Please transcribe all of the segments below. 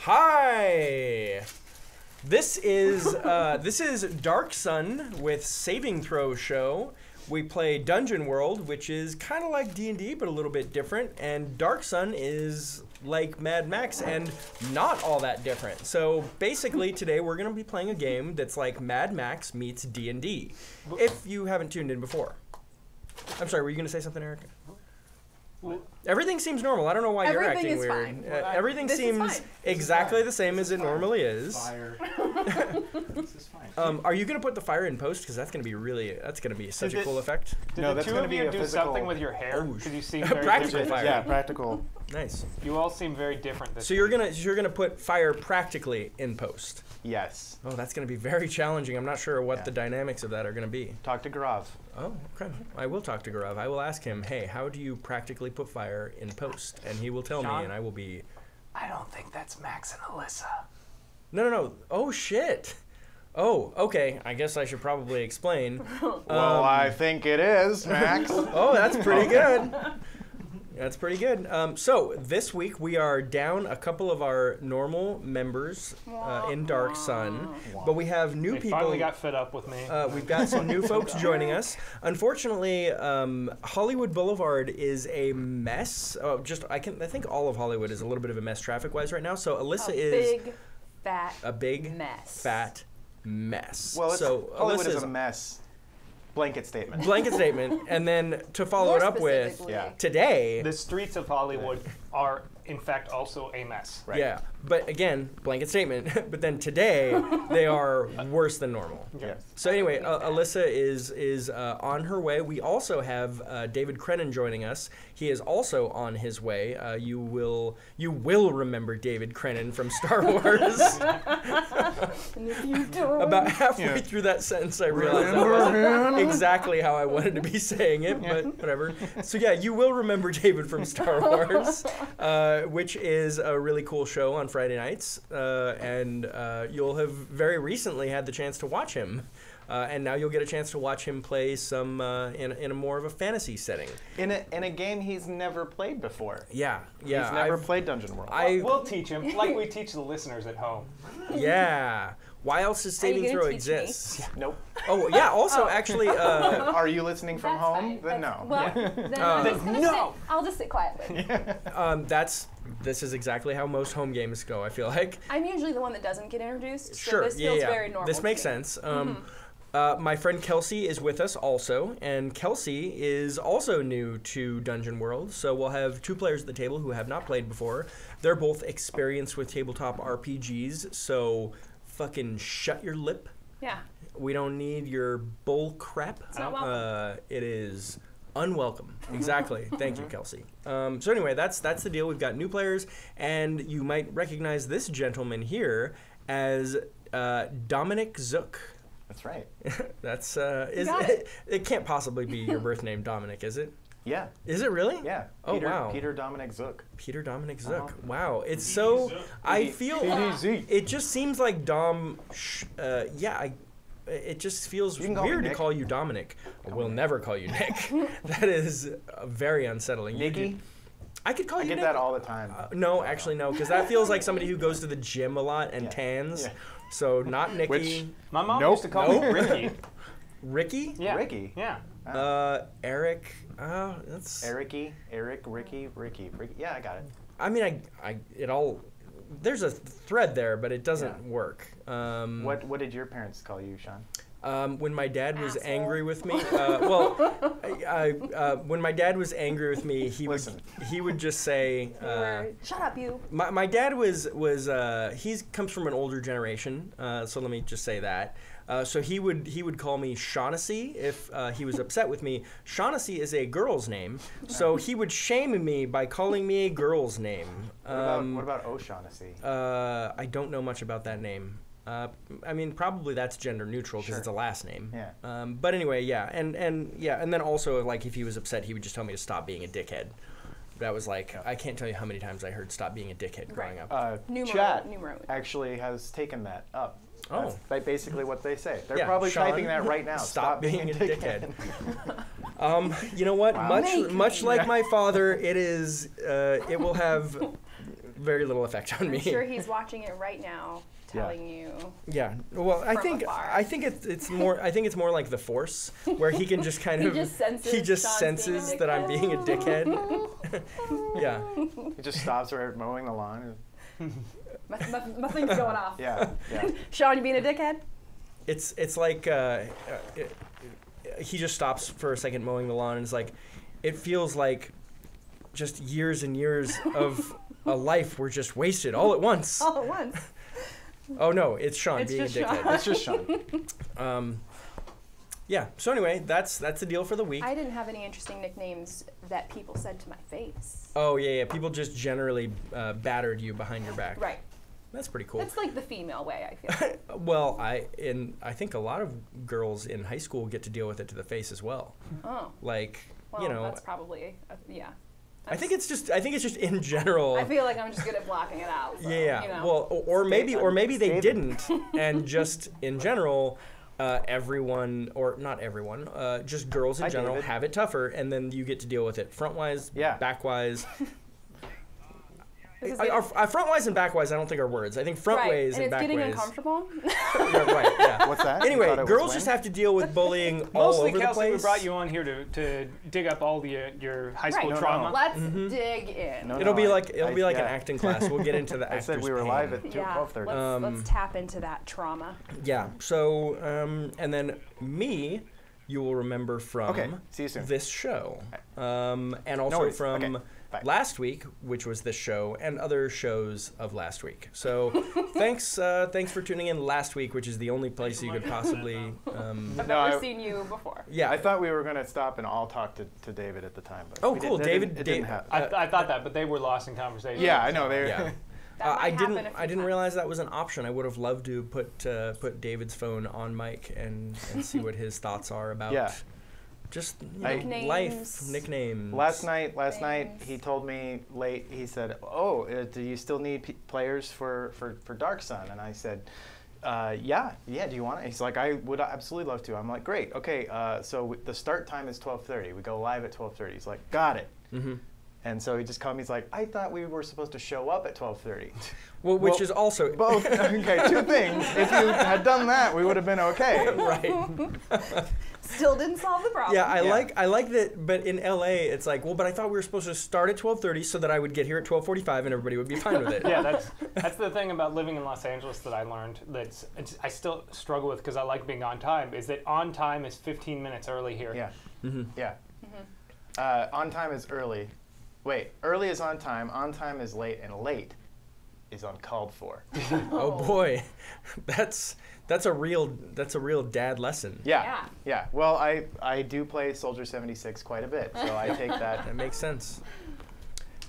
Hi. This is uh, this is Dark Sun with Saving Throw Show. We play Dungeon World, which is kind of like D and D, but a little bit different. And Dark Sun is like Mad Max and not all that different. So basically, today we're going to be playing a game that's like Mad Max meets D and D. If you haven't tuned in before, I'm sorry. Were you going to say something, Eric? Everything seems normal. I don't know why you're acting is weird. fine. Uh, Well, I- everything This seems fine. exactly the same as it normally is. Fire. this is fine. Um, are you gonna put the fire in post? Because that's gonna be really that's gonna be such Did a it- cool effect. Did No, the that's two gonna of be you a do physical- something with your hair? Oh, Because you seem Practical very different. fire. Yeah, practical. Nice. You all seem very different. This So you're gonna you're gonna put fire practically in post. Yes. Oh, that's gonna be very challenging. I'm not sure what Yeah. the dynamics of that are gonna be. Talk to Garav. Oh, okay. I will talk to Garav. I will ask him, hey, how do you practically put fire in post? And he will tell me, and I will be. I don't think that's Max and Alyssa. No, no, no. Oh shit. Oh, okay. I guess I should probably explain. Well, Um, I think it is, Max. Oh, that's pretty good. That's pretty good. Um, so this week we are down a couple of our normal members uh, in Dark Sun, but we have new They people. finally got fed up with me. uh, we've got some new folks joining us. Unfortunately, um, Hollywood Boulevard is a mess. Oh, just I can I think all of Hollywood is a little bit of a mess traffic-wise right now. So Alyssa a is big, fat a big mess. fat mess. Well, it's, so Hollywood Alyssa is a mess. Blanket statement. blanket statement, and then to follow More it up with Yeah. today. the streets of Hollywood are, in fact, also a mess. Right. Yeah, but again, blanket statement. but then today, they are worse than normal. Yes. So anyway, uh, Alyssa is is uh, on her way. We also have uh, David Crennan joining us. He is also on his way. Uh, you will you will remember David Crennan from Star Wars. And if you don't, About halfway Yeah. through that sentence, I realized that wasn't exactly how I wanted to be saying it, but whatever. So yeah, you will remember David from Star Wars, uh, which is a really cool show on Friday nights, uh, and uh, you'll have very recently had the chance to watch him. Uh, and now you'll get a chance to watch him play some uh, in, in a more of a fantasy setting. In a, in a game he's never played before. Yeah, yeah. he's never I've- played Dungeon World. I We'll teach him, like we teach the listeners at home. yeah. Why else does saving throw exist? me? exists? nope. Oh yeah. Also, actually, uh, Are you listening from That's home? fine. Then That's- no. Well, then Uh, I'm just gonna no. sit. I'll just sit quietly. um, that's this is exactly how most home games go. I feel like. I'm usually the one that doesn't get introduced, so Sure. this yeah, feels yeah. very normal. This makes me. sense. Um, uh, my friend Kelsey is with us also, and Kelsey is also new to Dungeon World. So we'll have two players at the table who have not played before. They're both experienced with tabletop RPGs. So fucking shut your lip. Yeah. We don't need your bull crap. not welcome. Uh, it is unwelcome. Exactly. Thank you, Kelsey. Um, so anyway, that's that's the deal. We've got new players, and you might recognize this gentleman here as uh, Dominic Zook. That's right. That's uh, is it, it. it can't possibly be your birth name, Dominic, is it? Yeah. Is it really? Yeah. Oh, Peter, wow. Peter Dominic Zook. Peter Dominic Zook. Uh-huh. Wow, it's so. I feel PDZ. it just seems like Dom. Sh- uh, yeah, I. It just feels You can call me weird to call you Dominic. we'll never call you Nick. that is uh, very unsettling. You Nikki? I could call I you get Nick. that all the time. Uh, no, actually no, because that feels like somebody who goes to the gym a lot and Yeah. tans. Yeah. So not Nikki. Which- My mom Nope. used to call Nope. me Ricky. Ricky. Yeah. Ricky. Yeah. Uh, Eric. Uh, that's. Ericy, Eric, Ricky, Ricky, Ricky. Yeah, I got it. I mean, I, I, it all. There's a thread there, but it doesn't Yeah. work. Um, What What did your parents call you, Sean? Um, when my dad was Asshole. angry with me, uh, well, I, I, uh, when my dad was angry with me, he Listen. would he would just say, uh, Shut up, you. my, my dad was was uh, he's comes from an older generation, uh, so let me just say that. Uh, so he would he would call me Shaughnessy if uh, he was upset with me. Shaughnessy is a girl's name, so he would shame me by calling me a girl's name. What about Um, What about O'Shaughnessy? uh, I don't know much about that name. Uh, I mean, probably that's gender neutral because Sure. it's a last name. Yeah. Um, but anyway, yeah, and and yeah, and then also like if he was upset, he would just tell me to stop being a dickhead. That was like I can't tell you how many times I heard "stop being a dickhead" growing Right. up. Uh, Numero- chat numero. actually has taken that up. Oh. That's basically what they say. They're Yeah, probably Sean, typing that right now. stop being a dickhead. Um, you know what? Wow. Much Make much me. like my father, it is uh, it will have very little effect on I'm me. sure he's watching it right now, Yeah. telling you. Yeah. Well, I think afar. I think it's it's more I think it's more like the force where he can just kind He of just senses he just Sean's senses that I'm being a dickhead. yeah. He just stops right mowing the lawn. And, My, my, my thing's going off. yeah, yeah. Sean, you being a dickhead? It's it's like uh, uh, it, he just stops for a second mowing the lawn and is like, it feels like just years and years of a life were just wasted all at once. All at once. Oh no, it's Sean It's being a just Sean. dickhead. It's just Sean. Um, yeah. So anyway, that's that's the deal for the week. I didn't have any interesting nicknames that people said to my face. Oh yeah, yeah. People just generally uh, battered you behind your back. Right. That's pretty cool. That's like the female way, I feel. well, I in I think a lot of girls in high school get to deal with it to the face as well. oh. Like Well, you know, that's probably, a, yeah. I think it's just I think it's just in general. I feel like I'm just good at blocking it out. So, yeah, yeah. You know. Well, or, or maybe or maybe they didn't, and just in general. Uh, everyone, or not everyone, uh, just girls in Hi, general David. have it tougher, and then you get to deal with it frontwise, Yeah. backwise. This is I, getting- our, uh, frontwise and backwise, I don't think are words. I think right. frontways and and, it's getting backways. uncomfortable. yeah, right. Yeah. What's that? Anyway, thought it was girls just have to deal with bullying all Mostly, over the Kelsey, place. we brought you on here to, to dig up all the uh, your high school Right. No, trauma. no. Let's Mm-hmm. dig in. No, It'll be I- like it'll I- be like an acting class. We'll get into the I said we were pain. live at Yeah, twelve thirty. let's, Um, let's tap into that trauma. Yeah. So um, and then me, you will remember from Okay, see you soon. this show, um, and also worries. from Okay, bye. last week, which was this show, and other shows of last week. So thanks, uh, thanks for tuning in last week, which is the only place you could possibly. Um, I've No, never I- seen you before. yeah. I thought we were gonna stop and all talk to, to David at the time, but Oh, cool, Didn't, David- didn't- It didn't happen. I, th- I thought that, but they were lost in conversation. yeah, I know. They. yeah. That Uh, I didn't. happen a few I didn't times. realize that was an option. I would have loved to put uh, put David's phone on mic and, and see what his thoughts are about Yeah. Just you I- know, life Nicknames. nicknames. Last night, last night he told me late. He said, "Oh, uh, do you still need p- players for, for, for Dark Sun?" And I said, uh, "Yeah, yeah. Do you want it?" He's like, "I would absolutely love to." I'm like, "Great, okay." Uh, so w- the start time is 12:30. We go live at 12:30. He's like, "Got it." hmm And so he just called me. He's like, "I thought we were supposed to show up at 12:30." Well, which Well, is also Both. okay, two things. If you had done that, we would have been okay. right. Still didn't solve the problem. Yeah, I Yeah. like I like that. But in LA, it's like, well, but I thought we were supposed to start at 12:30 so that I would get here at 12:45 and everybody would be fine with it. yeah, that's that's the thing about living in Los Angeles that I learned that I still struggle with because I like being on time. Is that on time is 15 minutes early here? Yeah. Mhm. Yeah. Uh, on time is early. Wait, early is on time. On time is late, and late is uncalled for. Oh, oh boy, that's that's a real that's a real dad lesson. Yeah. Yeah. Yeah. Well, I I do play Soldier 76 quite a bit, so I take that. That makes sense.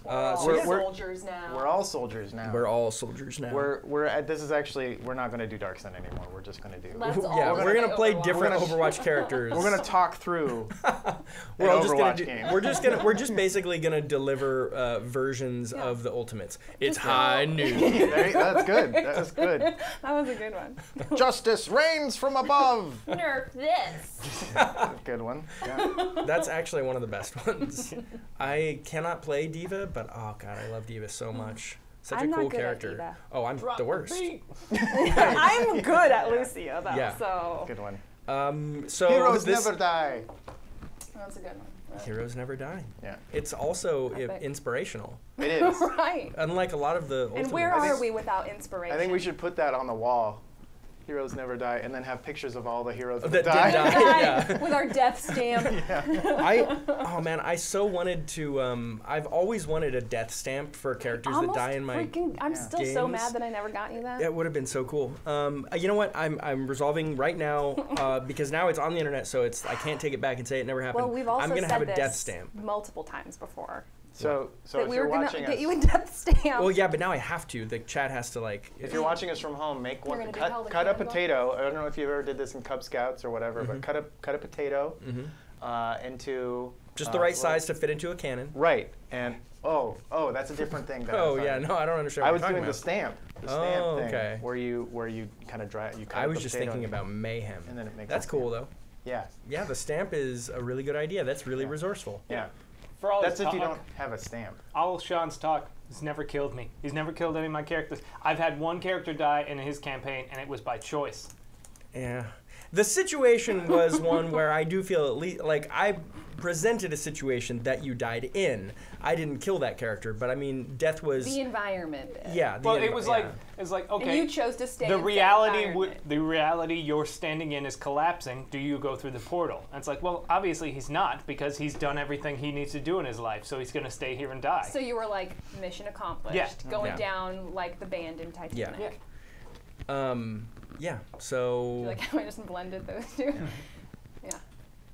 We're Uh, all so We're- we're- soldiers now. We're all soldiers now. We're all soldiers now. We're we're at, this is actually we're not going to do Dark Sun anymore. We're just going to do. Let's all yeah, we're gonna play Overwatch. different Overwatch characters. We're going to talk through. We're all just gonna Overwatch do, game. we're just gonna we're just basically gonna deliver uh, versions Yeah. of the ultimates. It's Just high go. noon. That's good. That's good. That was a good one. Justice reigns from above. Nerf this. Good one. Yeah. That's actually one of the best ones. I cannot play D.Va, but oh god, I love D.Va so much. Such I'm a not cool good at character. D.Va. Oh, I'm Drop the worst. beat. I'm good at Lúcio though. Yeah. So Good one. Um, so Heroes this, never die. that's a good one. Heroes never die. Yeah. It's also i- inspirational. It is. right. Unlike a lot of the And where I are think- we without inspiration? I think we should put that on the wall. Heroes never die, and then have pictures of all the heroes that, That die. die. Die yeah. with our death stamp. I oh man, I so wanted to. Um, I've always wanted a death stamp for characters that die in my. freaking, I'm Yeah. still so mad that I never got you that. It would have been so cool. Um, uh, you know what? I'm I'm resolving right now uh, because now it's on the internet, so it's I can't take it back and say it never happened. Well, we've also I'm gonna said have a this death stamp. multiple times before. So, so that if we you're were gonna watching get us, you a death stamp. Well, yeah, but now I have to. The chat has to like. if you're watching us from home, make You're one. gonna be Cut, held cut a accountable? potato. I don't know if you ever did this in Cub Scouts or whatever, Mm-hmm. but cut a cut a potato Mhm. uh, into Just the uh, right what- size to fit into a cannon. Right, and oh, oh, that's a different thing. That I Oh thought- yeah, no, I don't understand. I was you're doing talking the stamp, the Oh, stamp thing, okay. where you where you kind of dry. You cut I was the just potato thinking and- about mayhem. And then it makes That's a cool stamp. though. Yeah, Yeah, the stamp is a really good idea. That's really Yeah. resourceful. yeah. For all That's his if you talk, don't have a stamp. all Sean's talk has never killed me. He's never killed any of my characters. I've had one character die in his campaign, and it was by choice. Yeah. The situation was one where I do feel at least like I presented a situation that you died in. I didn't kill that character, but I mean, death was. The environment. yeah. The Well, env- it was yeah. like it's like And okay. you chose to stay. the in reality would environment. the reality you're standing in is collapsing do you go through the portal and it's like well obviously he's not because he's done everything he needs to do in his life so he's going to stay here and die So you were like mission accomplished. Yeah. Going Yeah. down like the band in Titanic. Yeah. Um. Yeah. So. You like how I just blended those two?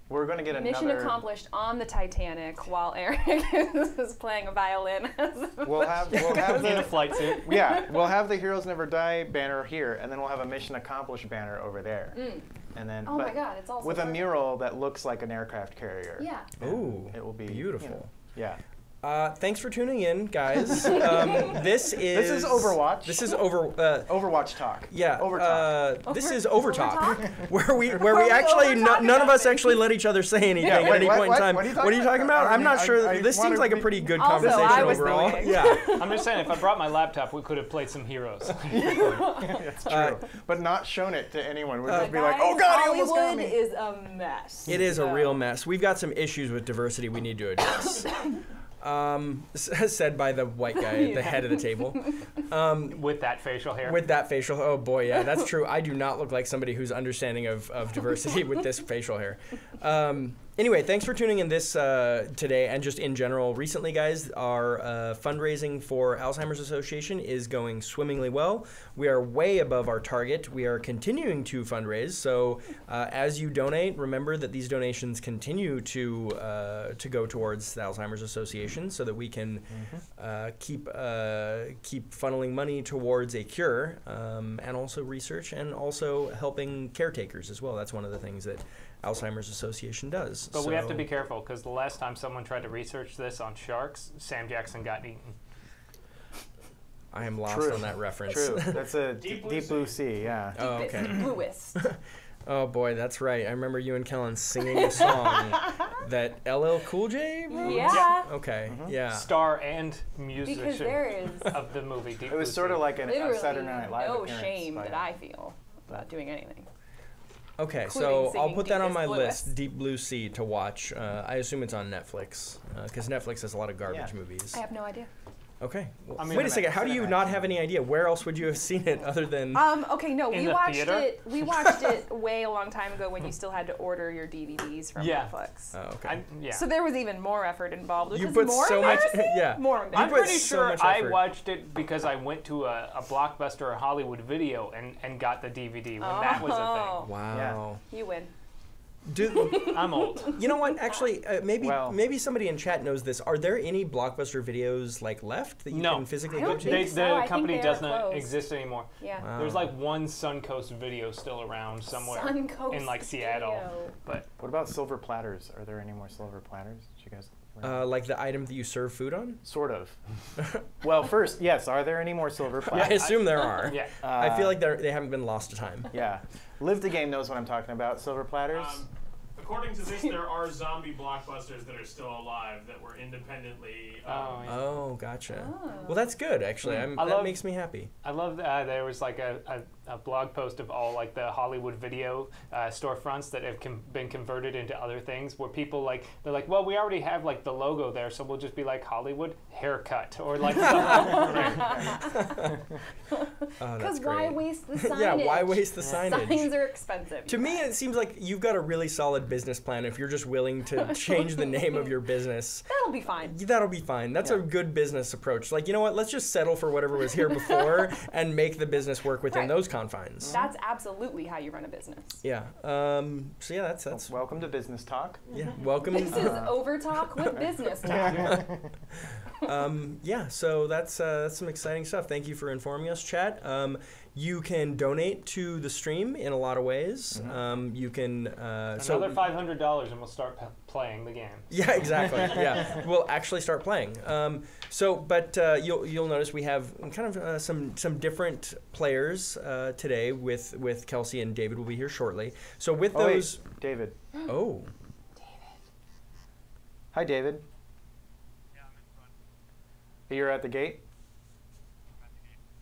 Yeah. We're going to get Mission another. accomplished on the Titanic while Eric is playing a violin. We'll have we'll have in a the flight suit yeah we'll have the Heroes Never Die banner here, and then we'll have a Mission Accomplished banner over there, mm. and then oh my God! It's also with a mural that looks like an aircraft carrier. Yeah. Ooh. It will be beautiful. you know, yeah. Uh, thanks for tuning in, guys. um, this is. is Overwatch. This is over. Uh, Overwatch talk. Yeah. Overtalk. Uh, this Over- is overtalk, overtalk? where we where Are we we actually no, none of us actually let each other say anything Yeah, at any what- point in time. what are you What are you talking talking about? about? I I'm not mean, sure. I- I this seems like a pretty good Also, conversation I was overall. thinking. Yeah. i'm just saying if i brought my laptop we could have played some heroes It's true. Uh, but not shown it to anyone. We'd uh, just be like, oh god, he almost got me. is a mess. It is a real mess. We've got some issues with diversity we need to address. Um, said by the white guy at the head of the table. Um, with that facial hair with that facial, oh boy, yeah, that's true. I do not look like somebody who's understanding of, of diversity with this facial hair. Um, anyway, thanks for tuning in this uh, today and just in general. Recently, guys, our uh, fundraising for Alzheimer's Association is going swimmingly well. We are way above our target. We are continuing to fundraise. So uh, as you donate, remember that these donations continue to uh, to go towards the Alzheimer's Association, so that we can uh, keep uh, keep funneling money towards a cure, um, and also research, and also helping caretakers as well. That's one of the things that Alzheimer's Association does. but we have to be careful because the last time someone tried to research this on sharks sam jackson got eaten I am lost True. on that reference. True. That's a Deep deep, Blue blue sea. Yeah. oh, okay. bluest. Oh boy, that's right. I remember you and Kellen singing a song that LL Cool J wrote. Yeah. Okay. Mm-hmm. Yeah. star and Because musician there is of the movie Deep It was Blue sort of like an, a Saturday Night Live no shame that. I feel about doing anything. Okay, so I'll put that on my list, Deep Blue Sea, to watch. Uh, I assume it's on Netflix because Netflix has a lot of garbage Yeah. movies. I have no idea. Okay. Well, I mean- wait a second. How do you Cinemax. not have any idea? Where else would you have seen it other than? Um, okay, no, In we the watched theater? it. We watched it way a long time ago when you still had to order your DVDs from Yeah. Netflix. oh, okay. I, yeah So there was even more effort involved, which You is put more so much- yeah. more I'm pretty so sure I watched it because I went to a, a Blockbuster or Hollywood video and, and got the DVD when that was a thing. wow. You win. Do. I'm old. you know what? Actually, uh, maybe Well- maybe somebody in chat knows this. Are there any blockbuster videos like left that you No. can physically I go don't to? They, think so. I the think company they are does not closed. exist anymore. Yeah. Wow. There's like one Suncoast video still around somewhere Suncoast in like Seattle, Video. but What about silver platters? Are there any more silver platters? Did you guys? Uh, like the item that you serve food on? sort of. well, first, yes. Are there any more silver platters? I platters? assume there are. yeah. I feel Uh, like they're, haven't been lost to time. Yeah. Live the game knows what I'm talking about. Silver platters. Um, according to this, there are zombie blockbusters that are still alive that were independently. Um, Oh, yeah. Oh, gotcha. Oh. Well, that's good actually. I'm, I that love- makes me happy. I love that uh, there was like a, a, a blog post of all like the Hollywood video uh, storefronts that have com- been converted into other things where people like they're like, well, we already have like the logo there, so we'll just be like Hollywood haircut or like something. Oh, that's Because great. why waste the signage? yeah, why waste the Signs signage? are expensive. To me, it seems like you've got a really solid business plan if you're just willing to change the name of your business. that'll be fine. That'll be fine. That's a good business approach. Like, you know what? Let's just settle for whatever was here before and make the business work within Right. those confines. That's absolutely how you run a business. Yeah. Um, so yeah, that's that's Welcome to business talk. yeah. Welcome. This is overtalk with business talk. um, yeah, so that's uh, that's some exciting stuff. Thank you for informing us, chat. Um, you can donate to the stream in a lot of ways. Um, you can uh, so Another five hundred dollars, and we'll start p- playing the game. Yeah, exactly. yeah, we'll actually start playing. Um, so, but uh, you'll you'll notice we have kind of uh, some some different players uh, today with with Kelsey and David will be here shortly. So with Oh, wait, those, David. oh, David. Hi, David. Yeah, I'm in front. You're at the gate.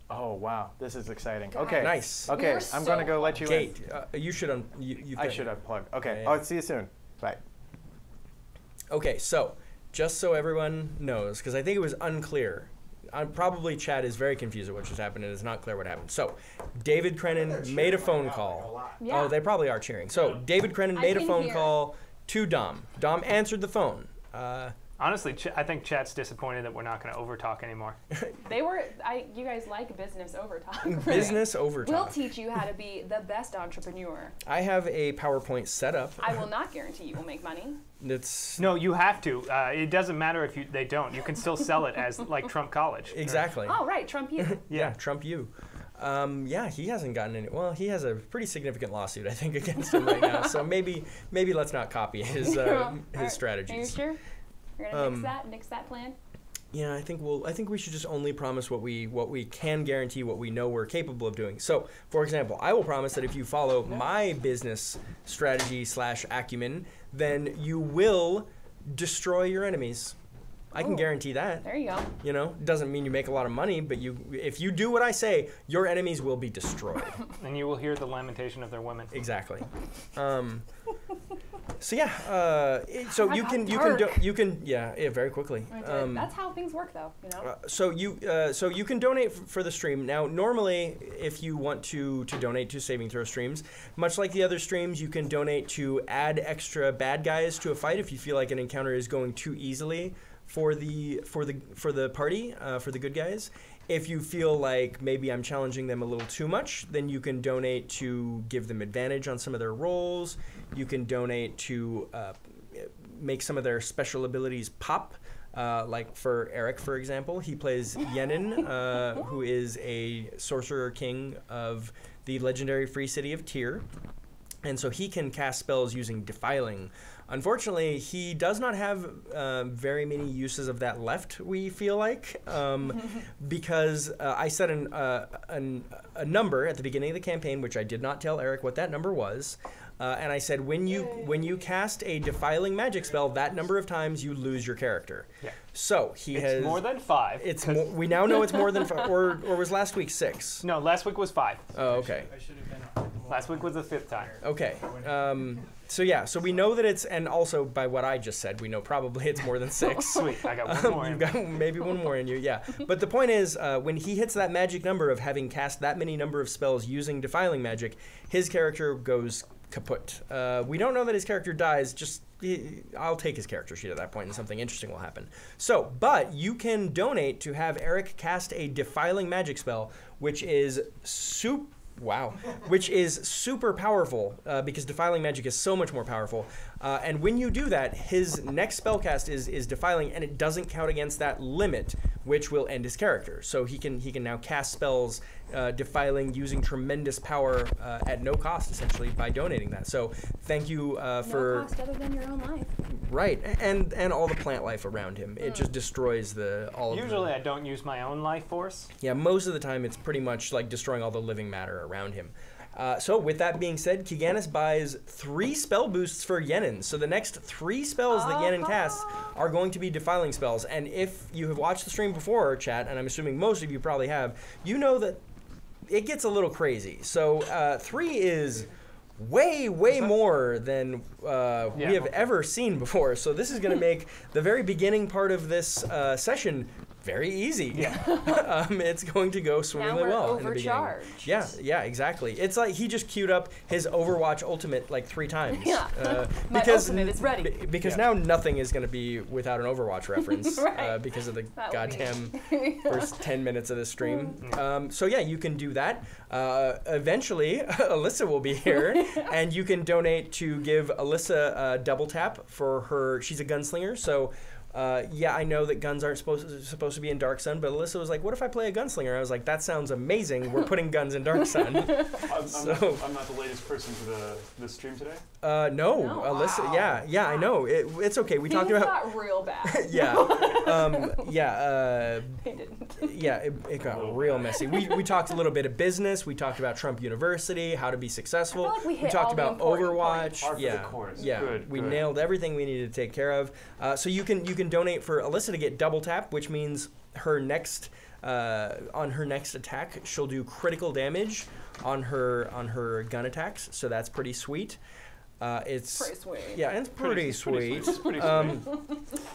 Oh wow, this is exciting. Okay. Nice. Okay, We were I'm so gonna go let you in. Uh, you should. Un- you, you've I should have plugged. Okay. Yeah, yeah. Oh, see you soon. Bye. Okay, so just so everyone knows, because I think it was unclear. Uh, probably Chad is very confused at what just happened and it's not clear what happened. So, David Crennan made a phone call. Yeah. Oh, they probably are cheering. So, David Crennan I made a phone hear. call to Dom. Dom answered the phone. Uh, Honestly, Ch- I think Chat's disappointed that we're not going to overtalk anymore. They were. I. You guys like business over talk. right? business over We'll teach you how to be the best entrepreneur. I have a PowerPoint set up. I will not guarantee you will make money. It's No, you have to. Uh, it doesn't matter if you, they don't. You can still sell it as like Trump College. exactly. Oh right, Trump you. Yeah, Trump you. Um, yeah, he hasn't gotten any. Well, he has a pretty significant lawsuit, I think, against him right now. So maybe, maybe let's not copy his uh, Alright, his Are you sure? You're gonna Um, nix that? Nix that plan? Yeah, I think we'll. I think we should just only promise what we what we can guarantee, what we know we're capable of doing. So, for example, I will promise that if you follow my business strategy slash acumen, then you will destroy your enemies. I can Ooh. guarantee that. There you go. You know, doesn't mean you make a lot of money, but you if you do what I say, your enemies will be destroyed. And you will hear the lamentation of their women. exactly. Um, so yeah, uh, it- so I you can you can do, you can yeah yeah very quickly. Um, That's how things work, though. You know. uh, so you uh, so you can donate for the stream now. Normally, if you want to to donate to Saving Throw streams, much like the other streams, you can donate to add extra bad guys to a fight if you feel like an encounter is going too easily for the for the for the party uh, for the good guys. If you feel like maybe I'm challenging them a little too much, then you can donate to give them advantage on some of their rolls. You can donate to uh, make some of their special abilities pop. Uh, like for Eric, for example, he plays Yenin, uh, who is a sorcerer king of the legendary free city of Tyr. And so he can cast spells using Defiling. Unfortunately, he does not have uh, very many uses of that left, we feel like, um, because uh, I set an, uh, an, a number at the beginning of the campaign, which I did not tell Eric what that number was. Uh, and I said, when you when you cast a defiling magic spell, that number of times you lose your character. Yeah. So he It's has more than five. it's 'cause- mo- we now know it's more than five, or or was last week six? no, last week was five. Oh, okay. I should have been. Last week was the fifth time. Okay. Um, so yeah, so we know that it's, and also by what I just said, we know probably it's more than six. Sweet, I got one Um, more. You've got maybe one more in you, yeah. But the point is, uh, when he hits that magic number of having cast that many number of spells using defiling magic, his character goes kaput. Uh, we don't know that his character dies. Just he- I'll take his character sheet at that point, and something interesting will happen. So, but you can donate to have Eric cast a defiling magic spell, which is super. Wow, which is super powerful uh, because defiling magic is so much more powerful. Uh, and when you do that, his next spellcast is is defiling, and it doesn't count against that limit, which will end his character. So he can he can now cast spells uh, defiling using tremendous power uh, at no cost, essentially by donating that. So thank you uh, for no cost other than your own life. right and and all the plant life around him. It just destroys the all. of the- Usually, I don't use my own life force. yeah, most of the time it's pretty much like destroying all the living matter around him. Uh, so with that being said, Kiganis buys three spell boosts for Yenin. So the next three spells that Yenin casts are going to be defiling spells. And if you have watched the stream before, chat, and I'm assuming most of you probably have, you know that it gets a little crazy. So uh, three is way, way more than uh, Yeah, we have okay. ever seen before. So this is going to make the very beginning part of this uh, session very easy. Yeah. um, it's going to go swimmingly we're well in the beginning. overcharged. Yeah, yeah, exactly. It's like he just queued up his Overwatch Ultimate like three times. Yeah. Uh, My because ultimate is ready. b- because Yeah. now nothing is going to be without an Overwatch reference uh, because of the That would be- goddamn first 10 minutes of the stream. Mm. Um, so, yeah, you can do that. Uh, eventually, Alyssa will be here, and you can donate to give Alyssa a double tap for her. She's a gunslinger, so. Uh, yeah, I know that guns aren't supposed to, supposed to be in Dark Sun, but Alyssa was like, "What if I play a gunslinger?" I was like, "That sounds amazing. We're putting guns in Dark Sun." I'm, I'm, So- not, I'm not the latest person to the, the stream today. Uh, no, No. Alyssa. Yeah, yeah, I know. It, it's okay. We talked Things about. got real bad. yeah, um, yeah, they didn't. uh, yeah. It, it got real messy. We, we talked a little bit of business. We talked about Trump University, how to be successful. I feel like we hit talked all about important Overwatch. points. Par Yeah, course. yeah. Good, we good. nailed everything we needed to take care of. Uh, so you can you can donate for Alyssa to get double tap, which means her next uh, on her next attack, she'll do critical damage on her on her gun attacks. So that's pretty sweet. Uh, it's Pretty sweet. yeah, and it's pretty, sweet. It's pretty sweet. Um,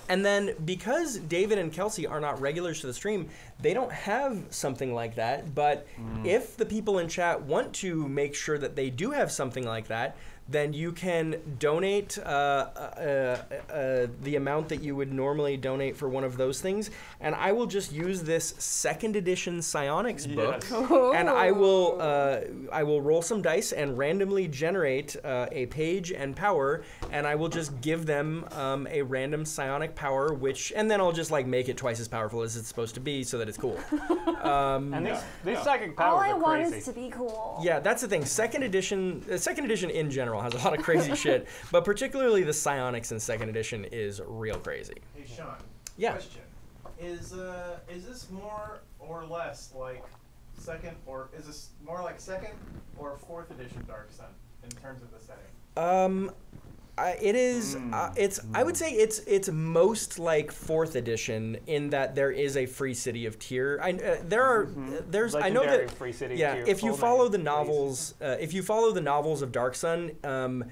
and then because David and Kelsey are not regulars to the stream, they don't have something like that. But if the people in chat want to make sure that they do have something like that, then you can donate uh, uh, uh, the amount that you would normally donate for one of those things, and I will just use this second edition Psionics book, Yes. and I will uh, I will roll some dice and randomly generate uh, a page and power, and I will just give them um, a random psionic power, which and then I'll just like make it twice as powerful as it's supposed to be, so that it's cool. Um, And these, Yeah, these yeah. psychic All I are want crazy. is to be cool. Yeah, that's the thing. Second edition, uh, second edition in general has a lot of crazy shit, but particularly the psionics in second edition is real crazy. Hey Sean. Yeah. Question: Is uh is this more or less like second or is this more like second or fourth edition Dark Sun in terms of the setting? Um, It is. Hmm. Uh, it's. I would say it's. It's most like fourth edition in that there is a free city of Tyr. I. Uh, there are. There's. I know that. Free City Yeah. Tyr If you follow name, the novels, uh, if you follow the novels of Dark Sun, um,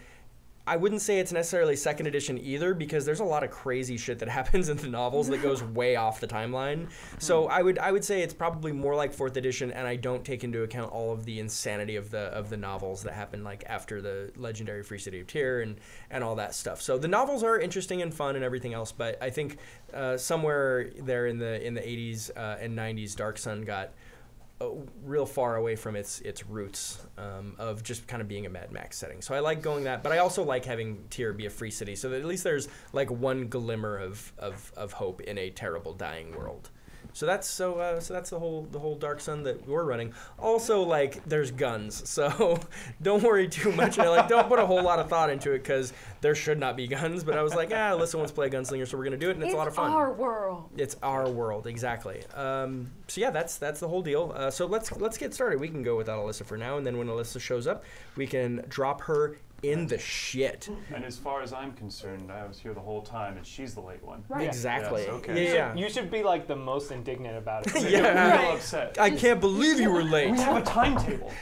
I wouldn't say it's necessarily second edition either because there's a lot of crazy shit that happens in the novels that goes way off the timeline. So I would I would say it's probably more like fourth edition, and I don't take into account all of the insanity of the of the novels that happen like after the legendary Free City of Tyr and and all that stuff. So the novels are interesting and fun and everything else, but I think uh, somewhere there in the in the 80s uh, and 90s, Dark Sun got real far away from its its roots um, of just kind of being a Mad Max setting. So I like going that, but I also like having Tyr be a free city, so that at least there's like one glimmer of of, of hope in a terrible dying world. So that's so uh, so that's the whole the whole Dark Sun that we're running. Also, like there's guns, so don't worry too much. I, like don't put a whole lot of thought into it because there should not be guns. But I was like, ah, Alyssa wants to play gunslinger, so we're gonna do it, and it's, a lot of fun. It's our world. It's our world, exactly. Um, so yeah, that's that's the whole deal. Uh, so let's let's get started. We can go without Alyssa for now, and then when Alyssa shows up, we can drop her in the shit. And as far as I'm concerned, I was here the whole time, and she's the late one. Right. Exactly. Yes, okay. Yeah, yeah. You should be like the most indignant about it. They Yeah. get real Right. upset. I can't believe you were late. We have a timetable.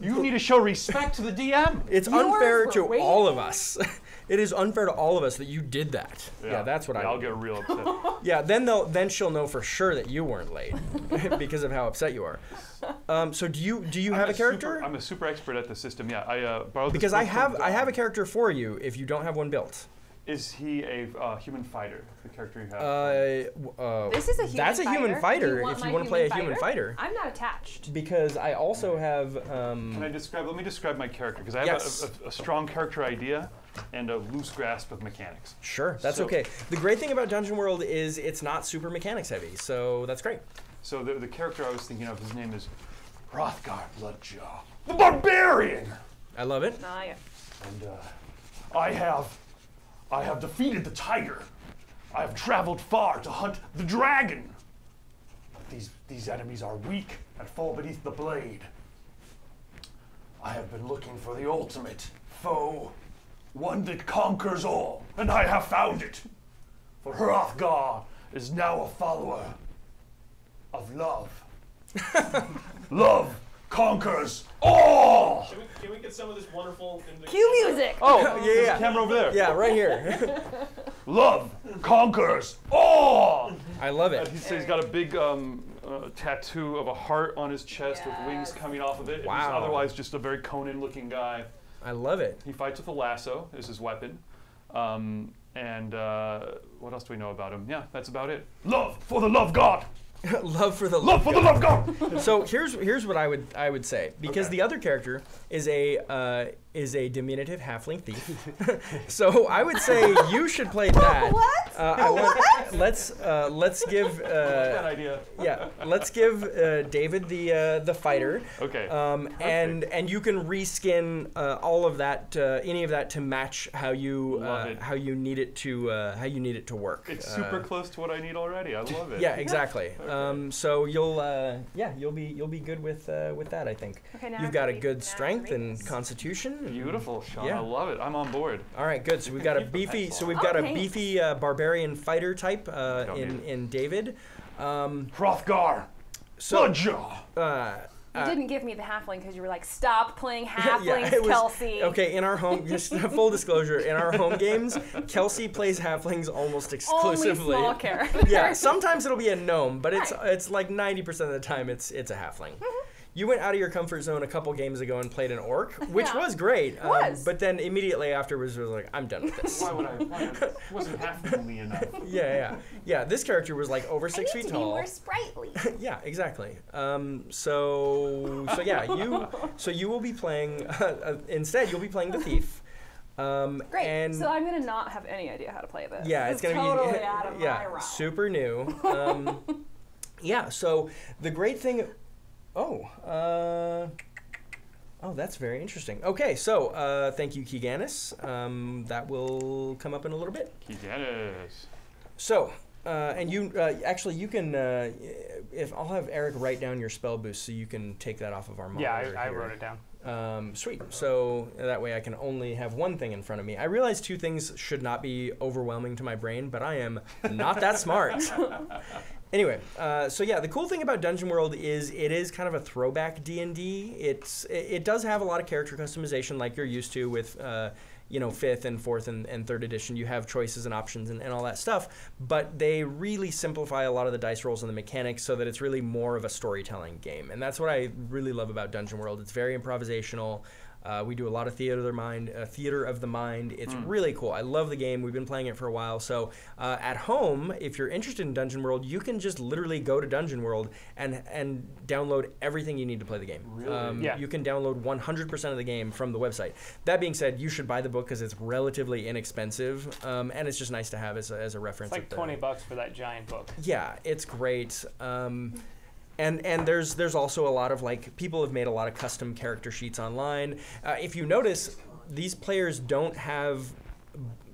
you need to show respect to the DM. It's Yours unfair to waiting. all of us. it is unfair to all of us that you did that. Yeah, that's what I. I'll get real upset. Yeah, then they'll then she'll know for sure that you weren't late because of how upset you are. Um, so do you do you have I'm a character? Super, I'm a super expert at the system. Yeah, I uh, borrowed because I have I have a character for you if you don't have one built. Is he a uh, human fighter? The character you have. Uh, uh, This is a human That's a human fighter. fighter you if you want to play a human human fighter. I'm not attached. Because I also have. Um, Can I describe? Let me describe my character because I have Yes. a, a, a strong character idea and a loose grasp of mechanics. sure, that's So- okay. The great thing about Dungeon World is it's not super mechanics heavy, so that's great. So the, the character I was thinking of, his name is Hrothgar Bloodjaw, the barbarian. I love it. Nah, yeah. And uh, I have, I have defeated the tiger. I have traveled far to hunt the dragon. But these these enemies are weak and fall beneath the blade. I have been looking for the ultimate foe, one that conquers all, and I have found it. For Hrothgar is now a follower of love. love conquers all. Can we, can we get some of this wonderful? In the Cue music. Oh, Yeah, there's yeah. a camera over there. Yeah, right here. Love conquers all. I love And it. he says he's got a big um, uh, tattoo of a heart on his chest with wings coming off of it. and He's otherwise just a very Conan-looking guy. I love it. He fights with a lasso as his weapon. Um, and uh, what else do we know about him? Yeah, that's about it. Love for the love god. love for the Love for the love god. So here's here's what I would I would say because Okay. the other character is a uh, is a diminutive halfling thief. so I would say you should play that. What? Uh, I want, let's uh, let's give Bad uh, idea. yeah let's give uh, David the uh, the fighter. Okay. Um, and and you can reskin uh, all of that, uh, any of that to match how you uh, how you need it to uh, how you need it to work. it's Uh, super close to what I need already. I love it. yeah, exactly. Um, so you'll uh, yeah you'll be you'll be good with uh, with that I think. Okay, now You've have got a good now I have to strength and constitution. And- Beautiful, Sean. Yeah. I love it. I'm on board. All right, good. So we've got a beefy. So we've got Oh, a thanks. beefy uh, barbarian fighter type uh, in in David. Um, Hrothgar. so, Bloodjaw. uh, You didn't give me the halfling because you were like, stop playing yeah, halflings, it was- Kelsey. Okay, in our home, just full disclosure, in our home games, Kelsey plays halflings almost Only exclusively. small characters. yeah, sometimes it'll be a gnome, but it's Right. it's like 90% of the time it's it's a halfling. You went out of your comfort zone a couple games ago and played an orc, which Yeah. was great. um, was. but then immediately afterwards was like, I'm done with this. Why would I? Why it wasn't half movie enough. yeah, yeah, yeah. This character was like over I six need feet to be tall. more sprightly. yeah, exactly. Um, so so yeah, you so you will be playing uh, instead. You'll be playing the thief. Um, Great. And so I'm gonna not have any idea how to play this. yeah, This it's gonna is totally be out of yeah, my realm. super new. Um, yeah. So the great thing. Oh. Uh, Oh, that's very interesting. Okay, so uh, thank you, Keeganis. Um, that will come up in a little bit. Yes. So, uh, and you uh, actually you can uh, if I'll have Eric write down your spell boost so you can take that off of our Yeah. I, I wrote it down. Um, sweet. So that way I can only have one thing in front of me. I realize two things should not be overwhelming to my brain, but I am not that smart. anyway, uh, so yeah, the cool thing about Dungeon World is it is kind of a throwback D and D. It's it, does have a lot of character customization like you're used to with. Uh, you know, fifth and fourth and, and third edition, you have choices and options and, and all that stuff. But they really simplify a lot of the dice rolls and the mechanics so that it's really more of a storytelling game. And that's what I really love about Dungeon World. It's very improvisational. Uh, we do a lot of theater of the mind, uh, theater of the mind. It's really cool. I love the game. We've been playing it for a while. So uh, at home, if you're interested in Dungeon World, you can just literally go to Dungeon World and and download everything you need to play the game. Really? Um, Yeah. You can download 100% of the game from the website. That being said, you should buy the book because it's relatively inexpensive, um, and it's just nice to have as a, as a reference. It's like at the- 20 bucks for that giant book. yeah, it's great. Um, and and there's there's also a lot of like people have made a lot of custom character sheets online. Uh, if you notice, these players don't have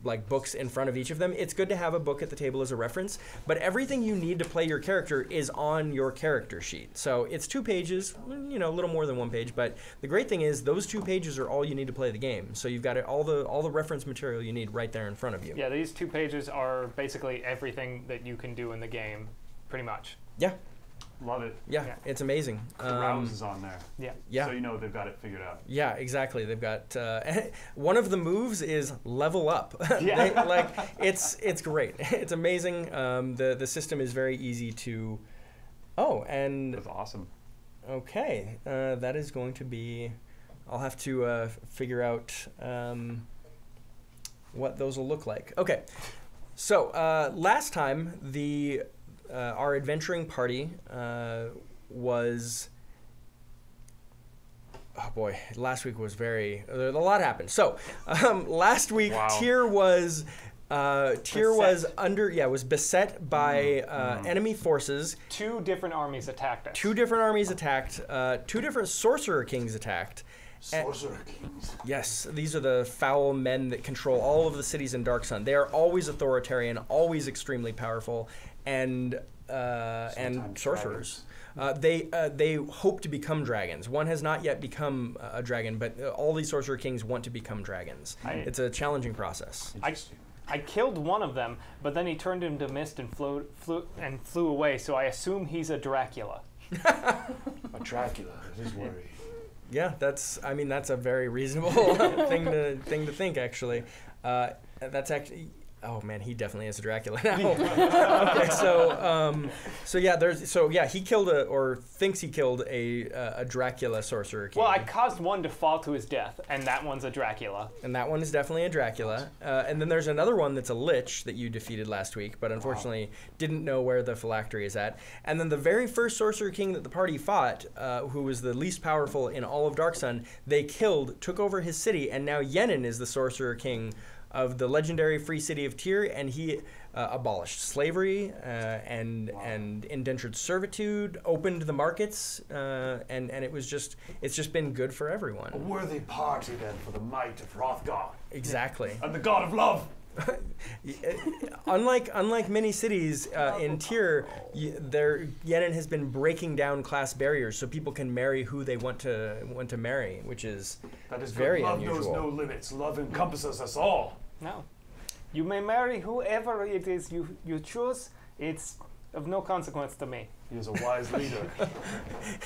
like books in front of each of them. It's good to have a book at the table as a reference, but everything you need to play your character is on your character sheet. So it's two pages, you know, a little more than one page, but the great thing is those two pages are all you need to play the game. So you've got it, all the all the reference material you need right there in front of you. Yeah, these two pages are basically everything that you can do in the game, pretty much. Yeah, Love it. yeah, Yeah. it's amazing. Carouse Um, is on there. Yeah. yeah. So you know they've got it figured out. Yeah, exactly. They've got uh, one of the moves is level up. Yeah. They- like it's it's great. It's amazing. Um, the the system is very easy to. Oh, and That's awesome. okay, uh, that is going to be. I'll have to uh, figure out um, what those will look like. Okay, so uh, last time the uh, our adventuring party uh, was oh boy, last week was very a lot happened. So um, last week Wow. Tyr was uh, Tyr was under yeah was beset by uh, enemy forces. Two different armies attacked us. Two different armies attacked. Uh, two different sorcerer kings attacked. And- Sorcerer Kings. Yes, these are the foul men that control all of the cities in Dark Sun. They are always authoritarian, always extremely powerful, and uh, and sorcerers. Uh, they uh, they hope to become dragons. One has not yet become a dragon, but uh, all these sorcerer kings want to become dragons. I- it's a challenging process. I, I killed one of them, but then he turned into mist and flew, flew and flew away. So I assume he's a Dracula. A Dracula. That is worry. Yeah, that's. I mean, that's a very reasonable thing to thing to think. Actually, uh, that's actually. Oh man, he definitely is a Dracula now. okay, so um, so yeah, there's so yeah, he killed a or thinks he killed a uh, a Dracula sorcerer king. Well, I caused one to fall to his death, and that one's a Dracula. and that one is definitely a Dracula. Uh, and then there's another one that's a Lich that you defeated last week, but unfortunately didn't know where the phylactery is at. And then the very first Sorcerer King that the party fought, uh, who was the least powerful in all of Dark Sun, they killed, took over his city, and now Yenin is the Sorcerer King of the legendary free city of Tyr, and he uh, abolished slavery uh, and and indentured servitude, opened the markets, uh, and and it was just it's just been good for everyone. A worthy party then for the might of Hrothgar Exactly. and the god of love. unlike unlike many cities uh, in Tyr, there Yenin has been breaking down class barriers so people can marry who they want to want to marry, which is That is Very good. Love unusual. knows no limits. Love encompasses us all. No. You may marry whoever it is you, you choose. It's of no consequence to me. He is a wise leader.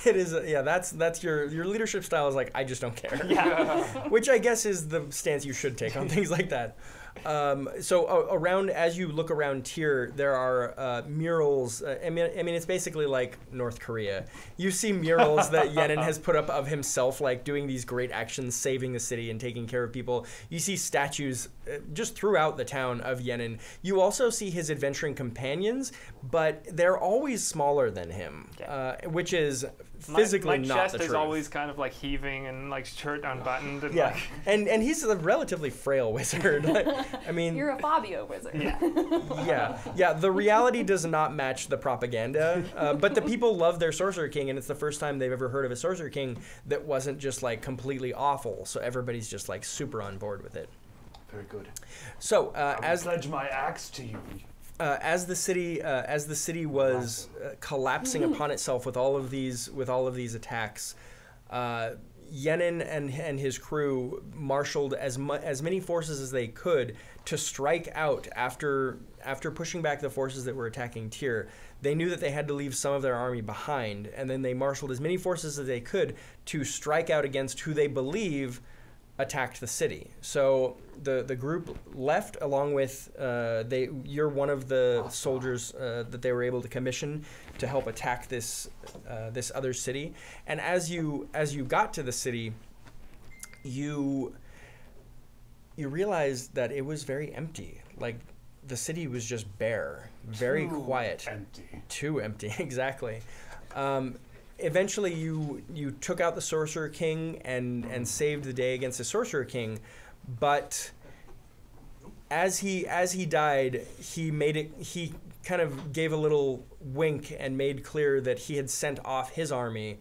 It is, a, yeah. That's that's your your leadership style is like I just don't care. Yeah. which I guess is the stance you should take on things like that. Um, so uh, around, as you look around Tyr, there are uh, murals. Uh, I mean, I mean, it's basically like North Korea. You see murals that Yenin has put up of himself, like doing these great actions, saving the city and taking care of people. You see statues uh, just throughout the town of Yenin. You also see his adventuring companions, but they're always smaller than him, Yeah. uh, which is physically my, not chest the is truth. always kind of like heaving and like shirt unbuttoned and Yeah, like and and he's a relatively frail wizard. I mean, You're a Fabio wizard. yeah. yeah, yeah. The reality does not match the propaganda, uh, but the people love their sorcerer king, and it's the first time they've ever heard of a sorcerer king that wasn't just like completely awful. So everybody's just like super on board with it. Very good. So uh, I as pledge my axe to you. Uh, as the city uh, as the city was uh, collapsing upon itself with all of these with all of these attacks, uh, Yenin and and his crew marshaled as mu- as many forces as they could to strike out after after pushing back the forces that were attacking Tyr. They knew that they had to leave some of their army behind, and then they marshaled as many forces as they could to strike out against who they believe attacked the city. So the the group left along with uh, they. You're one of the soldiers uh, that they were able to commission to help attack this uh, this other city. And as you as you got to the city, you you realized that it was very empty. Like the city was just bare, very Too quiet Empty. too empty exactly um, eventually you you took out the sorcerer king and and saved the day against the sorcerer king but as he as he died he made it he kind of gave a little wink and made clear that he had sent off his army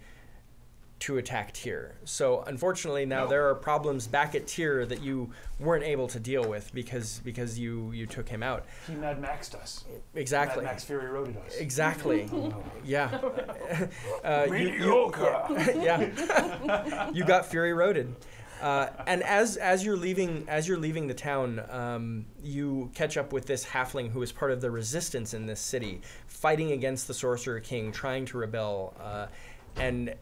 to attack Tyr. So unfortunately now No. there are problems back at Tyr that you weren't able to deal with because because you you took him out. He Mad Maxed us. Exactly. Mad Max Fury Roaded us. Exactly. Oh. Yeah. uh, you- you- Mediocre. yeah. you got Fury Roaded. Uh, and as as you're leaving as you're leaving the town, um, you catch up with this halfling who is part of the resistance in this city, fighting against the Sorcerer King, trying to rebel. Uh, and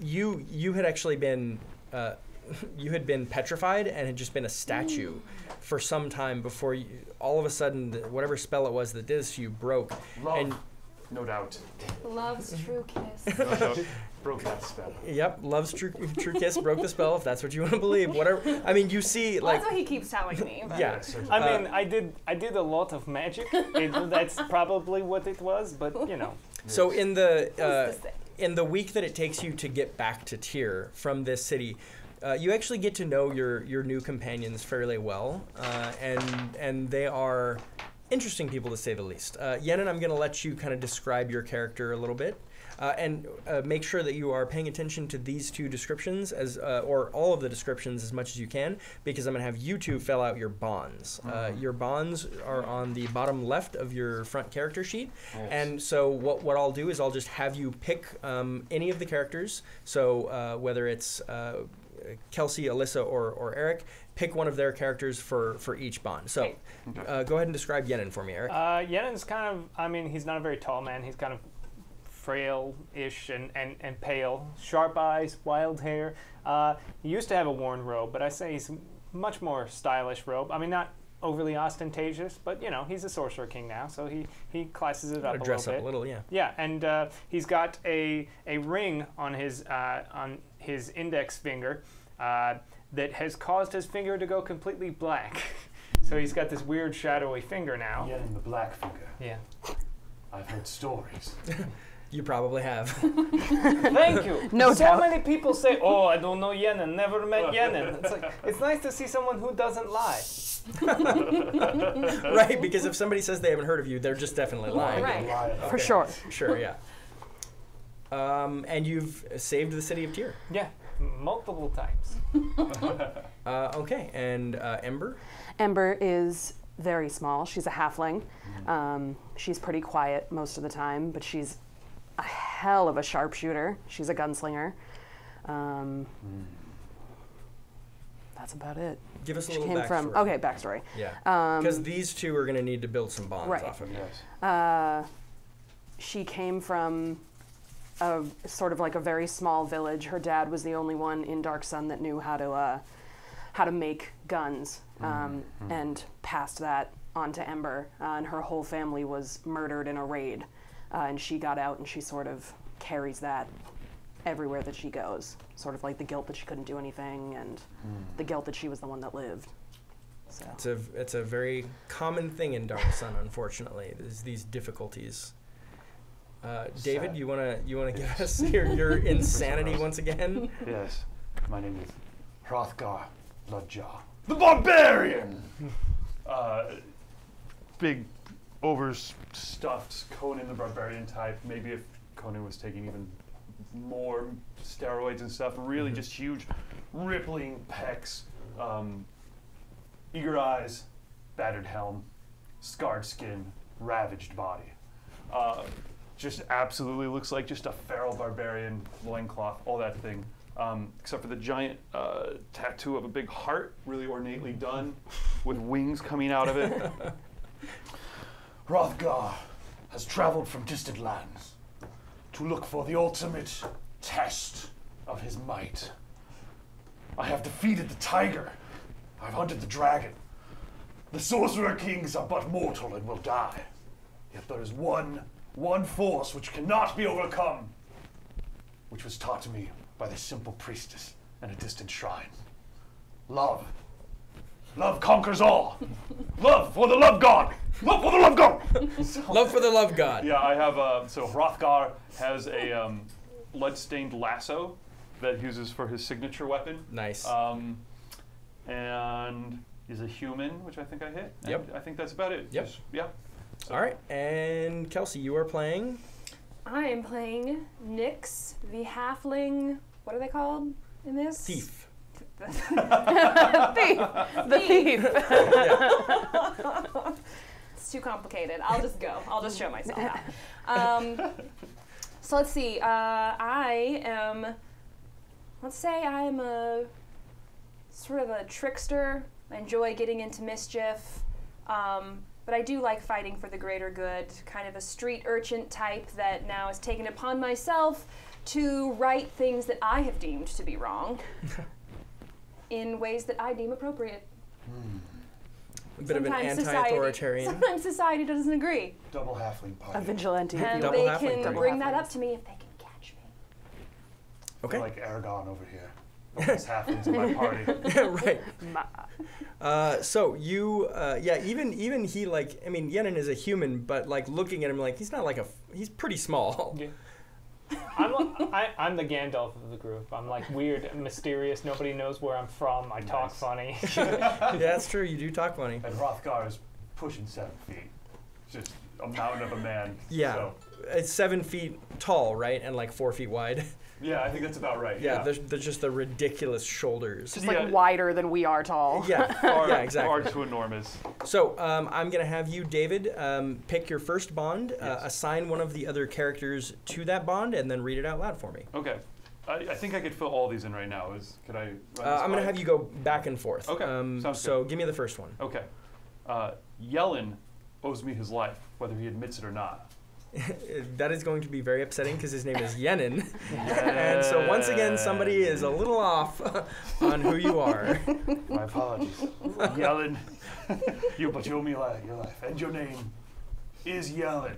you you had actually been uh, you had been petrified and had just been a statue for some time before you, all of a sudden whatever spell it was that did this you broke. Love. And no doubt. Love's true kiss. No doubt. Broke that spell. Yep, love's true true kiss broke the spell. If that's what you want to believe, whatever. I mean, you see, Well, like, that's what he keeps telling me. But yeah. I Uh, mean, I did I did a lot of magic. It, that's probably what it was, but you know. So in the uh, to say? In the week that it takes you to get back to Tyr from this city, uh, you actually get to know your your new companions fairly well, uh, and and they are interesting people to say the least. Uh, Yenin, I'm going to let you kind of describe your character a little bit. Uh, and uh, make sure that you are paying attention to these two descriptions as uh, or all of the descriptions as much as you can because I'm going to have you two fill out your bonds. Uh, your bonds are on the bottom left of your front character sheet. And so what, what I'll do is I'll just have you pick um, any of the characters. So uh, whether it's uh, Kelsey, Alyssa, or, or Eric, pick one of their characters for, for each bond. So Okay. uh, go ahead and describe Yenin for me, Eric. Uh, Yenin's kind of, I mean, he's not a very tall man. He's kind of frail-ish and, and, and pale. Sharp eyes, wild hair. Uh, he used to have a worn robe, but I say he's much more stylish robe. I mean, not overly ostentatious, but, you know, he's a sorcerer king now, so he, he classes it Gotta up a dress little up bit. a little, yeah. Yeah, and uh, he's got a, a ring on his uh, on his index finger uh, that has caused his finger to go completely black. so he's got this weird shadowy finger now. Yet in the black finger. Yeah. I've heard stories. You probably have. Thank you. No so doubt. many people say, "Oh, I don't know Yenin. Never met Yenin." It's like it's nice to see someone who doesn't lie. right, because if somebody says they haven't heard of you, they're just definitely lying. Right. Lie. For sure. Sure, yeah. Um, and you've saved the city of Tyr. Yeah, multiple times. Uh, okay, and uh, Ember? Ember is very small. She's a halfling. Um, she's pretty quiet most of the time, but she's a hell of a sharpshooter. She's a gunslinger. Um, that's about it. Give us a She little came backstory. from okay backstory. Yeah. Um, Because these two are going to need to build some bonds Right. off of. Yes. Uh, she came from a sort of like a very small village. Her dad was the only one in Dark Sun that knew how to uh, how to make guns, um, and passed that on to Ember. Uh, and her whole family was murdered in a raid, uh, and she got out and she sort of carries that everywhere that she goes. Sort of like the guilt that she couldn't do anything, and the guilt that she was the one that lived. So. It's a it's a very common thing in Dark Sun, unfortunately. There's these difficulties. Uh, David, Sad. you wanna you wanna give us your, your insanity once again? Yes. My name is Hrothgar Bloodjaw. The Barbarian! uh, big, overstuffed Conan the Barbarian type. Maybe if Conan was taking even more steroids and stuff. Really just huge, rippling pecs, um, eager eyes, battered helm, scarred skin, ravaged body. Uh, just absolutely looks like just a feral barbarian loincloth, all that thing. Um, except for the giant uh, tattoo of a big heart, really ornately done, with wings coming out of it. Hrothgar has traveled from distant lands to look for the ultimate test of his might. I have defeated the tiger. I've hunted the dragon. The sorcerer kings are but mortal and will die. Yet there is one, one force which cannot be overcome, which was taught to me by the simple priestess in a distant shrine. Love. Love conquers all. love for the love god. Love for the love god. Love for the love god. Yeah, I have. Uh, so Hrothgar has a um, blood-stained lasso that he uses for his signature weapon. Nice. Um, and he's a human, which I think I hit. and Yep. I think that's about it. Yep. Just- yeah. So- All right, and Kelsey, you are playing. I am playing Nyx, the halfling. What are they called in this? Thief. thief. The thief. It's too complicated. I'll just go. I'll just show myself now. Um, so let's see. Uh, I am. Let's say I am a sort of a trickster. I enjoy getting into mischief, um, but I do like fighting for the greater good. Kind of a street urchin type that now has taken upon myself to right things that I have deemed to be wrong in ways that I deem appropriate. A bit of an Sometimes anti-authoritarian. Society, sometimes society doesn't agree. Double halfling party. A party. vigilante. And Double they halfling can party. bring that up to me if they can catch me. Okay. like Aragorn over here. All these halflings in my party. right. Uh, so you, uh, yeah, even even he like, I mean, Yenin is a human, but like looking at him, like he's not like a, he's pretty small. Yeah. I'm, I, I'm the Gandalf of the group. I'm like weird, mysterious. Nobody knows where I'm from. I talk funny. yeah, that's true. You do talk funny. And Hrothgar is pushing seven feet. Just a mountain of a man. Yeah, So, it's seven feet tall, right, and like four feet wide. yeah, I think that's about right. Yeah, Yeah. there's, there's just the ridiculous shoulders. Just Yeah. like wider than we are tall. Yeah, far, yeah, exactly. Far too enormous. So um, I'm gonna have you, David, um, pick your first bond, uh, assign one of the other characters to that bond, and then read it out loud for me. Okay. I, I think I could fill all these in right now. Is could I? Run Uh, I'm gonna have you go back and forth. Okay, Um, sounds so give me the first one. Okay. Uh, Yellen owes me his life, whether he admits it or not. that is going to be very upsetting because his name is Yenin, and so once again somebody is a little off on who you are. My apologies. Yellen, you but you owe me li- your life, and your name is yelling.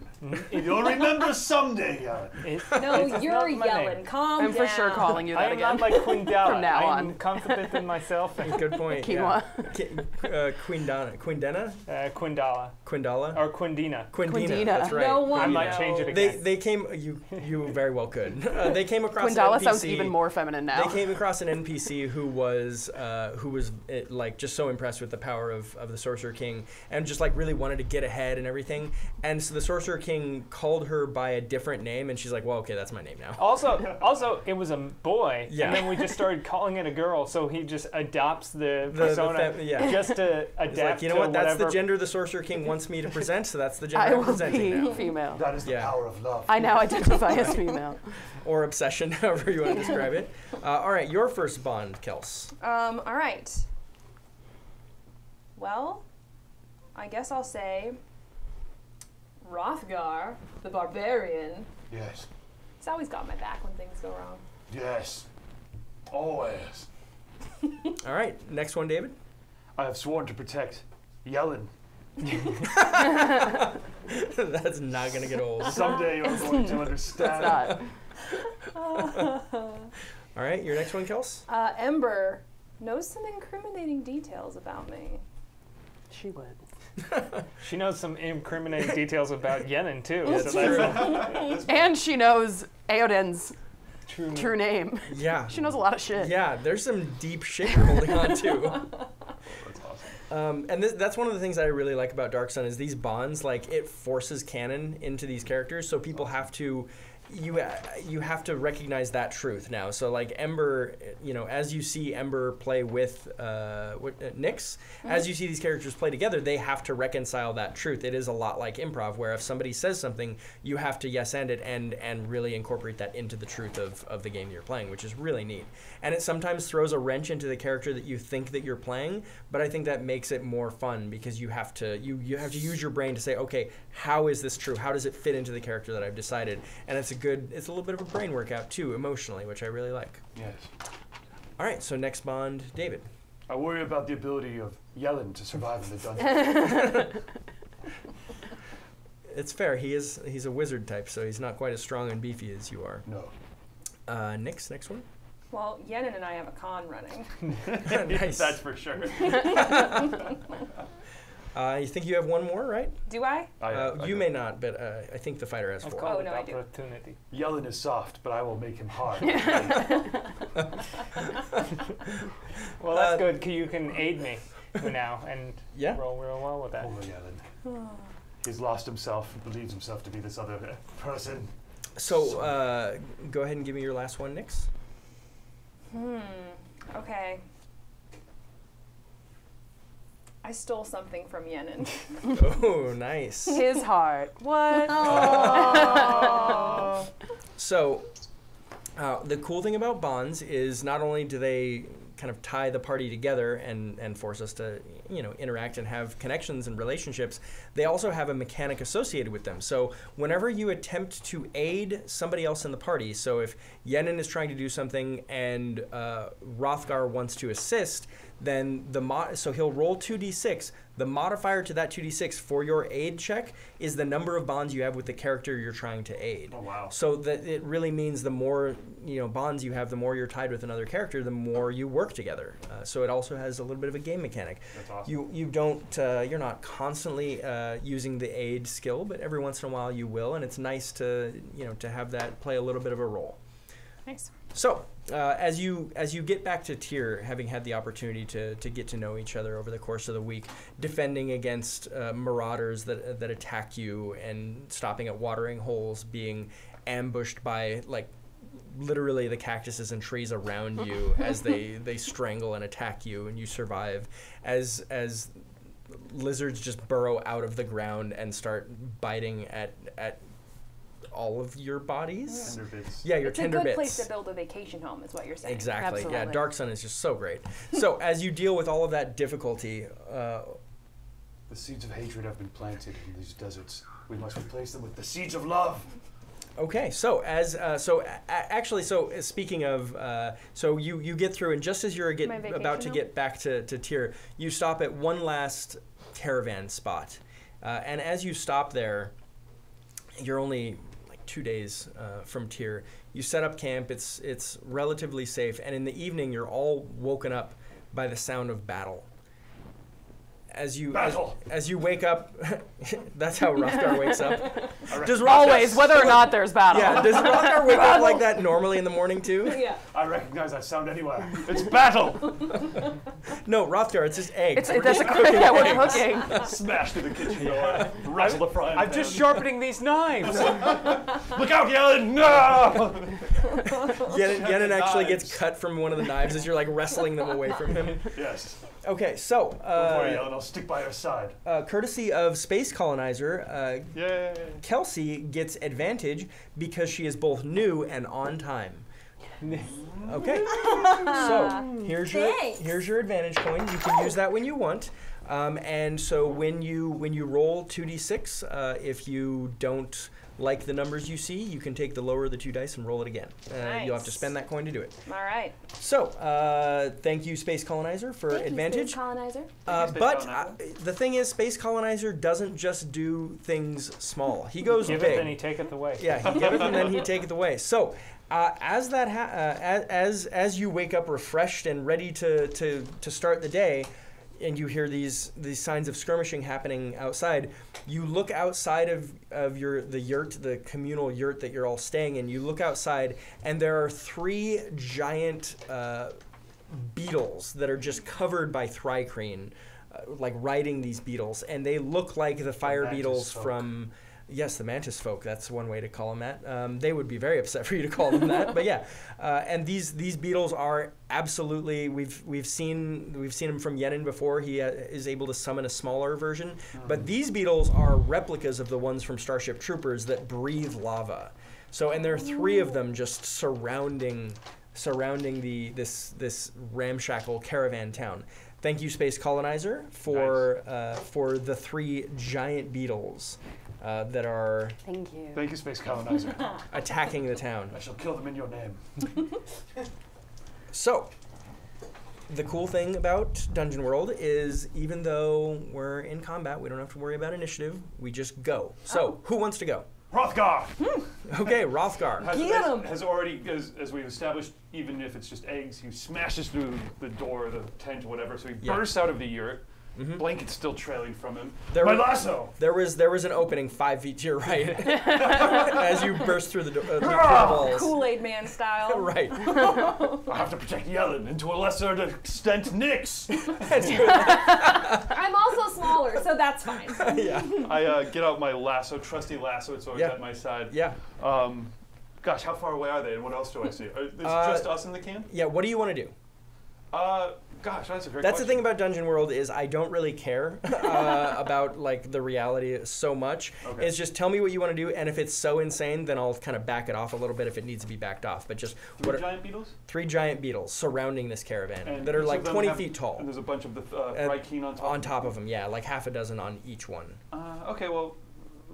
You'll remember someday, yelling. It- No, you're not my name. yelling. Calm I'm down. for sure calling you that I that am again. not like Quindala. From now I am on. confident in myself. And, Good point. Quinoa. Yeah. Ki- uh, Quindana, Quindena, uh, Quindala Quindala, or Quindina. Quindina. Quindina. That's right. No one I might knows. change it They again. they came you you very well could. Uh, they came across Quindala an NPC. sounds even more feminine now. They came across an NPC who was uh, who was uh, like just so impressed with the power of, of the Sorcerer King and just like really wanted to get ahead and everything. And so the Sorcerer King called her by a different name, and she's like, "Well, okay, that's my name now." Also, also, it was a boy, Yeah. and then we just started calling it a girl. So he just adopts the The- the persona fem- yeah. just to adapt It's like, you know to what? That's the gender the Sorcerer King wants wants me to present, so that's the gender I I'm will presenting be now. female. That is the Yeah. power of love. I now identify as female. Or obsession, however you want to describe it. Uh, all right, your first bond, Kels. Um, all right. Well, I guess I'll say Hrothgar, the barbarian. Yes. He's always got my back when things go wrong. Yes. Always. All right, next one, David. I have sworn to protect Yellen. That's not going to get old. Someday you're going to understand. It's not. All right, your next one, Kels. Uh, Ember knows some incriminating details about me. She would. She knows some incriminating details about Yenin too. That's so that's And she knows Aoden's true. true name. Yeah. She knows a lot of shit. Yeah, there's some deep shit you're holding on to. That's awesome. Um, and this, that's one of the things I really like about Dark Sun is these bonds. Like it forces canon into these characters, so people have to. You uh, you have to recognize that truth now. So like Ember, you know, as you see Ember play with uh, what, uh, Nyx, as you see these characters play together, they have to reconcile that truth. It is a lot like improv, where if somebody says something, you have to yes and it and and really incorporate that into the truth of, of the game you're playing, which is really neat. And it sometimes throws a wrench into the character that you think that you're playing, but I think that makes it more fun because you have to you you have to use your brain to say, okay, how is this true? How does it fit into the character that I've decided? And it's a good it's a little bit of a brain workout too, emotionally, which I really like. Yes. All right, so next bond, David. I worry about the ability of Yellen to survive in the dungeon. It's fair. He is he's a wizard type, so he's not quite as strong and beefy as you are. no. Uh, next, next one. Well, Yenin and I have a con running. nice. That's for sure. Uh, you think you have one more, right? Do I? I, uh, I you do. may not, but uh, I think the fighter has I've four. called Oh, it no, I do. opportunity. Yellen is soft, but I will make him hard. Well, that's Uh, good. 'cause You can aid me now and Yeah. roll real well with that. Poor Yellen. He's lost himself believes himself to be this other person. So uh, go ahead and give me your last one, Nyx. Hmm. Okay. I stole something from Yenin. oh, nice. His heart. What? So, uh, the cool thing about bonds is not only do they kind of tie the party together and, and force us to, you know, interact and have connections and relationships, they also have a mechanic associated with them. So, whenever you attempt to aid somebody else in the party, so if Yenin is trying to do something and uh, Hrothgar wants to assist, then the mod so he'll roll 2d6 the modifier to that 2d6 for your aid check is the number of bonds you have with the character you're trying to aid Oh, wow. so that it really means the more you know bonds you have the more you're tied with another character the more you work together uh, so it also has a little bit of a game mechanic That's awesome. you you don't uh, you're not constantly uh, using the aid skill but every once in a while you will and it's nice to you know to have that play a little bit of a role nice. so, uh, as you as you get back to Tyr, having had the opportunity to, to get to know each other over the course of the week, defending against uh, marauders that that attack you, and stopping at watering holes, being ambushed by like literally the cactuses and trees around you as they they strangle and attack you, and you survive. As as lizards just burrow out of the ground and start biting at at all of your bodies. Tender bits. Yeah, your it's tender bits. It's a good bits. place to build a vacation home, is what you're saying. Exactly. Yeah, Dark Sun is just so great. so as you deal with all of that difficulty, uh, The seeds of hatred have been planted in these deserts. We must replace them with the seeds of love. okay. So as uh, so a- a- actually, so uh, speaking of, uh, so you you get through, and just as you're get, about to home? get back to to Tyr, you stop at one last caravan spot, uh, and as you stop there, you're only like two days uh, from Tyr. You set up camp. It's it's relatively safe, and in the evening, you're all woken up by the sound of battle. As you as, Battle. as you wake up, that's how Hrothgar wakes up. Does Hrothgar, Always, whether or not there's battle. yeah, does Hrothgar wake up like that normally in the morning too? yeah. I recognize that sound anywhere. It's battle! No, Hrothgar, it's just eggs. It's, We're that's a just quick cooking yeah, we're eggs. cooking. Smash through the kitchen door. Wrestle the frying I'm pan. just sharpening these knives. Look out, Yellen! No! Yenin, Yenin actually gets cut from one of the knives as you're like wrestling them away from him. Yes. Okay, so Don't worry, uh, Ellen. I'll stick by your side. uh, courtesy of Space Colonizer, uh, Yay. Kelsey gets advantage because she is both new and on time. Okay. So here's your Thanks. here's your advantage coin. You can use that when you want. Um, and so when you when you roll two d six, uh, if you don't like the numbers you see, you can take the lower of the two dice and roll it again. Uh, You'll have to spend that coin to do it. All right. So uh, thank you, Space Colonizer, for Thank you, advantage. Space colonizer. Uh, Space but uh, Colonizer. the thing is, Space Colonizer doesn't just do things small. He goes Give big. it, then he taketh away. Yeah, he giveth and then he taketh away. So, uh, as that ha- uh, as, as as you wake up refreshed and ready to, to to start the day, and you hear these these signs of skirmishing happening outside, you look outside of, of your the yurt, the communal yurt that you're all staying in. You look outside, and there are three giant uh, beetles that are just covered by thri-kreen, uh, like riding these beetles, and they look like the fire beetles from. Yes, the mantis folk. That's one way to call them that. Um, they would be very upset for you to call them that, but yeah. Uh, and these these beetles are absolutely. We've we've seen we've seen them from Yenin before. He uh, is able to summon a smaller version, but these beetles are replicas of the ones from Starship Troopers that breathe lava. So, and there are three of them just surrounding surrounding the this this ramshackle caravan town. Thank you, Space Colonizer, for uh, for the three giant beetles uh, that are Thank you. Thank you, Space Colonizer. attacking the town. I shall kill them in your name. So, the cool thing about Dungeon World is even though we're in combat, we don't have to worry about initiative. We just go. So, who wants to go? Hrothgar Okay, Hrothgar. has, Get has, 'em. has already, as, as we've established, even if it's just eggs, he smashes through the door, the tent, whatever. So he Yeah. bursts out of the yurt. Mhm. Blanket's still trailing from him. There My were- lasso. There was there was an opening five feet to your right as you burst through the, do- uh, the, through walls. Kool Aid Man style. Right. I have to protect Yellen, and to a lesser extent, Nyx. I'm also smaller, so that's fine. yeah. I uh, get out my lasso, trusty lasso. It's always Yeah. at my side. Yeah. Um, gosh, how far away are they, and what else do I see? Are, is it Uh, just us in the camp? Yeah. What do you want to do? Uh, gosh, that's a great. That's the thing about Dungeon World is I don't really care uh, about like the reality so much. Okay. It's just tell me what you want to do, and if it's so insane, then I'll kind of back it off a little bit if it needs to be backed off. But just Three what are, giant beetles. three giant beetles surrounding this caravan And that are like 20 have- feet tall. And there's a bunch of the uh, Thri-kreen on top. On top of them, yeah, like half a dozen on each one. Uh, okay, well,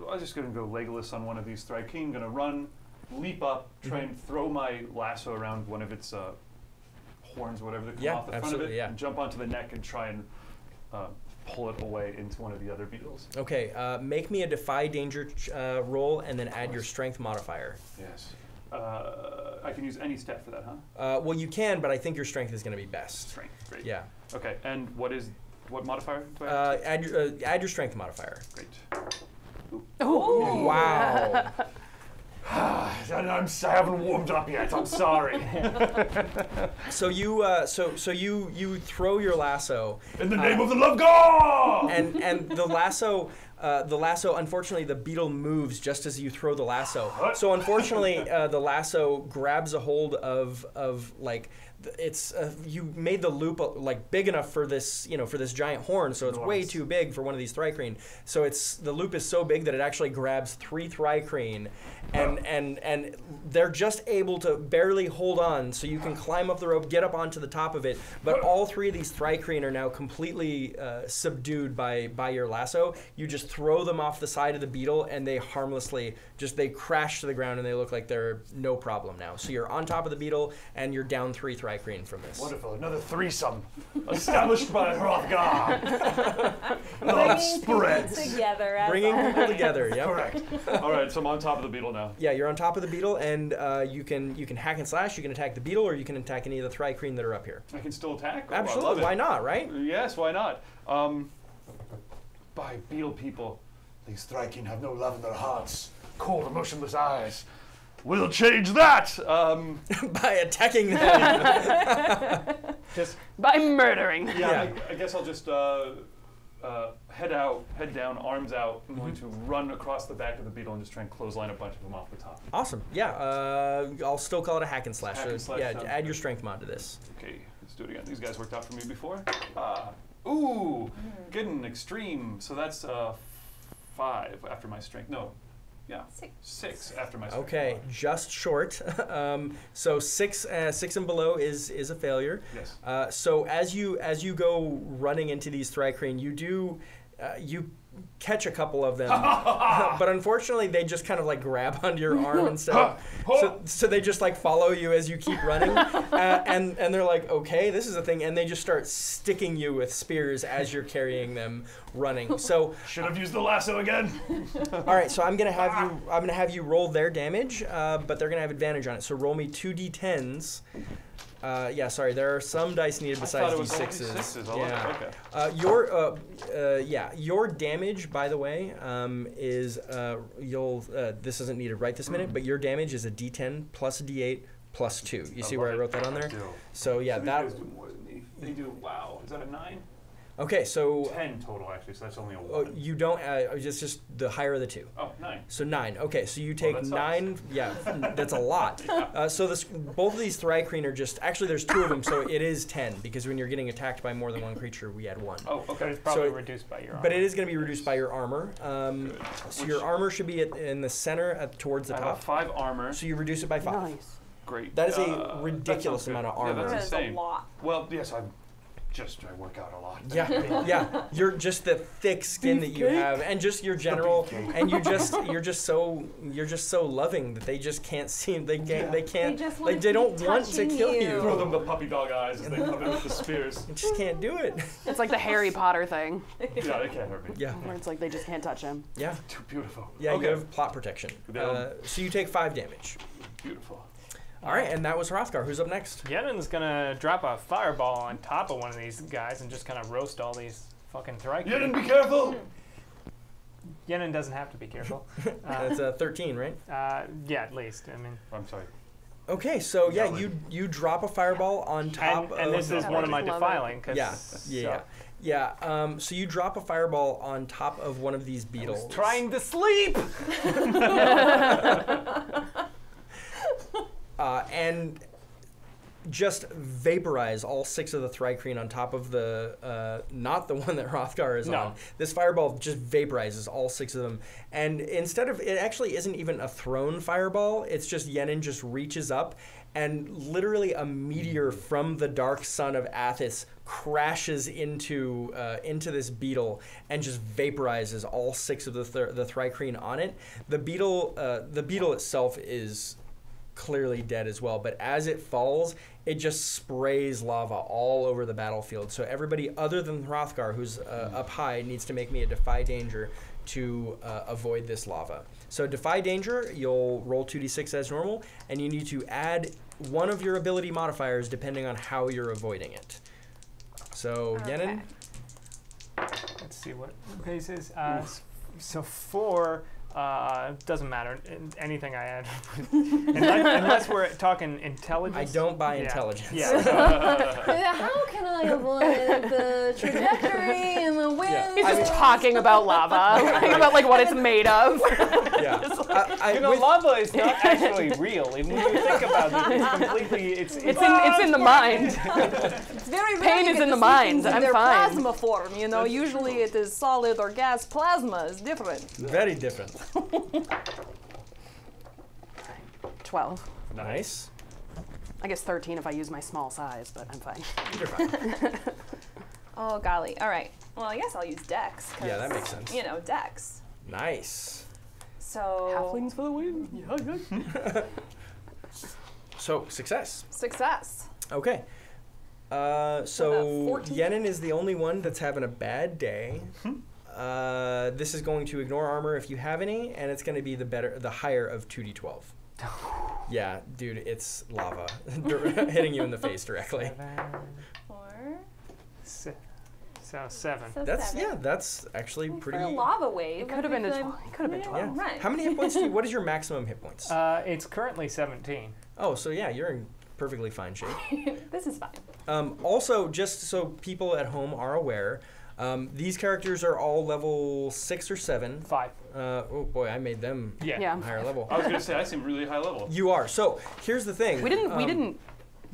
I was just gonna go Legolas on one of these Thri-kreen. Gonna run, leap up, try Mm-hmm. and throw my lasso around one of its uh, horns, whatever that come Yeah, off the front of it, yeah. and jump onto the neck and try and uh, pull it away into one of the other beetles. Okay, uh, make me a defy danger ch- uh, roll, and then add your strength modifier. Yes. Uh, I can use any stat for that, huh? Uh, well, you can, but I think your strength is going to be best. Strength. Great. Yeah. Okay. And what is what modifier do I have? Uh, add your uh, add your strength modifier. Great. Oh wow. And I'm, I haven't warmed up yet. I'm sorry. so you uh, so so you you throw your lasso In the name of the love God. and and the lasso uh, the lasso unfortunately the beetle moves just as you throw the lasso so unfortunately uh, the lasso grabs a hold of of like it's uh, you made the loop uh, like big enough for this you know for this giant horn so it's way too big for one of these thri-kreen so it's the loop is so big that it actually grabs three thri-kreen and and and they're just able to barely hold on so you can climb up the rope get up onto the top of it but all three of these thri-kreen are now completely uh, subdued by by your lasso you just throw them off the side of the beetle and they harmlessly just they crash to the ground and they look like they're no problem now so you're on top of the beetle and you're down three thri-kreen from this Wonderful. Another threesome established by Hrothgar. Love Bringing people spreads. together. Bringing people together yep Correct. All right, so I'm on top of the beetle now. Yeah, you're on top of the beetle, and uh, you can you can hack and slash. You can attack the beetle, or you can attack any of the thri-kreen that are up here. I can still attack. Oh, Absolutely, why not? Right? Yes, why not? Um, by beetle people, these Thri-kreen have no love in their hearts, cold, emotionless eyes. We'll change that. Um, By attacking them. just By murdering. yeah, Yeah. I, I guess I'll just uh, uh, head out, head down, arms out. I'm going to run across the back of the beetle and just try and clothesline a bunch of them off the top. Awesome. Yeah. Uh, I'll still call it a hack and slash. Hack and slash yeah, sounds add good. your strength mod to this. Okay, let's do it again. These guys worked out for me before. Ah, ooh, good and extreme. So that's uh, five after my strength. No, yeah, Six. six after my. Okay, mod. just short. um, so six, uh, six and below is is a failure. Yes. Uh, so as you as you go running into these Thri-kreen, you do uh, you catch a couple of them, but unfortunately they just kind of like grab onto your arm instead. Of, so, so they just like follow you as you keep running, uh, and and they're like, okay, this is a thing, and they just start sticking you with spears as you're carrying them running. So Should have used the lasso again. all right, so I'm gonna have you. I'm gonna have you roll their damage, uh, but they're gonna have advantage on it. So roll me two d10s. Uh, yeah, sorry, there are some dice needed besides thought it was d6s. D6s. Oh, yeah. Okay. Uh, your uh, uh, yeah, your damage, by the way, um, is uh, you'll. Uh, this isn't needed right this minute, but your damage is a d10 plus a d8 plus two. You see where I wrote that on there? So yeah, So these that. guys do more than me. They do. Wow. Is that a nine? Okay, so Ten total actually. So that's only a uh, one. you don't. Uh, it's just the higher of the two. Oh, nine. So nine. Okay, so you take that sucks. nine. Yeah, that's a lot. Uh, so this, both of these Thri-kreen are just actually there's two of them, so it is ten because when you're getting attacked by more than one creature, we add one. Oh, But okay. it's probably So- reduced by your armor. But it is going to be reduced by your armor. Um, Good. so Which- your armor should be at, in the center at, towards the I have top. a five armor. So you reduce it by five. Nice. Great. That is a Uh, that ridiculous amount of Yeah, armor. that's That is a insane. lot. Well, yes, I just I work out a lot. Yeah, yeah. You're just the thick skin that you have, and just your general, and you just you're just so you're just so loving that they just can't seem they can't they can't They just like wanna they don't want to kill you. you. Throw them the puppy dog eyes as they come in with the spears. They just can't do it. It's like the Harry Potter thing, Yeah, they can't hurt me. Yeah, where it's like they just can't touch him. yeah, Too beautiful. yeah. Okay. You have plot protection. Uh, so you take five damage. Beautiful. All right, and that was Hrothgar. Who's up next? Yenin's gonna drop a fireball on top of one of these guys and just kind of roast all these fucking Thri-kreen. Yenin, be careful! Yenin doesn't have to be careful. Uh, That's uh, 13, right? uh, yeah, at least. I mean, I'm sorry. Okay, so yeah, you you drop a fireball on top and, and of this is one of my defiling. Cause yeah, yeah, yeah. Um, so you drop a fireball on top of one of these beetles. Trying to sleep. uh, and just vaporize all six of the Thri-kreen on top of the, uh, not the one that Hrothgar is No. on. This fireball just vaporizes all six of them. And instead of, it actually isn't even a thrown fireball, it's just Yenin just reaches up and literally a meteor from the dark sun of Athas crashes into uh, into this beetle and just vaporizes all six of the th- the Thri-kreen on it. The beetle uh, the beetle itself is clearly dead as well. But as it falls, it just sprays lava all over the battlefield. So everybody other than Hrothgar, who's uh, up high, needs to make me a defy danger to uh, avoid this lava. So defy danger, you'll roll 2d6 as normal, and you need to add one of your ability modifiers depending on how you're avoiding it. So Yenin, Let's see what base is. Uh, so four uh, doesn't matter. Anything I add, unless, unless we're talking intelligence. I don't buy Yeah. intelligence. Yeah. Yeah, How can I avoid the trajectory and the wind? He's just talking about lava, like, about like what it's made of. yeah. I- I- you know, lava is not actually real. Even when you think about it, it's completely. It's, It's in it's in the mind. It's very Pain is in the mind. I'm their fine. plasma form, you know. Usually it is solid or gas. Plasma is different. very different. Twelve. Nice. I guess thirteen if I use my small size, but I'm fine. You're fine. Oh golly. All right. Well, I guess I'll use Dex. Yeah, that makes sense. You know, Dex. Nice. So Halflings for the win. So success. success. Okay. Uh, so 14? Yenin is the only one that's having a bad day. Uh, this is going to ignore armor if you have any, and it's going to be the better, the higher of two d twelve. Yeah, dude, it's lava hitting you in the face directly. Seven, Four. se- so seven. So That's seven. yeah, that's actually pretty. For a lava wave. It could have been a every twelve. It could have been twelve. Yeah. Right. How many hit points do you? What is your maximum hit points? Uh, it's currently 17. oh, so yeah, you're in perfectly fine shape. this is fine. Um, also, just so people at home are aware, Um, these characters are all level six or seven. Five. Uh, oh boy, I made them Yeah. Yeah. higher level. I was gonna say I seem really high level. You are. So here's the thing. We didn't. we Um, didn't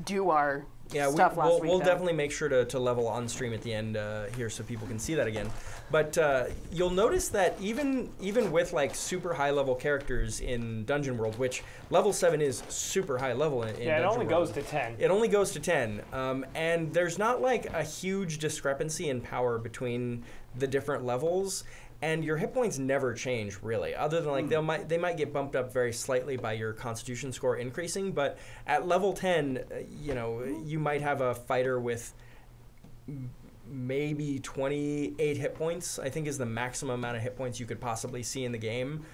do our Yeah, we, stuff last we'll, week. we'll though. definitely make sure to, to level on stream at the end uh, here so people can see that again. But uh, you'll notice that even even with like super high level characters in Dungeon World, which level seven is super high level in, in Yeah, it Dungeon only World. goes to ten. It only goes to 10. Um, and there's not like a huge discrepancy in power between the different levels. And your hit points never change really, other than like they might they might get bumped up very slightly by your Constitution score increasing. But at level ten, uh, you know, you might have a fighter with maybe 28 hit points. I think is the maximum amount of hit points you could possibly see in the game.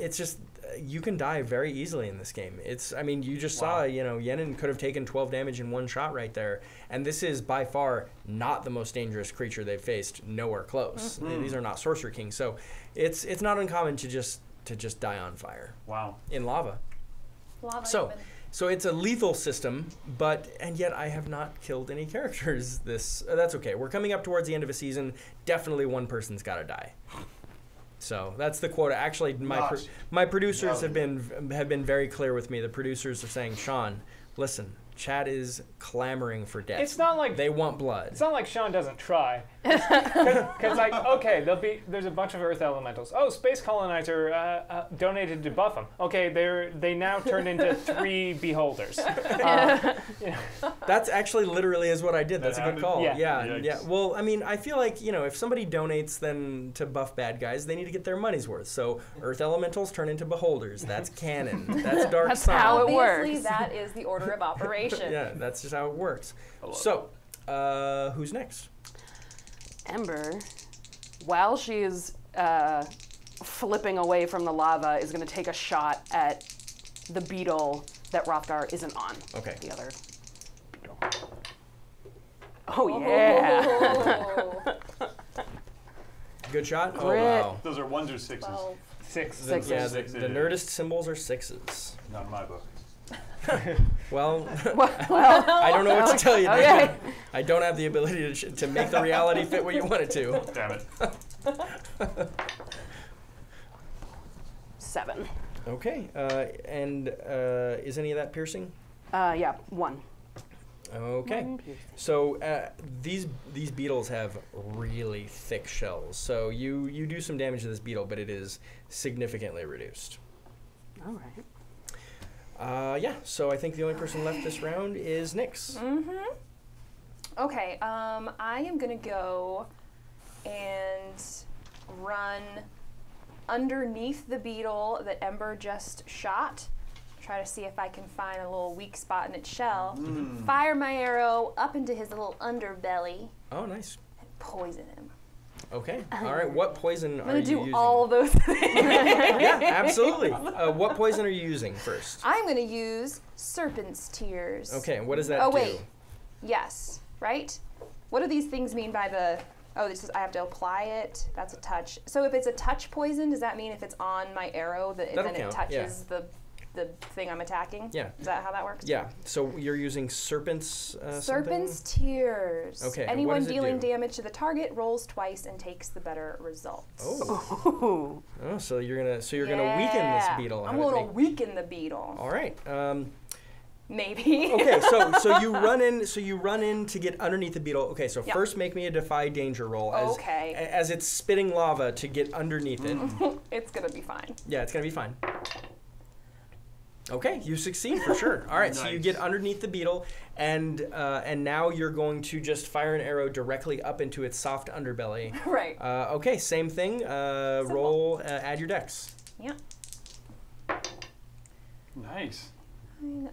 It's just uh, you can die very easily in this game. It's I mean you just saw you know Yenin could have taken 12 damage in one shot right there, and this is by far not the most dangerous creature they've faced. Nowhere close. These are not sorcerer kings, so it's it's not uncommon to just to just die on fire Wow. in lava. Lava So, even. So it's a lethal system, but and yet I have not killed any characters. This uh, that's okay. We're coming up towards the end of a season. Definitely one person's got to die. So that's the quota. Actually, my pro- my producers Yeah. have been have been very clear with me. The producers are saying, Sean, listen, Chad is clamoring for death. It's not like they want blood. It's not like Sean doesn't try. Because, like, okay, there'll be there's a bunch of Earth elementals. Oh, space colonizer uh, uh, donated to buff them. Okay, they're they now turn into three beholders. Uh, you know, That's actually literally is what I did. That That's a good call. Yeah. Yeah, Yikes. yeah. Well, I mean, I feel like you know, if somebody donates then to buff bad guys, they need to get their money's worth. So Earth Elementals turn into beholders. That's canon. That's Dark That's Sun. how it Obviously, works. that is the order of operation. yeah, that's just how it works. So, uh, who's next? Ember, while she's uh, flipping away from the lava, is going to take a shot at the beetle that Hrothgar isn't on. Okay. The other beetle. Oh, yeah. Oh, Good shot. Oh Crit. wow. Those are ones or sixes. well, six. The, Sixes. yeah, the, Six, the. Nerdist symbols are sixes. Not in my book. Well, well, I don't know what to tell you. Okay. David. I don't have the ability to, ch- to make the reality fit what you want it to. Damn it. seven. Okay. Uh, and uh, is any of that piercing? Uh, yeah, one. Okay. So uh, these these beetles have really thick shells. So you you do some damage to this beetle, but it is significantly reduced. All right. Uh, yeah. So I think the only person left this round is Nyx. Mm-hmm. Okay, um, I am gonna go and run underneath the beetle that Ember just shot. Try to see if I can find a little weak spot in its shell. Fire my arrow up into his little underbelly Oh, nice. and poison him. Okay. All right. What poison I'm are gonna you do using? all those things. yeah, absolutely. Uh, what poison are you using first? I'm gonna use Serpent's Tears. Okay. and What does that Oh do? wait. Yes. Right. What do these things mean by the? Oh, this is I have to apply it. That's a touch. So if it's a touch poison, does that mean if it's on my arrow that That'll then it count, yeah. touches the the thing I'm attacking? Yeah. Is that how that works? Yeah. So you're using serpents. Uh, Serpent's Tears. Okay, and what Anyone does it dealing do? damage to the target rolls twice and takes the better result. Oh. Ooh. Oh. So you're gonna so you're gonna weaken this beetle. I'm it gonna make- weaken the beetle. All right. Um, Maybe. okay, so so you run in, so you run in to get underneath the beetle. Okay, so Yeah. first make me a defy danger roll as Okay. as it's spitting lava to get underneath it. it's gonna be fine. Yeah, it's gonna be fine. Okay, you succeed for sure. All right, so you get underneath the beetle, and uh, and now you're going to just fire an arrow directly up into its soft underbelly. right. Uh, okay, same thing. Uh, roll, uh, add your dex. Yeah. Nice.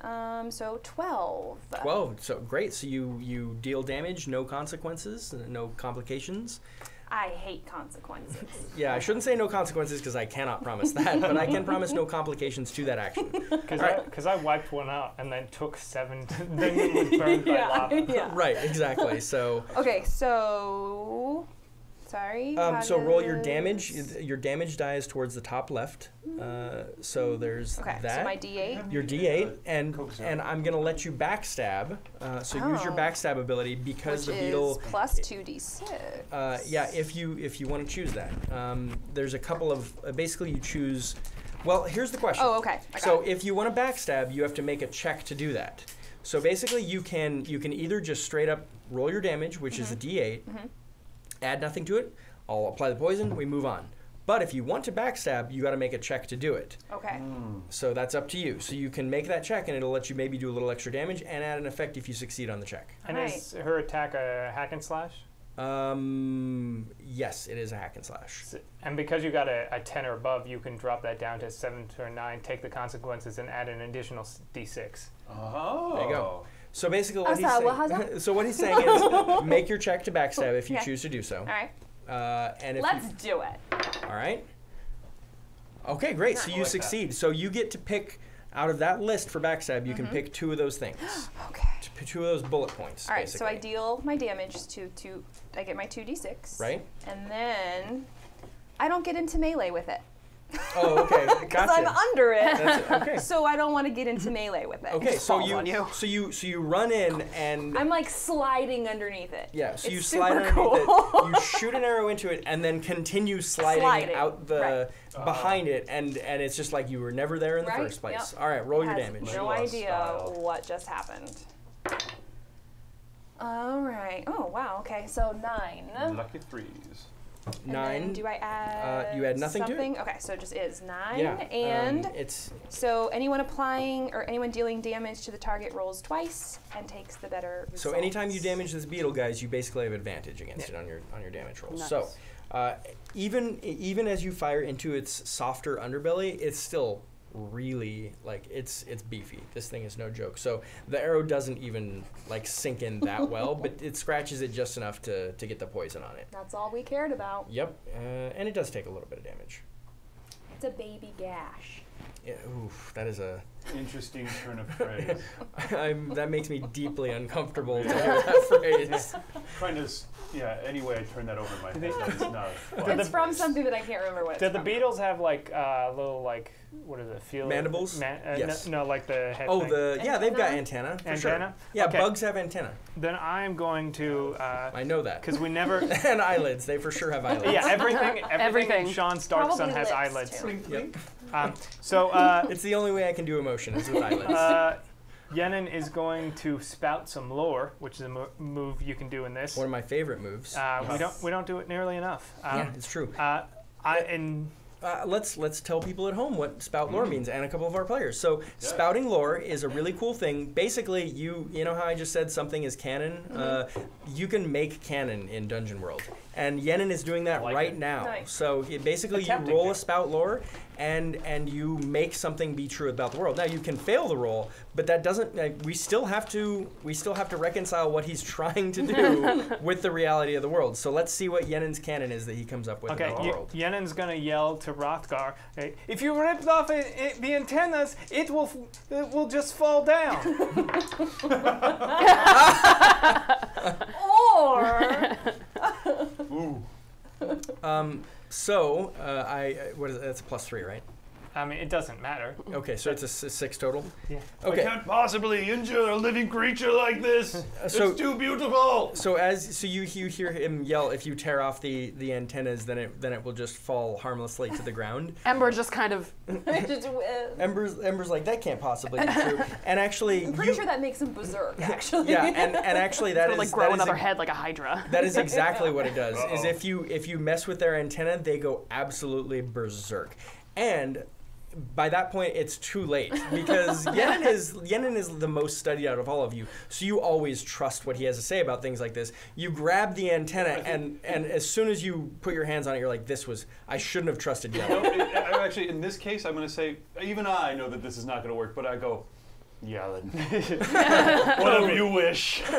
Um. So twelve. Twelve. So great. So you you deal damage, no consequences, no complications. I hate consequences. Yeah, I shouldn't say no consequences because I cannot promise that, but I can promise no complications to that action. Because Alright. I, 'cause I wiped one out and then took seven. then it was burned by lava. yeah. Right, exactly. So Okay, so Sorry. Um, how so roll your damage. Your damage die is towards the top left. Uh, so there's Okay, that. so my D8. your D8, and and I'm gonna let you backstab. Uh, so use your Oh. backstab ability because Which the beetle. is plus 2d6. Uh, yeah, if you if you want to choose that, um, there's a couple of uh, basically you choose. Well, here's the question. Oh, okay. I So it. if you want to backstab, you have to make a check to do that. So basically, you can you can either just straight up roll your damage, which is a D8, add nothing to it. I'll apply the poison. We move on. But if you want to backstab, you got to make a check to do it. Okay. So that's up to you. So you can make that check, and it'll let you maybe do a little extra damage and add an effect if you succeed on the check. And Alright. is her attack a hack and slash? Um, yes, it is a hack and slash. S- And because you got a, a 10 or above, you can drop that down to 7 or 9, take the consequences, and add an additional d6. Oh. There you go. So basically, what he's saying. that? so what he's saying is, make your check to backstab if you Okay. choose to do so. All right. Uh, and if Let's you, do it. all right. Okay, great. So you like that. succeed. So you get to pick out of that list for backstab. You Mm-hmm. can pick two of those things, Okay. Two of those bullet points. All right. So I deal my damage to two. I get my 2d6. Right. And then I don't get into melee with it Oh, okay. because I'm under it. That's, okay. so I don't want to get into melee with it. Okay. So you, you. so you so you run in and I'm like sliding underneath it. Yeah, so you slide super underneath cool. it, you shoot an arrow into it, and then continue sliding, Sliding, out the right. behind it, and and it's just like you were never there in the Right, first place. yep. All right, roll your Has damage. No idea style. what just happened. All right. Oh wow. Okay. So nine. Lucky threes. And Nine. then do I add? you add nothing to it? something? Okay, so it just is nine. yeah, And um, it's so anyone applying or anyone dealing damage to the target rolls twice and takes the better. so anytime you damage this beetle, guys, you basically have advantage against it on your on your damage rolls. So uh, even even as you fire into its softer underbelly, it's still really like it's it's beefy. This thing is no joke. So the arrow doesn't even like sink in that well, but it scratches it just enough to to get the poison on it. That's all we cared about. Yep, uh, and it does take a little bit of damage. It's a baby gash. Yeah, oof, that is a Interesting turn of phrase. I'm, that makes me deeply uncomfortable to hear that phrase. Trying to, s- yeah. Anyway, I turn that over in my head. That's not. Did It's from something that I can't remember what. Do it's the from. beetles have like uh, little like what is it? Feel Mandibles? Man- uh, Yes. No, no, like the head Oh, thing. the yeah, they've got Antenna? antenna sure. Yeah, Okay. bugs have antenna. Then I'm going to I know that. because we never. and eyelids, they for sure have eyelids. yeah, everything. Everything. Everything. in Sean's Dark Sun Probably has lips, eyelids. too. Yep. Um, so uh, It's the only way I can do emotion is with eyelids. uh, Yenin is going to spout some lore, which is a mo- move you can do in this. One of my favorite moves. Uh, we don't we don't do it nearly enough. Um, yeah, it's true. uh, I and Uh, let's let's tell people at home what spout lore means and a couple of our players. So spouting lore is a really cool thing. Basically, you you know how I just said something is canon. Mm-hmm. Uh, you can make canon in Dungeon World, and Yenin is doing that like right it. now. Nice. So it, basically, Attempting you roll to. a spout lore, and and you make something be true about the world. Now you can fail the role, but that doesn't. Like, we still have to we still have to reconcile what he's trying to do with the reality of the world. So let's see what Yenin's canon is that he comes up with okay, about the Ye- world. Yenin's gonna yell to Hrothgar, "Hey, "If you ripped off i i the antennas, it will f- it will just fall down." Or Ooh. Um, so uh, I what is it? that's a plus three, right? I mean, it doesn't matter. Okay, so it's a s- six total. Yeah. Okay. I can't possibly injure a living creature like this. so- it's too beautiful. so as so you you hear him yell, if you tear off the the antennas, then it then it will just fall harmlessly to the ground. Ember just kind of uh, Ember's Ember's like that can't possibly be true, and actually I'm pretty you sure that makes him berserk. Actually. yeah, and and actually that sort like grow that is another a- head like a hydra. That is exactly what it does. Is Uh-oh. if you if you mess with their antenna, they go absolutely berserk, and by that point it's too late because Yenin is Yenin is the most studied out of all of you. So you always trust what he has to say about things like this. You grab the antenna and and as soon as you put your hands on it, you're like, this was I shouldn't have trusted No, Yenin. it, actually, in this case, I'm going to say even I know that this is not going to work, but I go. Yellen. Whatever you wish.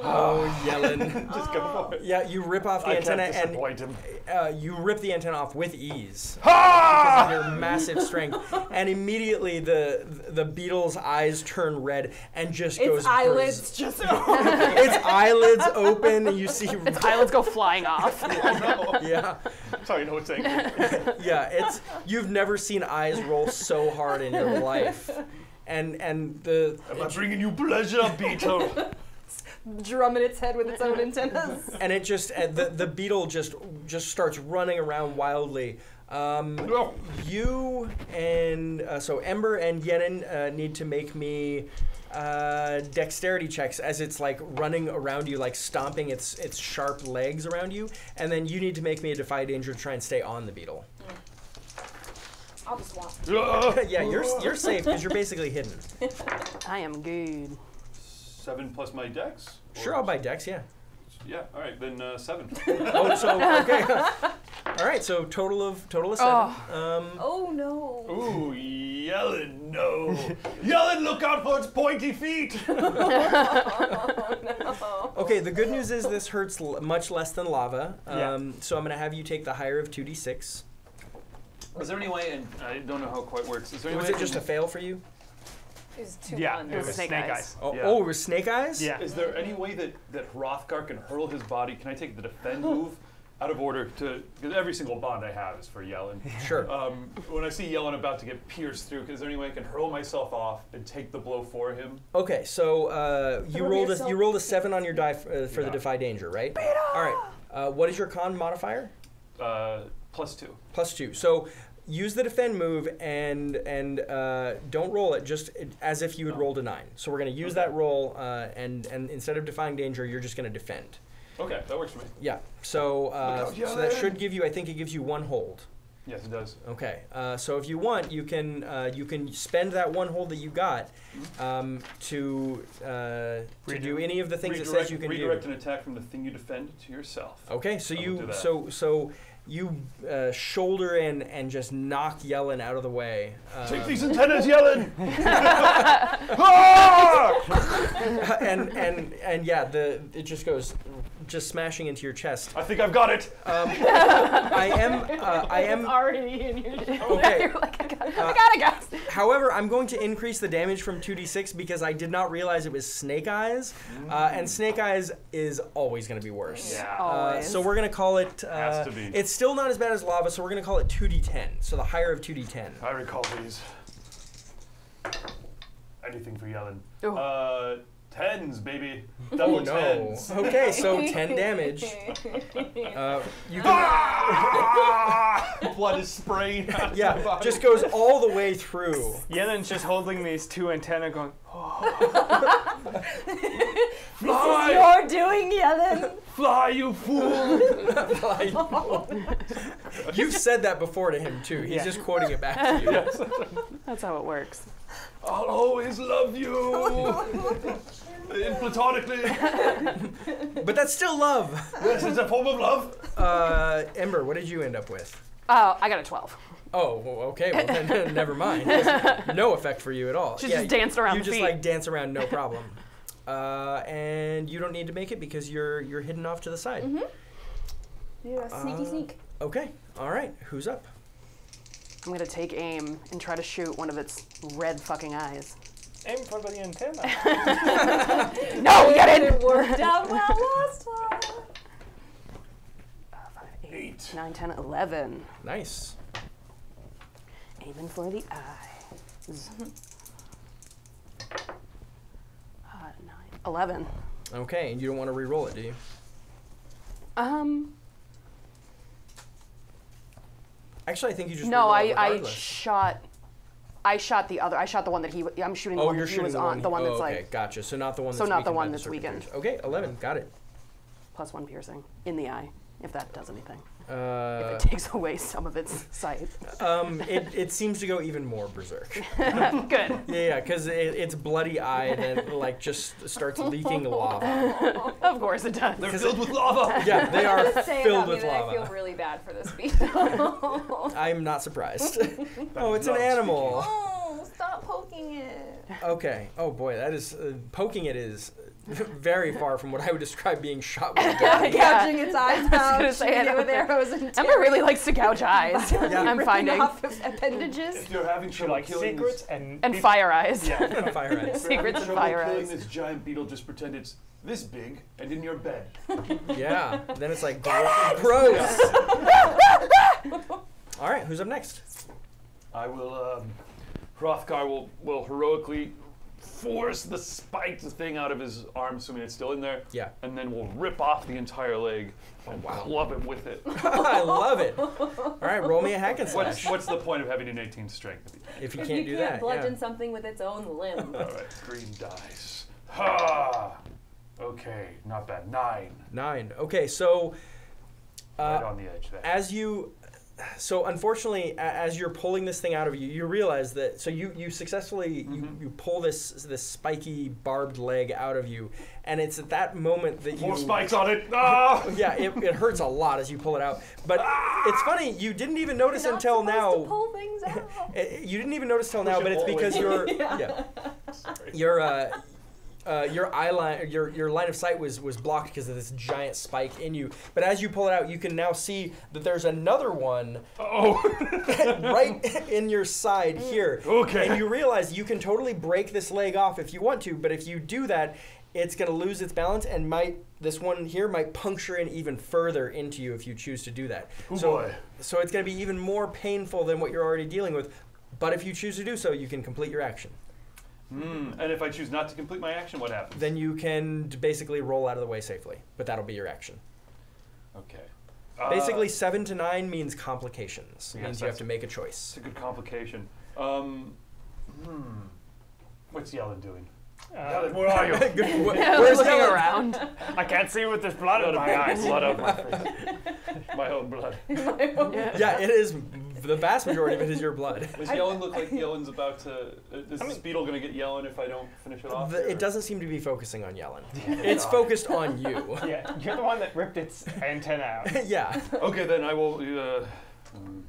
Oh, yelling. Just go for it. Yeah, you rip off the I antenna can't and him. uh, you rip the antenna off with ease. because of your massive strength, and immediately the the beetle's eyes turn red and just goes. Its eyelids just. its eyelids open, and you see. Its eyelids go flying off. yeah, Sorry, no one's saying. yeah. It's you've never seen eyes roll so hard in your life, and and the Am I bringing you pleasure, Beetle? drumming its head with its own antennas. and it just and the the beetle just just starts running around wildly. Um, No. you and uh, so Ember and Yenin uh, need to make me uh, dexterity checks as it's like running around you, like stomping its its sharp legs around you, and then you need to make me a defy danger to try and stay on the beetle. I'll just walk. Yeah, you're you're safe because you're basically hidden. I am good. Seven plus my dex? Sure, I'll buy dex. Yeah. Yeah, alright, then uh, seven. Oh, so okay. All right, so total of total of seven. Um, Oh no. Ooh, Yellen, no. Yellen, look out for its pointy feet. Okay, the good news is this hurts l- much less than lava. Yeah. Um, So I'm going to have you take the higher of 2d6. Is there any way, and I don't know how it quite works, is there any Was way it just a fail for you? It's two Yeah, ones. it was Snake snake, eyes. eyes. Oh, Yeah. oh, it was snake eyes? Yeah. Is there any way that, that Hrothgar can hurl his body? Can I take the defend move out of order to. Because every single bond I have is for Yellen. Sure. Um, when I see Yellen about to get pierced through, is there any way I can hurl myself off and take the blow for him? Okay, so uh, you Throw rolled a, yourself- you rolled a seven on your die f- uh, for the Yeah. defy danger, right? All right. Uh, what is your con modifier? Uh, plus two. Plus two. So use the defend move and and uh, don't roll it just as if you had Oh. rolled a nine. So we're going to use Okay. that roll uh, and and instead of defying danger, you're just going to defend. Okay, that works for me. Yeah. So uh, so that should give you. I think it gives you one hold. Yes, it does. Okay, uh, so if you want, you can uh, you can spend that one hold that you got um, to uh, to do any of the things it says you can redirect do. an attack from the thing you defend to yourself. Okay, so I you do that. so so you uh, shoulder in and just knock Yellen out of the way. Take Um, these antennas, Yellen! Ah! and and and yeah, the it just goes just smashing into your chest. I think I've got it. Um, I am uh, I am It's already in your. okay. You're like, I got, Uh, I got it, guys. However, I'm going to increase the damage from 2d6 because I did not realize it was Snake Eyes, uh, and Snake Eyes is always going to be worse. Yeah. Uh, Always. so we're going to call it. Uh, Has to be. It's still not as bad as lava, so we're going to call it 2d10. So the higher of 2d10. I recall these. Anything for Yellen. Ooh. Uh, tens, baby. Double Oh no. tens. Okay, so 10 damage. Uh, you can, Ah! Blood is spraying. out yeah, body. just goes all the way through. Yellen's just holding these two antennae going, fly, You're doing Yellen. fly, you fool! You've said that before to him too. He's Yeah. just quoting it back to you. That's how it works. I'll always love you. In platonically, But that's still love. this is a form of love. Uh, Ember, what did you end up with? Oh, I got a 12. Oh, well, okay. Well, then never mind. No effect for you at all. She just danced around You the just feet. like dance around, no problem. Uh, and you don't need to make it because you're you're hidden off to the side. Yeah, sneaky Uh, sneak. Okay. All right. Who's up? I'm gonna take aim and try to shoot one of its red fucking eyes. aim for the antenna. No, get it! It worked out well last time. Five, eight, Eight. nine, 10, 11. Nice. Aiming for the eyes. Uh, nine, 11. Okay, and you don't want to re-roll it, do you? Um, Actually, I think you just no, I, I shot. I shot the other. I shot the one that he. I'm shooting the Oh, one you're that he shooting was the on. one. the one oh, that's okay, like gotcha. So not the one. So That's not the one that's weakened. Okay, eleven. Got it. plus one piercing in the eye, if that does anything. Uh, if it takes away some of its sight. um, it, it seems to go even more berserk. Good. Yeah, yeah, because it, its bloody eye then like just starts leaking lava. Of course it does. They're filled with lava. Yeah, they are filled with that I feel really bad for this beetle. I'm not surprised. oh, it's an not animal. oh, stop poking it. Okay. Oh boy, that is uh, poking it is very far from what I would describe being shot with a gun. Yeah. Gouging its eyes out, say, shooting it with arrows and Emma really likes to gouge eyes. Yeah. I'm finding. off its appendages. If you're having trouble likes killing secrets this, and And peop- fire eyes. Yeah. Fire eyes. if you're having Secrets and trouble fire killing eyes. this giant beetle, just pretend it's this big and in your bed. Yeah. Then it's like gro- gross. All right. Who's up next? I will, um, Hrothgar will, will heroically force the spiked thing out of his arm, assuming it's still in there, Yeah. and then we'll rip off the entire leg and wow. club it with it. I love it. All right. Roll me a hack and What's, slash. what's the point of having an 18 strength? If you If can't you do can't that. bludgeon Yeah. something with its own limb. All right, green dice. Ha! Okay, not bad. Nine. Nine. Okay. So. right Uh, on the edge there. as you so unfortunately as you're pulling this thing out of you you realize that so you you successfully you, Mhm. you pull this this spiky barbed leg out of you and it's at that moment that you More spikes on it. Ah! yeah it, it hurts a lot as you pull it out but it's funny you didn't even notice Not until now To pull things out. Eh, you didn't even notice till now but it's all the way because through. your Yeah. yeah Sorry. your uh, uh, your eye line, your your line of sight was was blocked because of this giant spike in you. But as you pull it out, you can now see that there's another one Oh, right in your side here. Okay. And you realize you can totally break this leg off if you want to, but if you do that, it's going to lose its balance and might this one here might puncture in even further into you if you choose to do that. Oh, so boy. so it's going to be even more painful than what you're already dealing with. But if you choose to do so, you can complete your action. Hmm. And if I choose not to complete my action, what happens? Then you can basically roll out of the way safely, but that'll be your action. Okay. Basically, Uh, seven to nine means complications. Yes, means you have to make a choice. it's a good complication. Um. Hmm. What's Yellen doing? Uh, where are you? Good. Wh- Yeah, Where's looking Yellen? around. I can't see with this blood Blood in of my my eyes. Blood of my face. My own blood. Yeah, it is. The vast majority of it is your blood. Does Yellen look like Yellen's about to? Uh, is this beetle gonna get Yellen if I don't finish it off? The, it doesn't seem to be focusing on Yellen. It's focused on you. Yeah, you're the one that ripped its antenna out. yeah. Okay, then I will. Uh,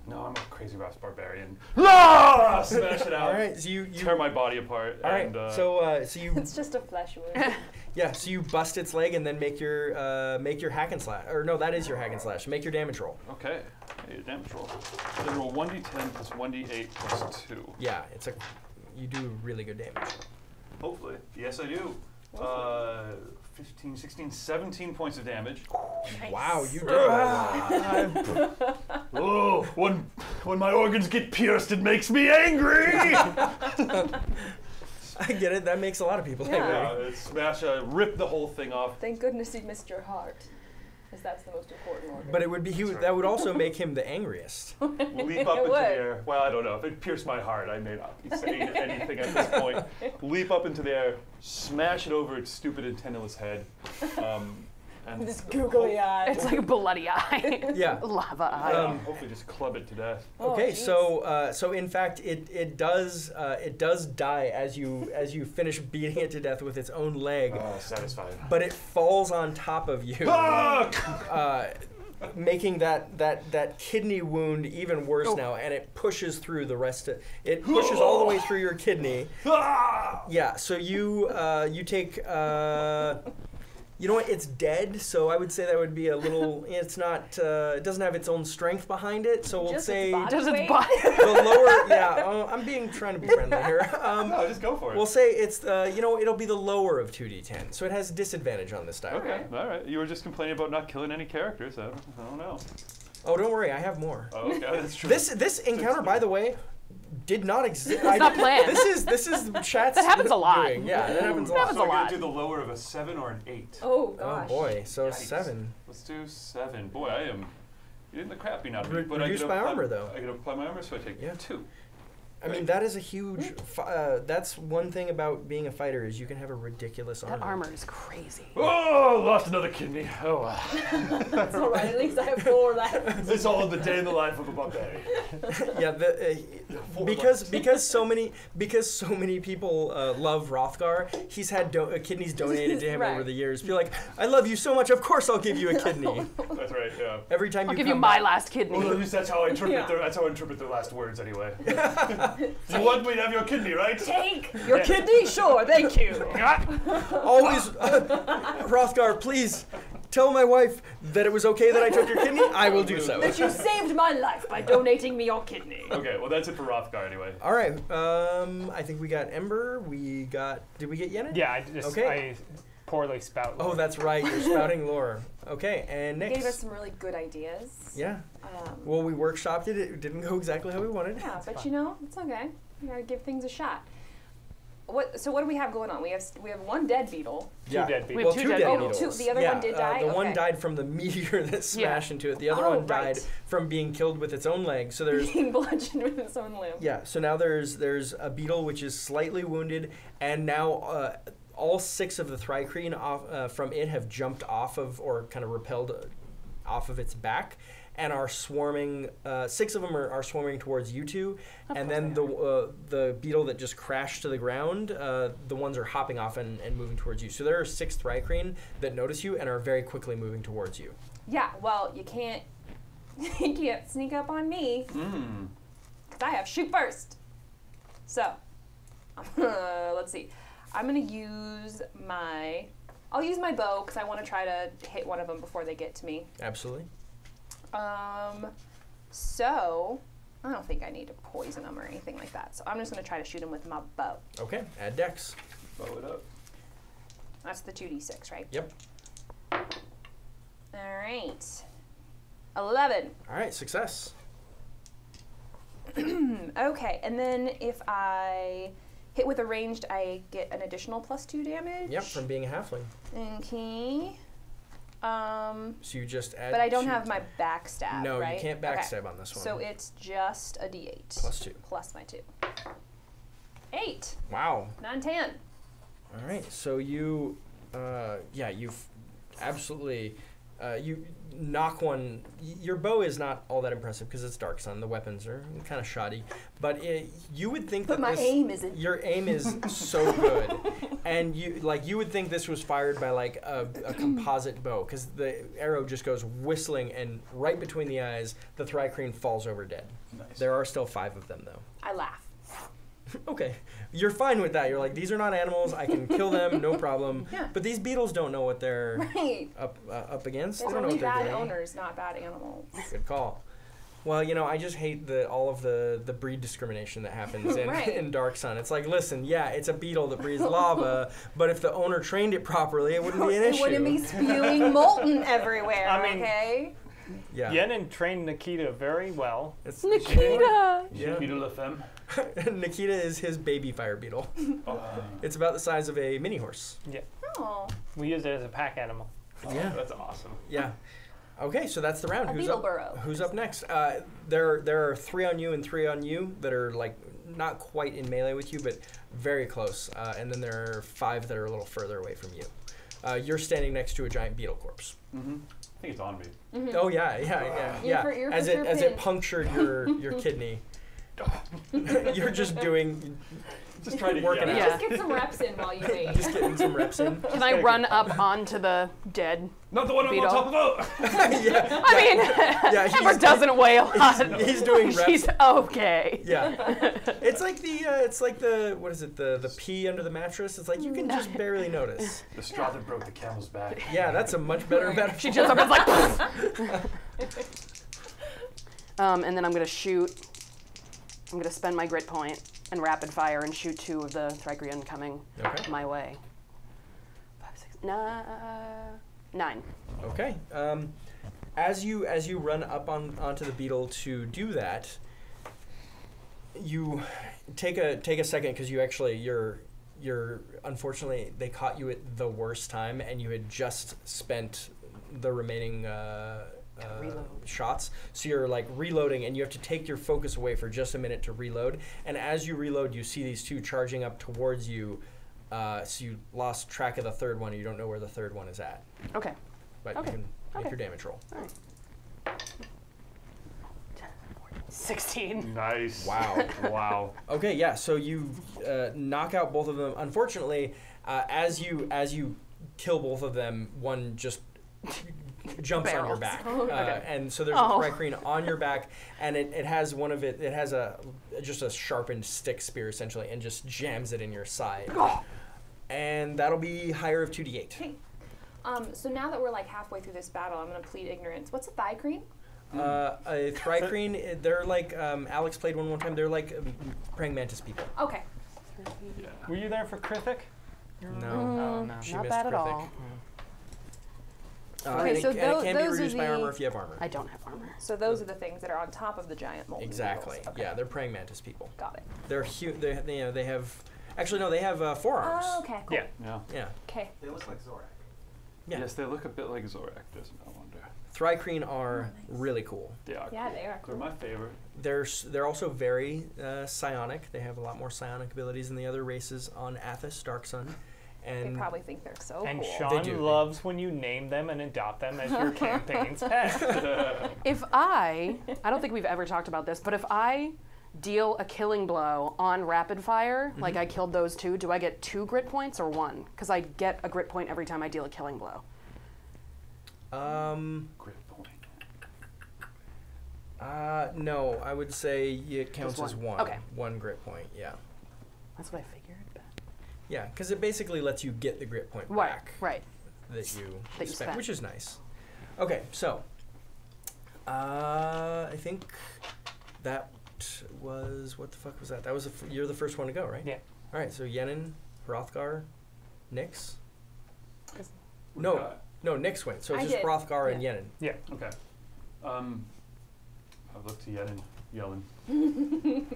no, I'm a crazy Ross barbarian. Ah! Smash it out. All right. So you. you Tear my body apart. all right. and, uh, so uh, so you It's just a flesh wound. yeah. So you bust its leg and then make your uh, make your hack and slash. Or no, that is your hack and slash. Make your damage roll. Okay. Hey, damage roll. Then roll 1d10 plus 1d8 plus 2. Yeah. It's a. You do really good damage. Hopefully. Yes, I do. Uh, 15, 16, 17 points of damage. Wow, you did a lot. Oh, when, when my organs get pierced, it makes me angry! I get it. That makes a lot of people Yeah. angry. smash, uh, rip the whole thing off. Thank goodness you missed your heart, because that's the most important organ. But it would be he would, that would also make him the angriest. Leap up It into the air. Well, I don't know. If it pierced my heart, I may not be saying anything at this point. Leap up into the air, smash it over its stupid antennaless head. Um, and this googly eye. It's like a bloody eye. Yeah. Lava eye. Um, hopefully just club it to death. Oh, Okay, jeez. so uh, so in fact, it it does uh, it does die as you as you finish beating it to death with its own leg, Oh, satisfied. but it falls on top of you, uh, making that that that kidney wound even worse Oh. now, and it pushes through the rest of it pushes all the way through your kidney. Ah! Yeah, so you uh, you take. You know what? It's dead, so I would say that would be a little. It's not. Uh, it doesn't have its own strength behind it, so we'll Just its say body Does its weight? body? the lower. Yeah, uh, I'm being trying to be friendly here. Um, No, just go for it. we'll say it's. Uh, you know, it'll be the lower of 2d10, so it has disadvantage on this die. okay, all right. You were just complaining about not killing any characters. I don't, I don't know. Oh, don't worry, I have more. Oh, okay, that's true. This this encounter, by the way, did not exist. It's not planned. This is this is chat's. That happens a lot. doing. Yeah, that happens a That lot. happens so a I gotta do the lower of a seven or an eight. Oh Oh boy, so Yikes. seven. Let's do seven. Boy, I am getting the crappy now. Re- but I reduce get my apply- armor, though. I can apply my armor, so I take Yeah. two. I mean, that is a huge. Uh, that's one thing about being a fighter is you can have a ridiculous armor. That armor is crazy. Oh, lost another kidney. Oh, well. That's all right. At least I have four left. it's all in the day in the life of a barbarian. yeah, the, uh, because bucks. because so many because so many people uh, love Hrothgar. He's had do- uh, kidneys donated to him Right. over the years. Be like, I love you so much. Of course, I'll give you a kidney That's right. Yeah. every time I'll you give come you my back. last kidney. Well, at least that's how I interpret Yeah. their. That's how I interpret their last words, anyway. You want me to have your kidney, right? Take your kidney? Sure, thank you. Always, Hrothgar, please tell my wife that it was okay that I took your kidney. I will do so. That you saved my life by donating me your kidney. Okay, well that's it for Hrothgar anyway. All right. Um, I think we got Ember. We got. Did we get Yenin? Yeah, I just Okay. I poorly spout. Oh, that's right. You're spouting lore. Okay, and You next. gave us some really good ideas. yeah. Um, Well, we workshopped it. It didn't go exactly how we wanted. yeah, but you know, it's okay. You gotta give things a shot. What? So what do we have going on? We have we have one dead beetle. Two dead We people. have Well, two two dead dead Oh, beetles. two- the other yeah, one did uh, die? the one died from the meteor that smashed into it. The other Oh, one died right. from being killed with its own leg. So there's Being bludgeoned with its own limb. Yeah, so now there's there's a beetle which is slightly wounded, and now uh, all six of the thri-kreen off, uh, from it have jumped off of or kind of repelled uh, off of its back, and are swarming. Uh, six of them are, are swarming towards you two, and then the uh, the beetle that just crashed to the ground, uh, the ones are hopping off and, and moving towards you. So there are six thri-kreen that notice you and are very quickly moving towards you. Yeah. Well, you can't you can't sneak up on me Hmm. because I have shoot first. So, let's see. I'm gonna use my. I'll use my bow because I want to try to hit one of them before they get to me. Absolutely. Um, so I don't think I need to poison them or anything like that. So I'm just gonna try to shoot them with my bow. Okay, add Dex. Bow it up. That's the 2d6, right? Yep. All right. 11. All right, success. Okay, and then if I hit with a ranged, I get an additional plus two damage. Yep, from being a halfling. Okay. Um, So you just add. but I don't have my backstab. No, right? you can't Okay. backstab on this one. So it's just a d8 Plus two. plus my two. Eight, Wow. nine, ten. All right. So you, uh, yeah, you've absolutely, uh, you knock one. Your bow is not all that impressive because it's Dark Sun. The weapons are kind of shoddy, but it, you would think But that my this, aim isn't. Your aim is so good, and you like you would think this was fired by like a, a composite bow because the arrow just goes whistling and right between the eyes, the thri-kreen falls over dead. Nice. There are still five of them though. I laugh. Okay, you're fine with that. You're like, these are not animals. I can kill them, no problem. Yeah. But these beetles don't know what they're Right. up uh, up against. There's they don't know only what they're bad doing. owners, not bad animals. Good call. Well, you know, I just hate the all of the the breed discrimination that happens in, Right. in Dark Sun. It's like, listen, yeah, it's a beetle that breathes lava, but if the owner trained it properly, it wouldn't be an it issue. wouldn't be spewing molten everywhere. I mean- okay. yeah. Yenin trained Nikita very well. It's, Nikita! Yeah. Peter LaFemme. Nikita is his baby fire beetle. Oh, It's about the size of a mini horse. Yeah. Oh, We used it as a pack animal. Yeah. That's awesome. Yeah. Okay, so that's the round. A who's beetle up? burrow. Who's up next? Uh, there, there are three on you and three on you that are like not quite in melee with you, but very close. Uh, and then there are five that are a little further away from you. Uh, you're standing next to a giant beetle corpse. Mm-hmm. I think it's on me. Oh yeah, yeah, yeah, You're yeah. for- you're as it sure as it punctured your your kidney. you're just doing, Just trying to work it out. Yeah. just get some reps in while you wait. just getting some reps in. Can I run up onto the dead? Not the one I'm on Beetle. top of. Oh. yeah, I mean, yeah, Ember he's, doesn't weigh a lot. he's doing reps. She's okay. Yeah, it's like the uh, it's like the what is it the the pee under the mattress. It's like you can just barely notice. The straw that broke the camel's back. Yeah, that's a much better metaphor. She jumps up and like. um, and then I'm gonna shoot. I'm gonna spend my grit point and rapid fire and shoot two of the thri-kreen coming Okay. my way. Five, six, nine. Nine. Okay. Um, as you as you run up on onto the beetle to do that, you take a take a second because you actually you're you're unfortunately they caught you at the worst time and you had just spent the remaining uh, uh, reload. shots so you're like reloading and you have to take your focus away for just a minute to reload and as you reload you see these two charging up towards you uh, so you lost track of the third one and you don't know where the third one is at Okay. but Okay. you can make Okay. your damage roll. All right. 16. Nice. Wow. wow. Okay, yeah. So you uh, knock out both of them. Unfortunately, uh, as you as you kill both of them, one just jumps on your back, Oh, uh, and so there's Oh. a thri-kreen on your back, and it, it has one of it. It has a just a sharpened stick spear essentially, and just jams it in your side. Oh. And that'll be higher of two d eight. Okay. Um, so now that we're like halfway through this battle, I'm gonna plead ignorance. What's a thigh? Uh, a thri-kreen, they're like um, Alex played one one time. They're like um, praying mantis people. Okay. Yeah. Were you there for Krithik? No, Oh, no. she Not missed bad at Krithik. all. Uh, Okay, and it, so and it can be those are reduced by armor the- if you have armor. I don't have armor. So those are the things that are on top of the giant molten Exactly. noodles. Okay. Yeah, they're praying mantis people. Got it. They're huge. They, they, you know, they have. Actually, no, they have uh, forearms. Oh, okay. Cool. Yeah. Yeah. Yeah. Okay. They look like Zorak. Yeah. Yes, they look a bit like Zorak, doesn't I wonder? Thri-kreen are Oh, nice. really cool. They are. Yeah, they are They're my favorite. They're they're also very uh, psionic. They have a lot more psionic abilities than the other races on Athas, Dark Sun, They probably think they're so cool. and cool. Sean do. loves when you name them and adopt them as your campaign's pet. If I, I don't think we've ever talked about this, but if I deal a killing blow on rapid fire, like I killed those two, do I get two grit points or one? Because I get a grit point every time I deal a killing blow. um, Great point. uh, no, I would say it counts as one. one. Okay. One grit point. Yeah. That's what I figured. But- Yeah, because it basically lets you get the grit point Right, back right. that you, That you spent. which is nice. Okay, so uh, I think that was what the fuck was that? That was the f- you're the first one to go, right? Yeah. All right, so Yenin, Hrothgar, Nyx. No, got- no, Nyx went. So it's I just did. Hrothgar and Yeah. Yenin. yeah. Okay. Um, I've looked to Yellen, Yellen.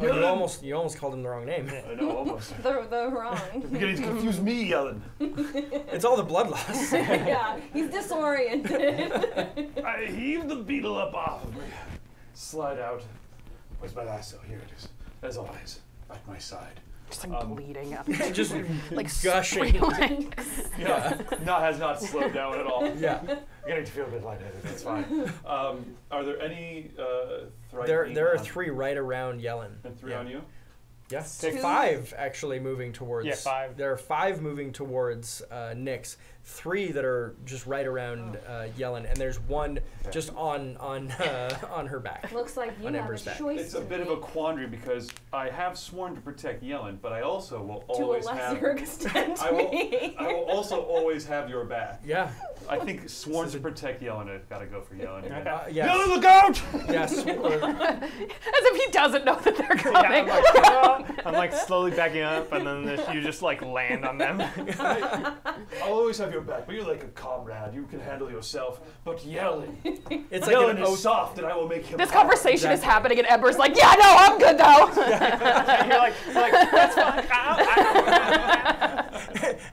Oh, you almost you almost called him the wrong name. I know, almost. The, the wrong. You're beginning to confuse me, Yellen. it's all the blood loss. yeah, he's disoriented. I heave the beetle up off of me. Slide out. Where's my lasso? Here it is. As always, at my side. Just like Um, bleeding up. just like gushing. squealing. Yeah, not has not slowed down at all. Yeah. I'm getting to feel a bit lightheaded. That's fine. Um, are there any uh, There there are three right around Yellen. And three yeah. on you. Yeah, Two. five actually moving towards. Yeah, five. There are five moving towards uh, Nyx. Three that are just right around uh, Yellen, and there's one Okay. just on on uh, on her back. Looks like you On have Ember's a back. choice It's a bit of a quandary because I have sworn to protect Yellen, but I also will to a always have. lesser extent. I will, me. I will also always have your back. Yeah, I think sworn to protect Yellen. I've got to go for Yellen. again. uh, yes, Yellen, look out! yes. uh, As if he doesn't know that they're Yeah, I'm coming. like, "Oh," I'm like slowly backing up, and then this, you just like land on them. I'll always have your back, but you're like a comrade. You can handle yourself. But Yellen, it's like Yellen an is soft, and I will make him. This hard. conversation is happening, and Ember's like, "Yeah, no, I'm good though." you're like, you're like that's fine. Ow,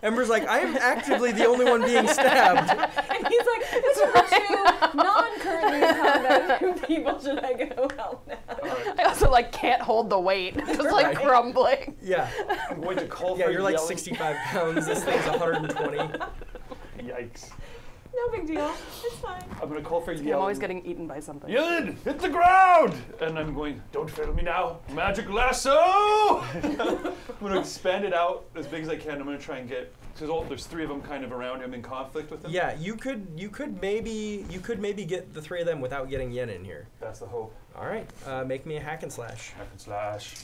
Ember's like, I am actively the only one being stabbed. and he's like, which of the two non-currently in combat people should I go help now? I also like can't hold the weight, just like Right. crumbling. Yeah, I'm going to call yeah. for You're like 65 pounds. This thing's 120. Yikes! No big deal. It's fine. I'm going to call for Yellen. I'm always getting eaten by something. Yellen, hit the ground! And I'm going, don't fail me now. Magic lasso! I'm going to expand it out as big as I can. I'm going to try and get, because all, there's three of them kind of around him in conflict with him. Yeah, you could you could maybe you could maybe get the three of them without getting Yen in here. That's the hope. All right, uh, make me a hack and slash. Hack and slash.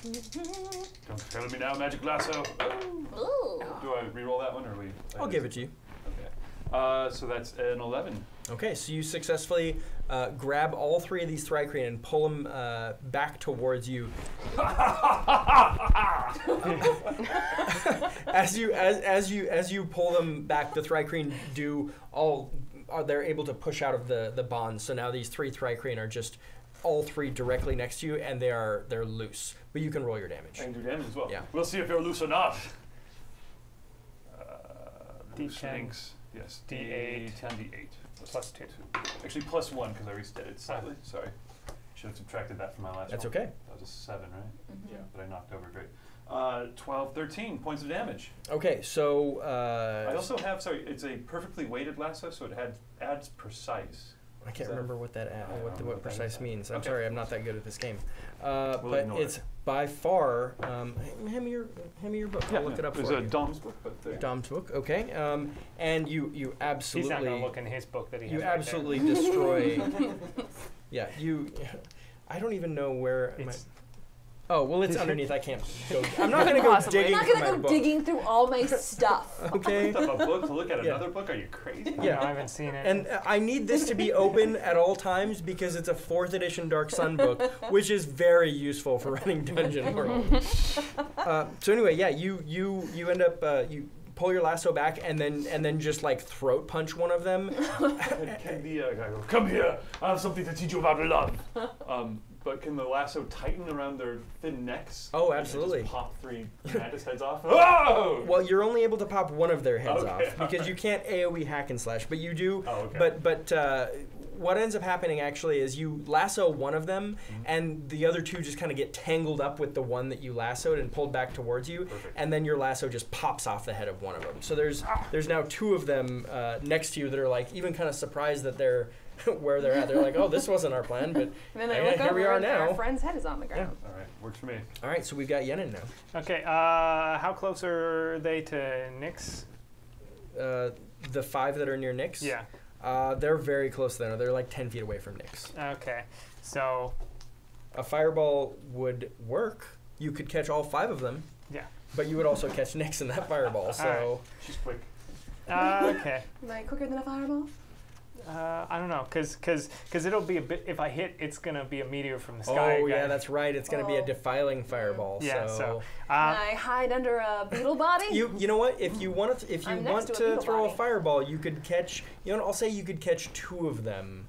Don't fail me now, magic lasso. Ooh. Do I re-roll that one, or we? I'll give it to you. Okay. Uh, so that's an 11. Okay, so you successfully uh, grab all three of these thri-kreen and pull them uh, back towards you. as you as, as you as you pull them back, the thri-kreen do all are they're able to push out of the the bonds. So now these three thri-kreen are just all three directly next to you, and they are they're loose. But you can roll your damage. I can do damage as well. Yeah. We'll see if they're loose or not. Uh, loose links. Yes. D8. D10, D8. Plus two. Actually, plus one because I reset it slightly. Sorry. Should have subtracted that from my last That's roll. okay. That was a seven, right? Mhm. Yeah, but I knocked over great. Uh, 12, 13 points of damage. Okay, so uh, I also have, sorry, it's a perfectly weighted lasso, so it had, adds precise. I can't that- remember what that ad, what the, what precise means. I'm Okay. sorry, I'm not that good at this game. Uh, We'll but it's it. by far. Um, hand me your hand me your book. I'll look it up There's for a you. Dom's book, but there. Dom's book. Okay. Um, and you you absolutely. He's not going to look in his book that he has you right there. absolutely destroy. yeah, you. I don't even know where. My, It's- oh well, it's underneath. I can't go. I'm not gonna go Possibly. I'm digging not gonna go book. digging through all my stuff. Okay. Picked up a book to look at Yeah. another book? Are you crazy? Yeah. No, I haven't seen it. And uh, I need this to be open at all times because it's a fourth edition Dark Sun book, which is very useful for running Dungeon World. Uh, so anyway, yeah, you you you end up uh, you pull your lasso back and then and then just like throat punch one of them. Can, can the uh, guy go, come here, I have something to teach you about love. Um, but can the lasso tighten around their thin necks? Oh, absolutely. pop three mantis heads off? Oh! Well, you're only able to pop one of their heads Okay, off because you can't AOE hack and slash, but you do. Oh, okay. But but uh, what ends up happening actually is you lasso one of them, Mm-hmm. and the other two just kind of get tangled up with the one that you lassoed and pulled back towards you, Perfect. and then your lasso just pops off the head of one of them. So there's there's now two of them uh, next to you that are like even kind of surprised that they're where they're at. They're like, oh, this wasn't our plan, but And then I Yeah, look here over we are and now. our friend's head is on the ground. Yeah. All right, works for me. all right. So we've got Yenin now. okay, uh, how close are they to Nyx? Uh, the five that are near Nyx. Yeah. Uh, they're very close to them. They're like 10 feet away from Nyx. Okay, so A fireball would work. You could catch all five of them, yeah. but you would also catch Nyx in that fireball. So She's quick. Uh, okay. Am I quicker than a fireball? Uh, I don't know, cause, cause, 'cause it'll be a bit. If I hit, it's gonna be a meteor from the sky. oh yeah, that's right. It's going to be a Oh. defiling fireball. Yeah, So, so, Can uh, I hide under a beetle body? you you know what? If you want to, if you I'm want to to beetle throw a fireball, you could catch. You know, I'll say you could catch two of them.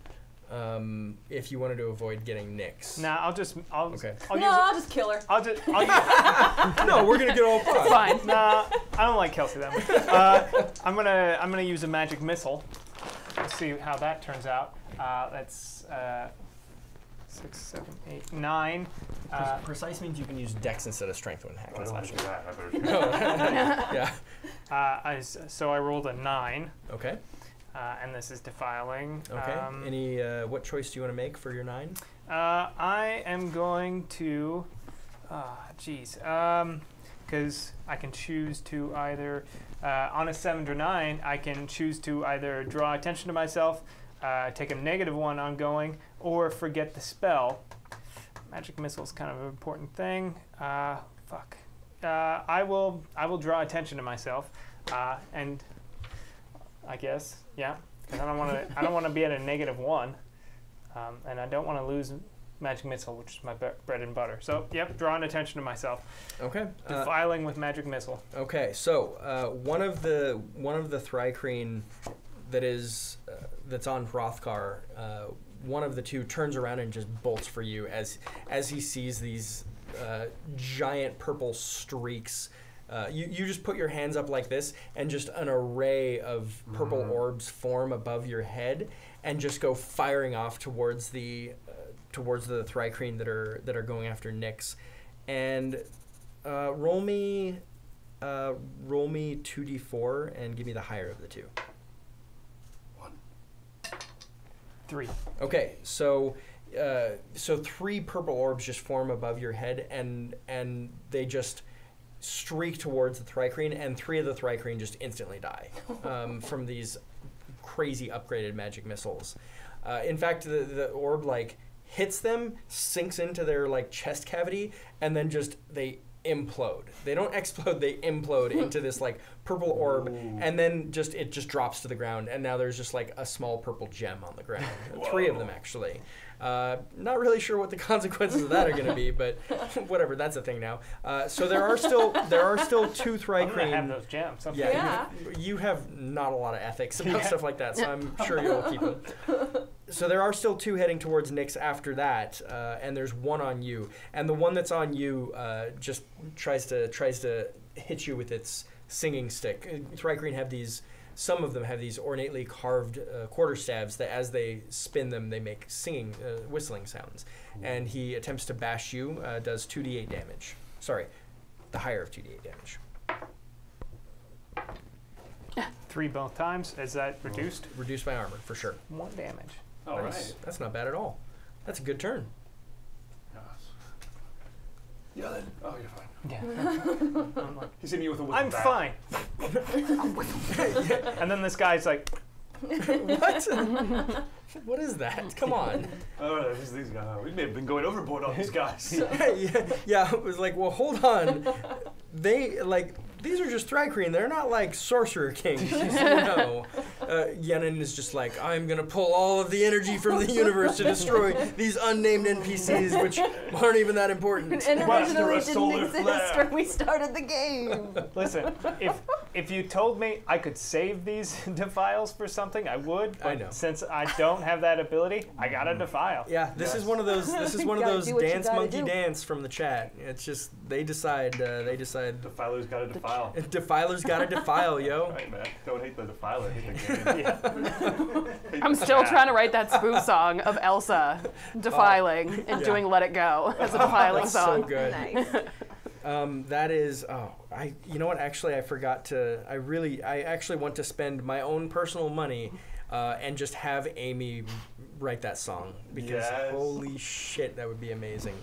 Um, if you wanted to avoid getting Nyx. nah, I'll just, I'll, Okay. I'll no, use, I'll just kill her. I'll just, I'll use, no, we're gonna get all five. Fine. nah, I don't like Kelsey that much. Uh, I'm gonna, I'm gonna use a magic missile. Let's see how that turns out. Uh, that's uh, six, seven, eight, nine. Uh, Precise means you can use Dex instead of Strength when hacking I don't slash. do that. I better shoot. yeah. uh, I s so I rolled a nine, Okay. uh, and this is defiling. Okay. Um, Any? Uh, what choice do you want to make for your nine? Uh, I am going to, ah, geez, um, because I can choose to either, uh, on a seven or nine, I can choose to either draw attention to myself, uh, take a negative one ongoing, or forget the spell. Magic missile is kind of an important thing. Uh, fuck. Uh, I will, I will draw attention to myself, uh, and I guess, yeah, because I don't want to, I don't want to be at a negative one. Um, and I don't want to lose magic missile, which is my bre- bread and butter. So, yep, drawing attention to myself, Okay. Uh, defiling with magic missile. okay. So uh, one of the one of the thri-kreen that is uh, that's on Hrothgar, uh, one of the two turns around and just bolts for you as as he sees these uh, giant purple streaks. Uh, you, you just put your hands up like this, and just an array of purple orbs form above your head, and just go firing off towards the uh, towards the thri-kreen that are that are going after Nyx. And uh, roll me uh, roll me two d four and give me the higher of the two. One. Three. Okay, so uh, so three purple orbs just form above your head, and and they just streak towards the thri-kreen, and three of the thri-kreen just instantly die um, from these crazy upgraded magic missiles. Uh, in fact, the the orb like hits them, sinks into their like chest cavity, and then just they implode. They don't explode; they implode into this like purple orb, and then just it just drops to the ground, and now there's just like a small purple gem on the ground. Three of them actually. Uh, not really sure what the consequences of that are going to be, but whatever. That's a thing now. Uh, so there are still there are still two I'm have those gems. Okay. Yeah, Yeah. You, you have not a lot of ethics about Yeah. stuff like that, so I'm sure you'll keep them. So there are still two heading towards Nyx after that, uh, and there's one on you, and the one that's on you uh, just tries to tries to hit you with its singing stick. Uh, thri-kreen have these. Some of them have these ornately carved uh, quarter staves that, as they spin them, they make singing, uh, whistling sounds. And he attempts to bash you. Uh, does two d8 damage. Sorry, the higher of two d8 damage. Three both times. Is that reduced? Reduced by armor for sure. One damage. All Nice. right. That's not bad at all. That's a good turn. Yeah, then. Oh, you're fine. Yeah. I'm like, He's hitting you with a whip I'm back. fine. and then this guy's like, what? what is that? Come on. Oh, these, these guys. We may have been going overboard on these guys. yeah, yeah, it was like, well, hold on. They like these are just thri-kreen. They're not like sorcerer kings. no. so. Uh, Yenin is just like, I'm gonna pull all of the energy from the universe to destroy these unnamed NPCs, which aren't even that important. And Master originally didn't exist flare. when we started the game. listen, if if you told me I could save these defiles for something, I would. But I know. since I don't have that ability, I gotta defile. Yeah, this is one of those. This is one of those do what you dance monkey do. dance from the chat. It's just they decide. Uh, they decide. Defiler's got to defile. Defiler's gotta defile, yo. Right, man. Don't hate the defiler. Hate the game. Yeah. I'm still trying to write that spoof song of Elsa defiling and yeah. doing "Let It Go" as a defiling That's so song. good. Nice. Um, that is, oh, I, you know what? Actually, I forgot to. I really, I actually want to spend my own personal money, uh, and just have Amy write that song because Yes. holy shit, that would be amazing.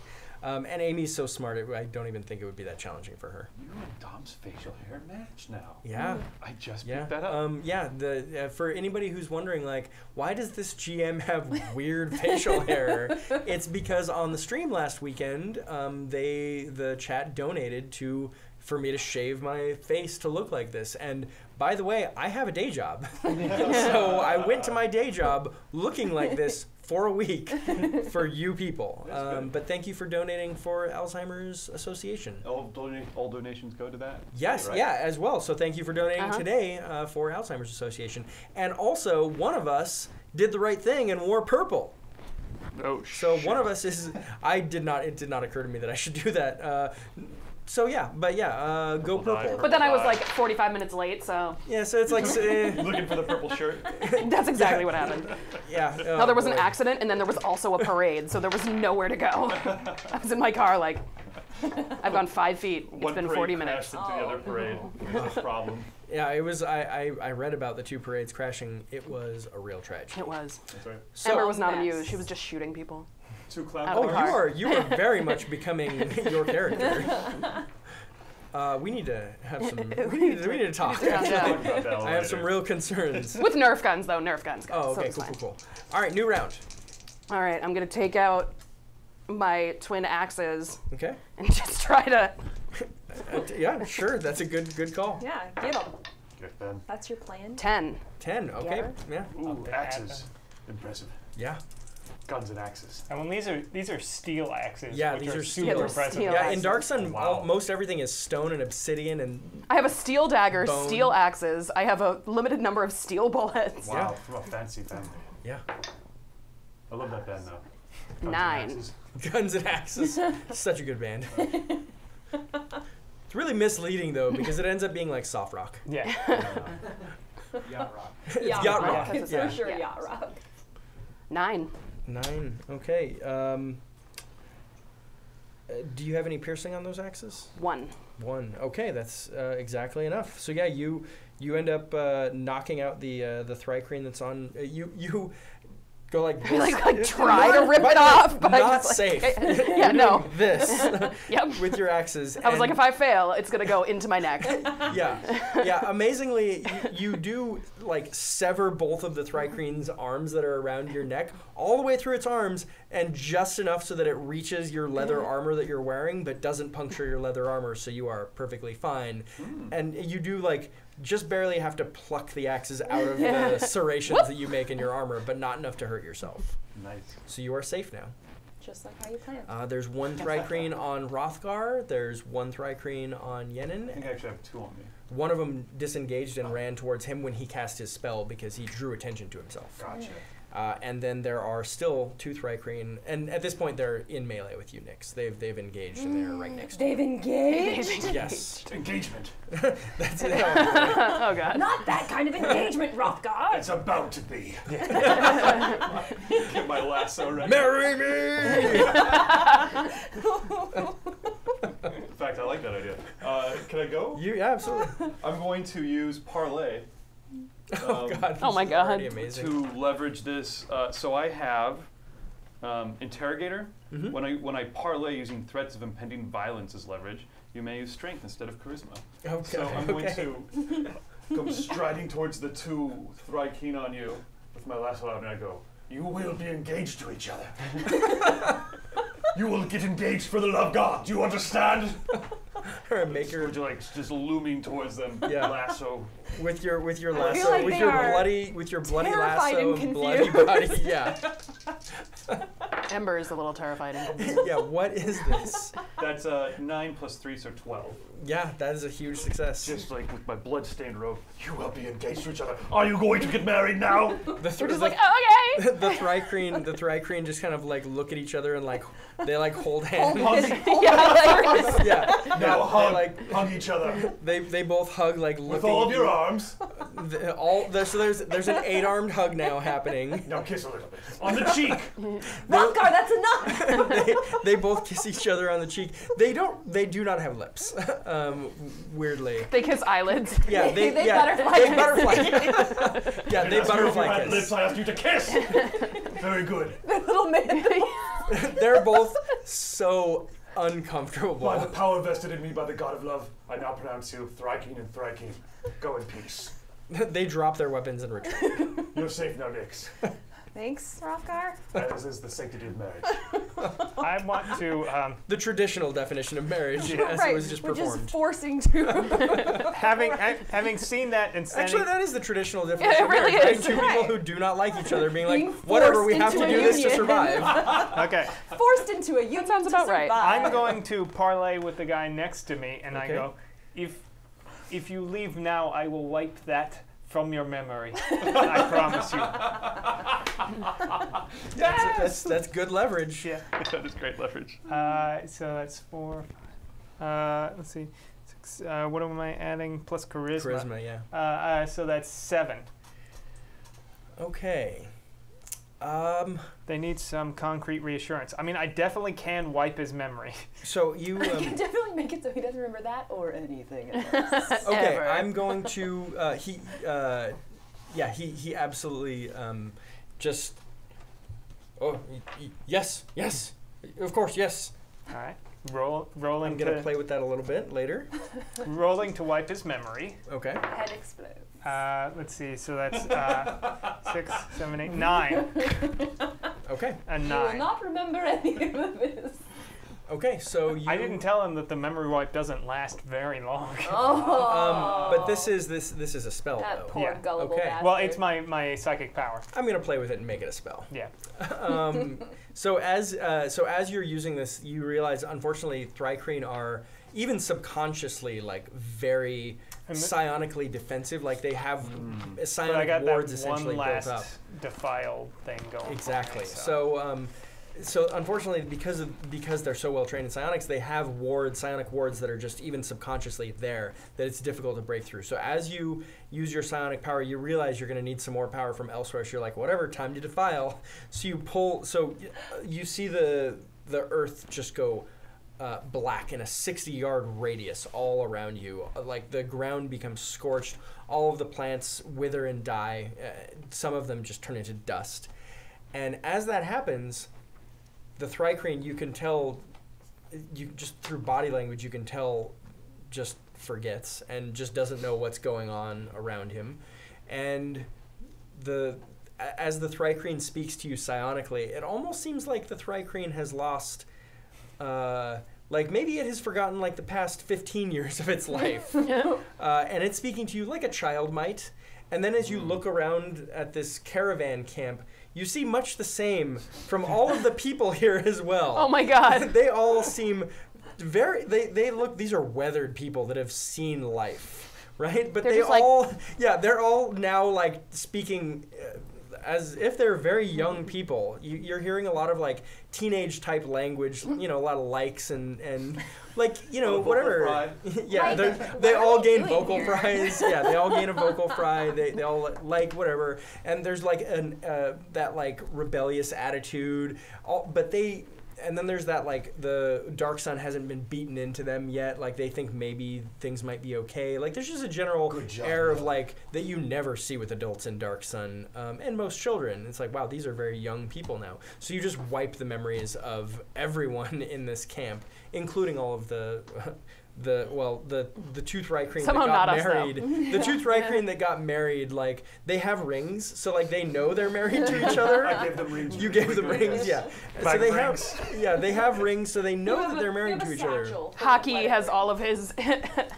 Um, and Amy's so smart, it, I don't even think it would be that challenging for her. You're in Dom's facial hair match now. Yeah. I just Yeah. picked that up. Um, yeah. The uh, for anybody who's wondering, like, why does this GM have weird facial hair? It's because on the stream last weekend, um, they the chat donated to for me to shave my face to look like this. And by the way, I have a day job, so I went to my day job looking like this for a week for you people. Um, but thank you for donating for Alzheimer's Association. all, dona- all donations go to that? Yes, Right? yeah, as well. So thank you for donating Uh-huh. today uh, for Alzheimer's Association. And also, one of us did the right thing and wore purple. Oh, So one of us is. I did not. It did not occur to me that I should do that. Uh, so yeah, but yeah, uh, go Purple purple. But then I was like 45 minutes late, so Yeah, so it's like. eh, Looking for the purple shirt. that's exactly what happened. yeah. No, oh, there was an accident, and then there was also a parade, so there was nowhere to go. I was in my car, like, I've gone five feet. It's One been 40 minutes. crashed into the other parade. There's a problem. Yeah, it was. I, I I read about the two parades crashing. It was a real tragedy. It was. That's right. So, Ember was not mess. amused. She was just shooting people. Two clown Oh, you are you are very much becoming your character. Uh, we need to have some. We need to, we need to talk. Yeah, yeah. Talk about that I have some real concerns. With Nerf guns, though. Nerf guns. Guys, Oh, okay, it's cool, cool, cool. All right, new round. All right, I'm gonna take out my twin axes Okay. and just try to. Uh, yeah, sure. That's a good good call. Yeah, get them. Get Ben. That's your plan. Ten. Ten. Okay. Yeah. Ooh, there axes. Impressive. Yeah. Guns and axes. And when these are these are steel axes, Yeah, which these are, are super steel. impressive. steel. Yeah. In. Dark Sun, Wow. all, most everything is stone and obsidian and I have a steel dagger, Bone. steel axes. I have a limited number of steel bullets. Wow, Yeah. from a fancy family. yeah, I love that band though. Guns and Nine. axes. guns and axes. Such a good band. It's really misleading though because it ends up being like soft rock. Yeah. Yacht rock. It's Yacht yacht rock. rock. It's Yeah. for sure Yeah. yacht rock. Nine. Nine. Okay. Um, uh, do you have any piercing on those axes? One. One. Okay, that's uh, exactly enough. So yeah, you you end up uh, knocking out the uh, the thri-kreen that's on. Uh, you you go like this. like, like try to rip it off, but I Not just, like, safe. yeah, no. This Yep. with your axes. I was like, if I fail, it's gonna go into my neck. yeah, yeah. Amazingly, you, you do like sever both of the thri-kreen's arms that are around your neck, all the way through its arms, and just enough so that it reaches your leather mm. armor that you're wearing, but doesn't puncture your leather armor, so you are perfectly fine. Mm. And you do like just barely have to pluck the axes out of the serrations that you make in your armor, but not enough to hurt yourself. Nice. So you are safe now. Just like how you planned. Uh, there's one thri-kreen on Hrothgar. There's one thri-kreen on Yenin. I think I actually have two on me. One of them disengaged and ran towards him when he cast his spell because he drew attention to himself. Gotcha. Uh, and then there are still two thri-kreen, and at this point they're in melee with you, Nyx. They've they've engaged and they're right next to you. They've engaged. Yes, Engagement. that's it. oh god. Not that kind of engagement, Hrothgar. It's about to be. Get my lasso ready. Marry me. In fact, I like that idea. Uh, can I go? you yeah, absolutely. I'm going to use parley. Oh um, god. Oh my God. Amazing. to leverage this. Uh, so I have um, interrogator. Mhm. When I when I parley using threats of impending violence as leverage, you may use strength instead of charisma. Okay. So I'm going to come striding towards the two thri-kreen on you with my lasso out, and I go, "You will be engaged to each other. you will get engaged for the love God. Do you understand?" Or make her Would you like just looming towards them, Yeah. lasso? With your with your lasso like with your are bloody with your bloody lasso and bloody body. Yeah. Ember is a little terrified. and yeah. What is this? That's uh, nine plus three, so twelve. Yeah, that is a huge success. Just like with my blood-stained robe, you will be engaged to each other. Are you going to get married now? the th- We're just the, like, oh, okay. the thri-kreen, the thri-kreen just kind of like look at each other and like they like hold hands. yeah, like, yeah. now hug, like hug each other they they both hug like with looking all of your arms. The, all the, so there's there's an eight armed hug now happening. Now kiss a little bit on the cheek. Hrothgar, that's enough. they, they both kiss each other on the cheek. They don't. They do not have lips. um, weirdly. they kiss eyelids. Yeah, they, They yeah, butterfly They kiss. butterfly. yeah, they Ask you if you butterfly had kiss. lips, I asked you to kiss. Very good. Little man. They're both so By the power vested in me by the god of love, I now pronounce you thri-kreen and thri-kreen. Go in peace. they drop their weapons and retreat. You're safe now, Nyx. Thanks, Hrothgar. As is the sanctity of marriage. I want to um, The traditional definition of marriage, as right. it was just We're performed. just forcing to. having ha- having seen that and standing. Actually, that is the traditional definition it of marriage. really is. Two people who do not like each other being Being like, whatever, we have to do a this to survive. okay, forced into a union sounds to about right. survive. I'm going to parley with the guy next to me, and I go, if if you leave now, I will wipe that from your memory. I promise you. That's, that's, that's good leverage. Yeah. that is great leverage. Uh, so that's four. five, Uh, let's see. Six, uh, what am I adding? Plus charisma. Charisma, yeah. Uh, uh, so that's seven. Okay. Um, They need some concrete reassurance. I mean, I definitely can wipe his memory. so you. I can Um, definitely make it so he doesn't remember that or anything else. okay, Ever. I'm going to. Uh, he. Uh, yeah, he, he absolutely um, just. Oh, y- y- yes, yes. Of course, yes. All right. Roll, rolling I'm going to to play with that a little bit later. rolling to wipe his memory. Okay. Head explodes. Uh, let's see. So that's uh, six, seven, eight, nine. Okay. A He will nine. not remember any of this. Okay, so you. I didn't tell him that the memory wipe doesn't last very long. Oh. Um, but this is this this is a spell that though. poor Yeah. gullible Okay. bastard. Well, it's my, my psychic power. I'm gonna play with it and make it a spell. Yeah. um, so as uh, so as you're using this, you realize unfortunately thri-kreen are even subconsciously like very And th- psionically defensive. Like they have But I got wards that essentially one built up. defile thing going. for me, Exactly. so. So, um, so unfortunately, because of because they're so well trained in psionics, they have wards, psionic wards that are just even subconsciously there that it's difficult to break through. So as you use your psionic power, you realize you're going to need some more power from elsewhere. So you're like, whatever, time to defile. So you pull. So you see the the earth just go. Uh, black in a 60 yard radius all around you. Uh, Like the ground becomes scorched, all of the plants wither and die. Uh, some of them just turn into dust. And as that happens, the thri-kreen, you can tell, you just through body language, you can tell, just forgets and just doesn't know what's going on around him. And the as the thri-kreen speaks to you psionically, it almost seems like the thri-kreen has lost, uh, like maybe it has forgotten like the past 15 years of its life. uh, and it's speaking to you like a child might. And then as you look around at this caravan camp, you see much the same from all of the people here as well. Oh my god. they all seem very they, they look these are weathered people that have seen life right but They're they just like- all yeah they're all now like speaking uh, as if they're very young people you, you're hearing a lot of like teenage type language you know a lot of likes and and like you know Vocal whatever. fry. yeah Like, they're- they all gain vocal here? fries. Yeah they all gain a vocal fry. They, they all like whatever. And there's like an uh, that like rebellious attitude. All, but they and then there's that like the dark sun hasn't been beaten into them yet. Like they think maybe things might be okay. Like there's just a general job, air of like that you never see with adults in dark sun um, and most children. It's like wow, these are very young people now. So you just wipe the memories of everyone in this camp, including all of the. The well, the the two thri-kreen Somehow that got not us, though. married. the two thri-kreen that got married, like they have rings, so like they know they're married to each other. I gave them rings. You gave them rings, yeah. So they rings. have, yeah, they have rings, so they know that they're you married to each other. Hockey has all of his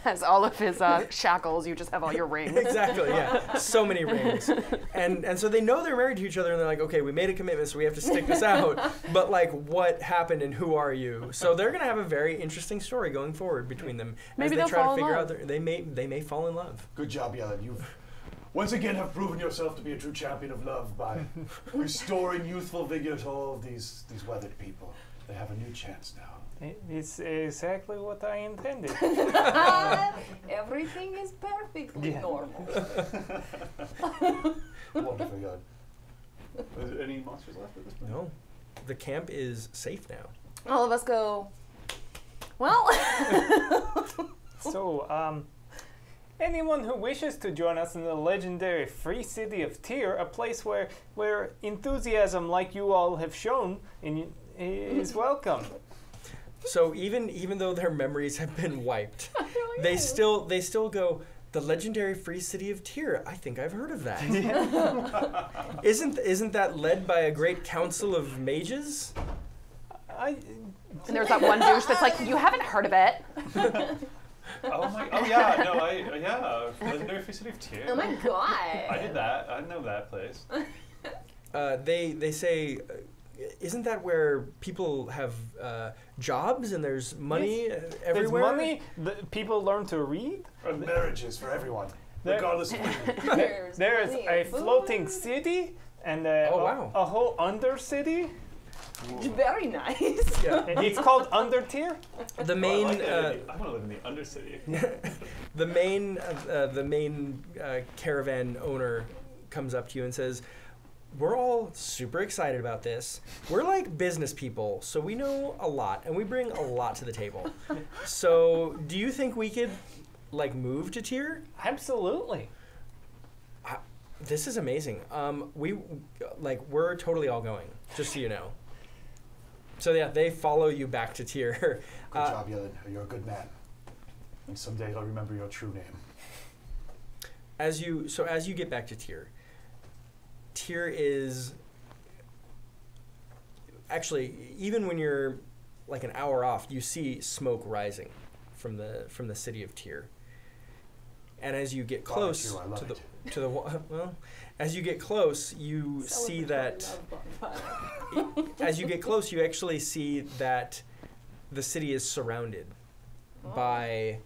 has all of his uh, shackles. You just have all your rings. Exactly, yeah. So many rings, and and so they know they're married to each other, and they're like, okay, we made a commitment, so we have to stick this out. But like, what happened, and who are you? So they're gonna have a very interesting story going forward between them Maybe as they'll try fall to in figure love. out. Their, they may they may fall in love. Good job, Yellen. You've once again have proven yourself to be a true champion of love by restoring youthful vigor to all of these these weathered people. They have a new chance now. It's exactly what I intended. Everything is perfectly Yeah. normal. Wonderful, Yellen. Is there any monsters left at this point? No, the camp is safe now. All of us go. Well, so, um, anyone who wishes to join us in the legendary free city of Tyr, a place where where enthusiasm like you all have shown in, is welcome. So even even though their memories have been wiped, they still they still go the legendary free city of Tyr. I think I've heard of that. isn't isn't that led by a great council of mages? I, And there's that one douche that's like, you haven't heard of it. Oh my! Oh yeah, no, I uh, yeah, legendary free city of Tyr. oh my god! I did that. I know that place. Uh, they they say. Uh, isn't that where people have uh, jobs and there's money uh, there's everywhere? money. The, people learn to read. And marriages for everyone, There- regardless of There's There is money a floating city and a, Oh, a- wow. a whole undercity. Very nice. Yeah. It's called Undertier. The Well, I, main like uh, idea. I want to live in the Undercity. the main uh, uh, the main uh, caravan owner comes up to you and says we're all super excited about this we're like business people so we know a lot and we bring a lot to the table so do you think we could like move to Tyr Absolutely. this is amazing um, we like we're totally all going just so you know so yeah they follow you back to Tyr Good Uh, job, Yellen. You're a good man. And someday I'll remember your true name. as you so as you get back to Tyr Tyr is actually even when you're like an hour off you see smoke rising from the from the city of Tyr and as you get close I love to the to the well as you get close you see that as you get close you actually see that the city is surrounded by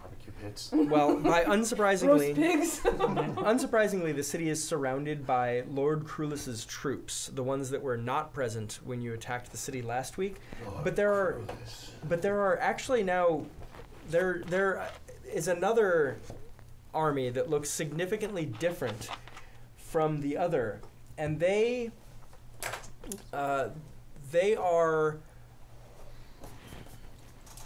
Barbecue pits. well by unsurprisingly pigs. Unsurprisingly, the city is surrounded by Lord Crulis's troops, the ones that were not present when you attacked the city last week. But there are, Cruelest. but there are actually now, there there is another army that looks significantly different from the other, and they, uh, they are.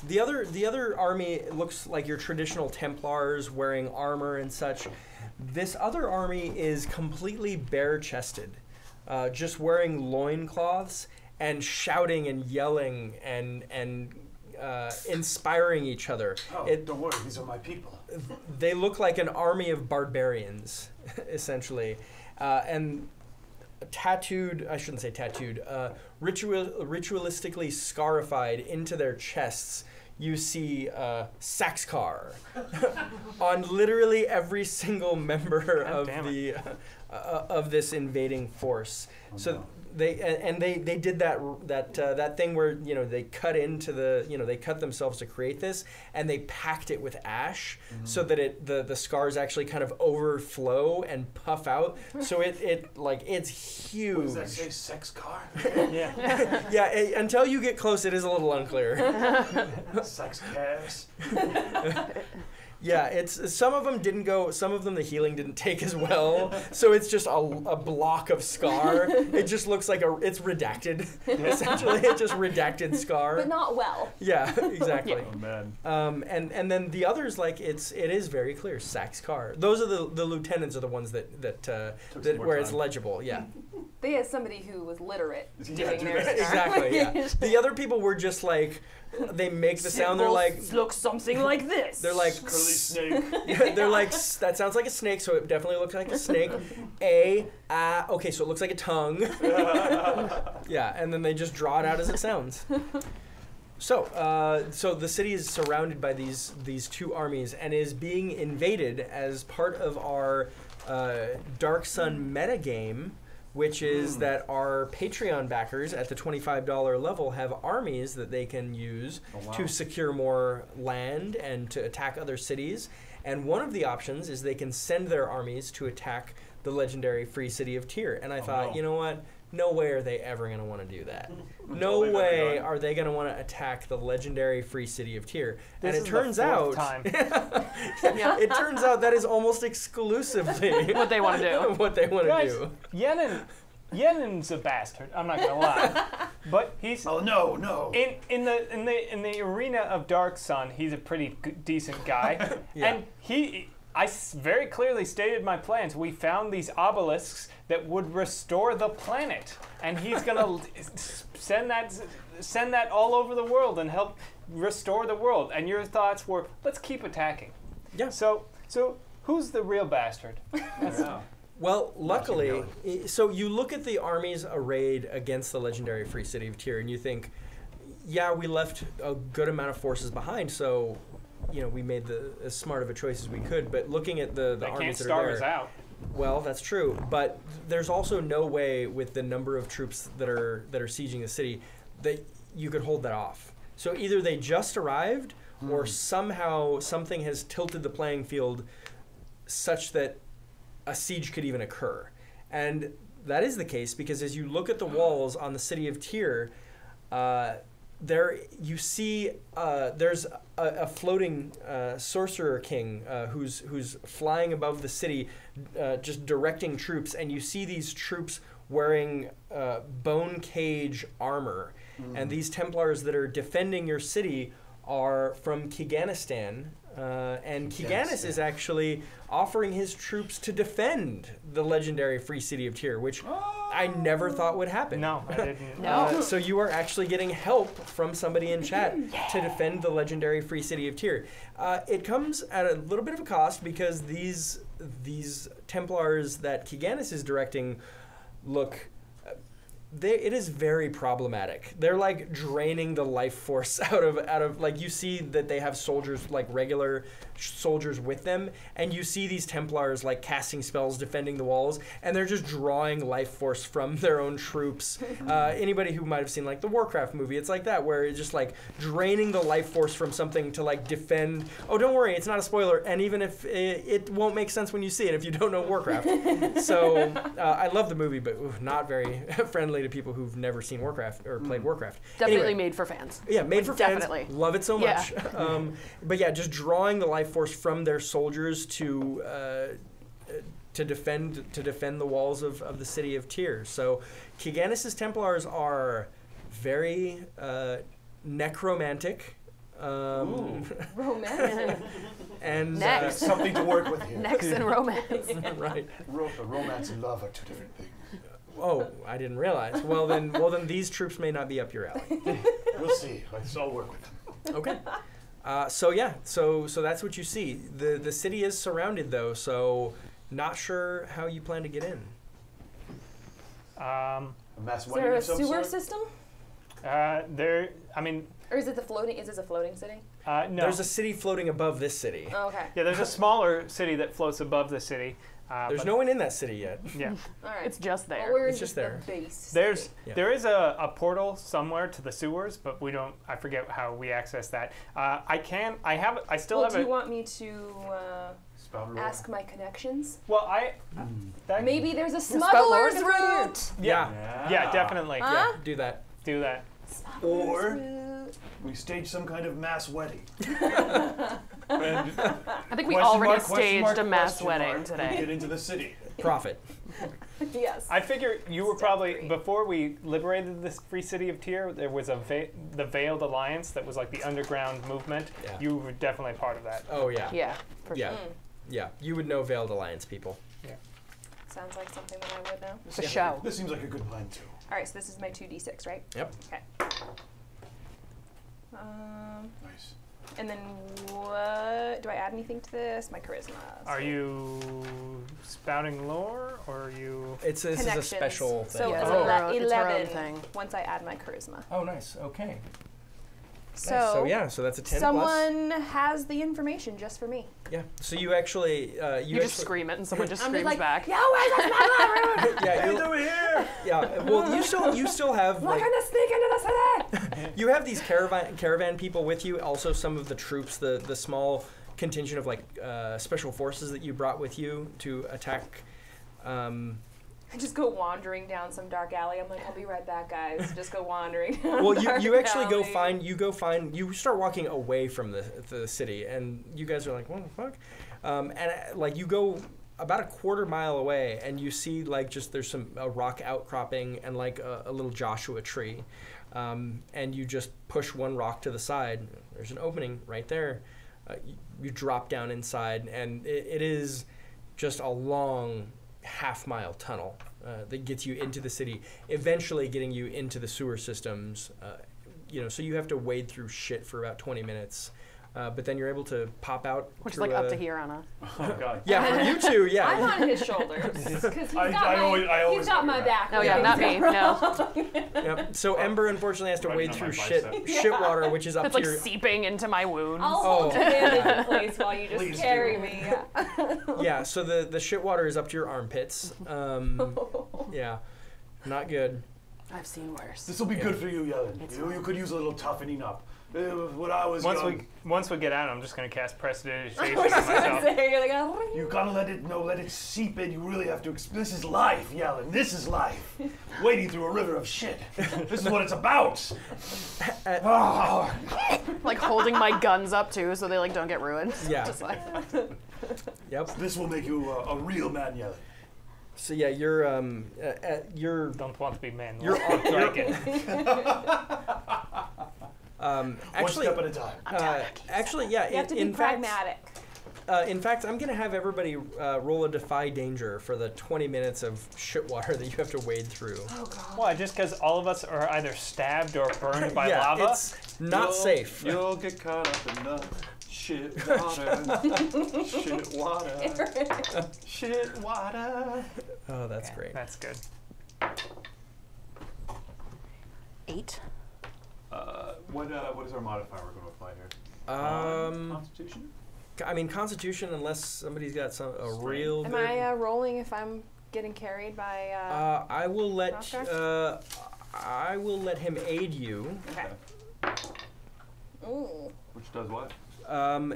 The other the other army looks like your traditional Templars wearing armor and such. This other army is completely bare chested, uh, just wearing loincloths and shouting and yelling and and uh, inspiring each other. Oh, It- don't worry, these are my people. they look like an army of barbarians, essentially, uh, and tattooed. I shouldn't say tattooed. Uh, ritual, ritualistically scarified into their chests. You see uh, Saxcar on literally every single member God of the uh, uh, of this invading force. Oh, So no. They and, and they they did that that uh, that thing where you know they cut into the you know they cut themselves to create this and they packed it with ash so that it the the scars actually kind of overflow and puff out so it it like it's What huge does that say? Sex car? Yeah. yeah it, until you get close it is a little unclear Sex cares? Yeah, it's some of them didn't go. Some of them the healing didn't take as well. So it's just a, a block of scar. It just looks like a. It's redacted. Essentially, it's just redacted scar. But not well. yeah, exactly. Oh man. Um, and and then the others like it's it is very clear Sax car. Those are the the lieutenants are the ones that that uh, that some more where it's legible. Yeah, They had somebody who was literate Yeah, doing do their exactly. Yeah. The other people were just like they make the sound. They're like looks something like this. they're like Curly snake. Yeah, they're like "S- that sounds like a snake, so it definitely looks like a snake. A ah, okay, so it looks like a tongue. yeah, and then they just draw it out as it sounds. So, uh, so the city is surrounded by these these two armies and is being invaded as part of our uh, Dark Sun metagame, which is hmm. that our Patreon backers at the twenty five dollar level have armies that they can use Oh, wow. to secure more land and to attack other cities. And one of the options is they can send their armies to attack the legendary free city of Tyr. And I Oh, thought, no. you know what? No way are they ever going to want to do that. no way are they going to want to attack the legendary free city of Tyr. and This it is the turns fourth out, time. it turns out that is almost exclusively what they want to do. what they want to do. Yenin, Yenin's a bastard. I'm not gonna lie, but he's Oh no, no. in in the in the in the arena of Dark Sun. He's a pretty g- decent guy, Yeah. and he. I s- very clearly stated my plans. We found these obelisks that would restore the planet, and he's gonna send that send that all over the world and help restore the world. And your thoughts were, let's keep attacking. Yeah. So so who's the real bastard? Yeah. Well, luckily, so you look at the armies arrayed against the legendary free city of Tyr, and you think, yeah, we left a good amount of forces behind, so you know we made the as smart of a choice as we could. But looking at the the They can't armies that are starve there, us out. well, that's true, but there's also no way with the number of troops that are that are sieging the city that you could hold that off. So either they just arrived, or somehow something has tilted the playing field such that a siege could even occur. And that is the case because as you look at the walls on the city of Tyr, uh, there you see uh, there's a, a floating uh, sorcerer king uh, who's who's flying above the city, uh, just directing troops, and you see these troops wearing uh, bone cage armor, and these Templars that are defending your city are from Kiganistan. Uh, and Kiganis is actually offering his troops to defend the legendary free city of Tyr, which I never thought would happen. No, I didn't. No. Uh, so you are actually getting help from somebody in chat to defend the legendary free city of Tyr. Uh, it comes at a little bit of a cost because these these Templars that Kiganis is directing look. They, it is very problematic. They're like draining the life force out of out of like you see that they have soldiers like regular sh- soldiers with them, and you see these Templars like casting spells, defending the walls, and they're just drawing life force from their own troops. Uh, anybody who might have seen like the Warcraft movie, it's like that where it's just like draining the life force from something to like defend. Oh, don't worry, it's not a spoiler, and even if it, it won't make sense when you see it if you don't know Warcraft. so uh, I love the movie, but ooh, not very friendly to people who've never seen Warcraft or played Warcraft. Definitely Anyway. made for fans. Yeah, made for fans. Definitely. Love it so Yeah. much. um, but yeah, just drawing the life force from their soldiers to uh, to defend to defend the walls of, of the city of Tyr. So Kiganis' Templars are very uh, necromantic. Um, Romantic. and Next. Uh, Something to work with here. Next in romance. right. Ro- romance and love are two different things. Oh, I didn't realize. Well then, well then, these troops may not be up your alley. We'll see. Let's all work with them. Okay. Uh, so yeah, so so that's what you see. the The city is surrounded though, so not sure how you plan to get in. Um, A mass Is wedding there a sewer sort? system? uh, there. I mean, Or is it the floating? Is this a floating city? uh, no. There's a city floating above this city. Oh, okay. yeah, there's a smaller city that floats above the city. Uh, There's no one in that city yet. Yeah. All right. It's just there. we're It's just just there. the base. There's. Yeah. there is a, a portal somewhere to the sewers, but we don't. I forget how we access that. Uh, I can. I have. I still Well, have do you want me to uh, Spout ask my connections? Well, I. That, Maybe there's a smuggler's Lord's route. Yeah. Yeah. Yeah, definitely. Huh? Do that. Do that. Or Route. We stage some kind of mass wedding. And I think we question already mark, question staged mark, a mass question wedding mark, today. Get into the city. Profit. yes. I figure you were Step probably three. before we liberated this free city of Tyr. There was a va- the Veiled Alliance that was like the underground movement. Yeah. You were definitely part of that. Oh yeah. Yeah, for Yeah. sure. Hmm. Yeah. You would know Veiled Alliance people. Yeah. Sounds like something that I would know. For show. This seems like a good plan too. All right, so this is my 2d6, right? Yep. Okay. Um, Nice. and then what? Do I add anything to this? My charisma. Are you spouting lore or are you? It's this is a special thing. So Yeah, it's Oh. ele- it's her own 11 thing. once I add my charisma. oh, nice. Okay. So, nice. so yeah, so that's a ten plus. someone has the information just for me. Yeah. So you actually uh, you, You, just scream it and someone just I'm screams just like, back. Yo, where's this man? yeah, you, over here. yeah. Well, you still you still have We're like gonna sneak into the city. you have these caravan caravan people with you. Also, some of the troops, the the small contingent of like uh, special forces that you brought with you to attack. Um, I just go wandering down some dark alley. I'm like, I'll be right back, guys. Just go wandering. Down well, you, you actually go find you go find you start walking away from the the city, and you guys are like, what the fuck? Um, and uh, like you go about a quarter mile away, and you see like just there's some a rock outcropping and like a, a little Joshua tree, um, and you just push one rock to the side. There's an opening right there. Uh, you, you drop down inside, and it, it is just a long half mile tunnel uh, that gets you into the city, eventually getting you into the sewer systems. Uh, you know, so you have to wade through shit for about 20 minutes, uh, but then you're able to pop out. Which is through like up to here on a. Oh god. Yeah, for you two, I'm on his shoulders because he's I- got I my, always- I always he's got my back. Oh yeah, not me. No, yep. So Ember unfortunately has to wade through my shit bicep. shit water, which is up it's to like your. seeping into my wounds. I'll Oh. hold your bandage in place while you just Please carry do. me. Yeah, yeah. so the the shit water is up to your armpits. Um, yeah, not good. I've seen worse. This will be Yeah. good for you, Yellen. You, you could use a little toughening up. Uh, when I was Once young, we once we get out, I'm just gonna cast prestidigitation on myself. say, you're like, "Oh." you gotta let it no, let it seep in. You really have to. Exp- this is life, Yellen. This is life. Wading through a river of shit. This is what it's about. Ah. like holding my guns up too, so they like don't get ruined. Yeah. Just like Yep. this will make you a, a real man, Yellen. So yeah, you're um, uh, uh, you're Don't want to be man. You're Like on- dragon. um, One actually. step at a time. Uh, actually, yeah. You in, have to be in fact, pragmatic. uh, in fact, I'm gonna have everybody uh, roll a defy danger for the 20 minutes of shit water that you have to wade through. Oh god. Why? Just because all of us are either stabbed or burned by yeah, lava? it's not You'll- safe. You'll get caught up in the shit water. shit water. shit water. Oh, that's Okay, great. That's good. eight. What uh, what is our modifier we're going to apply here? Um, Constitution. I mean, Constitution, unless somebody's got some a Strength. real. Am I uh, rolling if I'm getting carried by? Uh, Uh, I will let. Uh, I will let him aid you. okay. Ooh. Which does what? Um,